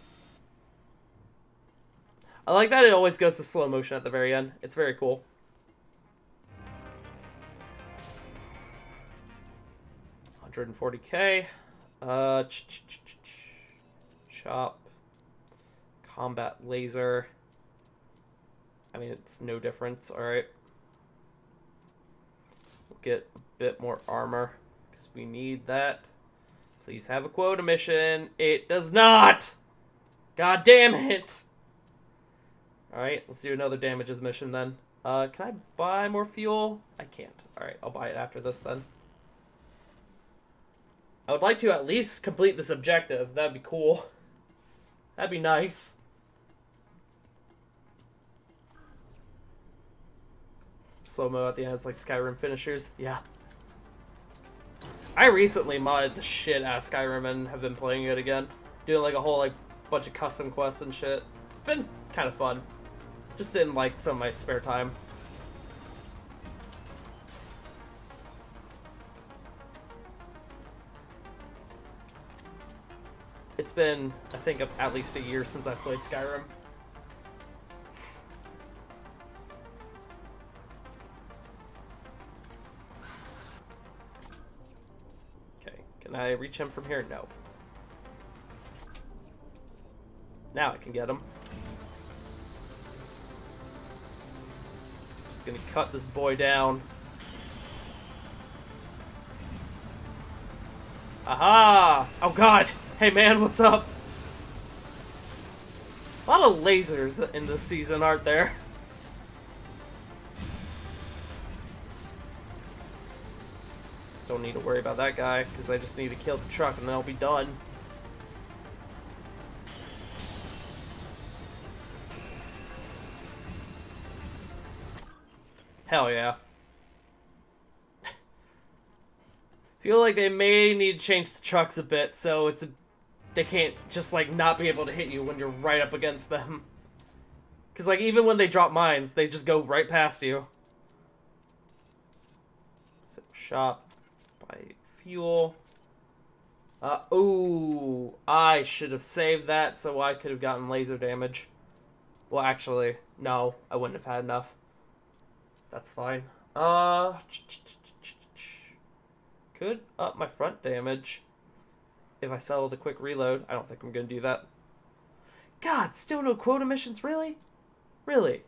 I like that it always goes to slow motion at the very end. It's very cool. Hundred and forty K. Uh ch -ch -ch chop. Combat laser. I mean it's no difference, alright. We'll get a bit more armor. Because we need that. Please have a quota mission. It does not! God damn it! Alright, let's do another damages mission then. Uh, can I buy more fuel? I can't. Alright, I'll buy it after this then. I would like to at least complete this objective. That'd be cool. That'd be nice. Slow-mo at the end, it's like Skyrim finishers. Yeah. I recently modded the shit out of Skyrim and have been playing it again. Doing like a whole like bunch of custom quests and shit. It's been kind of fun. Just in like some of my spare time. It's been, I think, at least a year since I've played Skyrim. I reach him from here? No. Now I can get him. Just gonna cut this boy down. Aha! Oh god! Hey man, what's up? A lot of lasers in this season, aren't there? Don't need to worry about that guy, because I just need to kill the truck and then I'll be done. Hell yeah. Feel like they may need to change the trucks a bit, so it's a, they can't just like not be able to hit you when you're right up against them. Cause like even when they drop mines, they just go right past you. Shop, fuel. Uh, ooh, I should have saved that so I could have gotten laser damage. Well, actually, no, I wouldn't have had enough. That's fine. Uh, could up my front damage if I sell the quick reload. I don't think I'm gonna do that. God, still no quota missions, really? Really?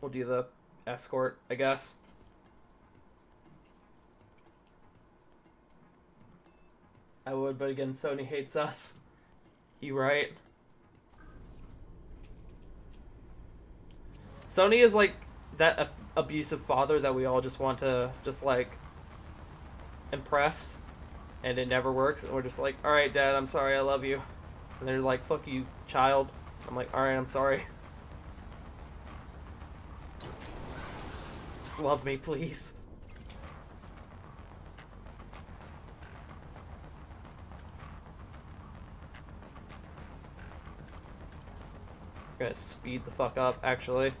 We'll do the escort, I guess. I would, but again, Sony hates us. You right? Sony is like that abusive father that we all just want to just like impress and it never works and we're just like all right dad i'm sorry i love you and they're like fuck you child i'm like all right i'm sorry just love me please gonna speed the fuck up actually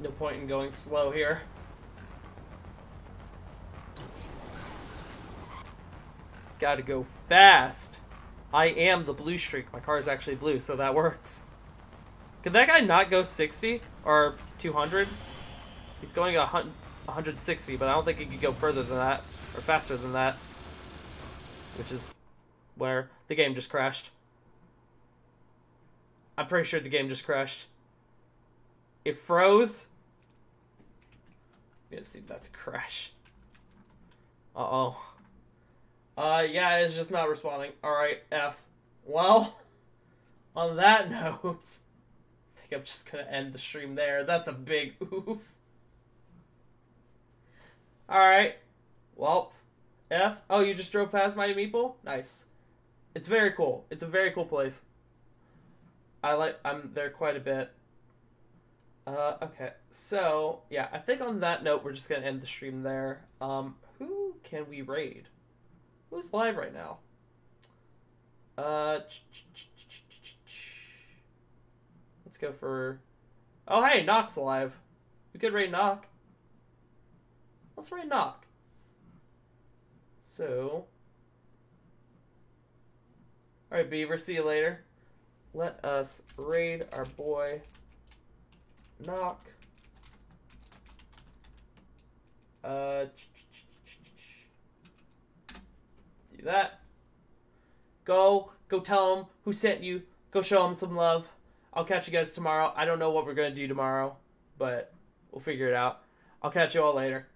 no point in going slow here. Gotta go fast. I am the blue streak. My car is actually blue, so that works. Could that guy not go 60 or 200? He's going 160, but I don't think he could go further than that or faster than that. Which is where the game just crashed. I'm pretty sure the game just crashed. It froze. Yeah, see, if that's crash. Uh-oh. Uh, yeah, it's just not responding. Alright, F. Well, on that note, I think I'm just gonna end the stream there. That's a big oof. Alright. Well, F. Oh, you just drove past my meeple? Nice. It's very cool. It's a very cool place. I like, I'm there quite a bit. Uh, okay, so yeah, I think on that note, we're just gonna end the stream there. Um, who can we raid? Who's live right now? Uh, let's go for. Oh, hey, Knock's alive. We could raid Knock. Let's raid Knock. So. Alright, Beaver, see you later. Let us raid our boy Knock. Uh, do that. Go, go tell him who sent you. Go show him some love. I'll catch you guys tomorrow. I don't know what we're gonna do tomorrow, but we'll figure it out. I'll catch you all later.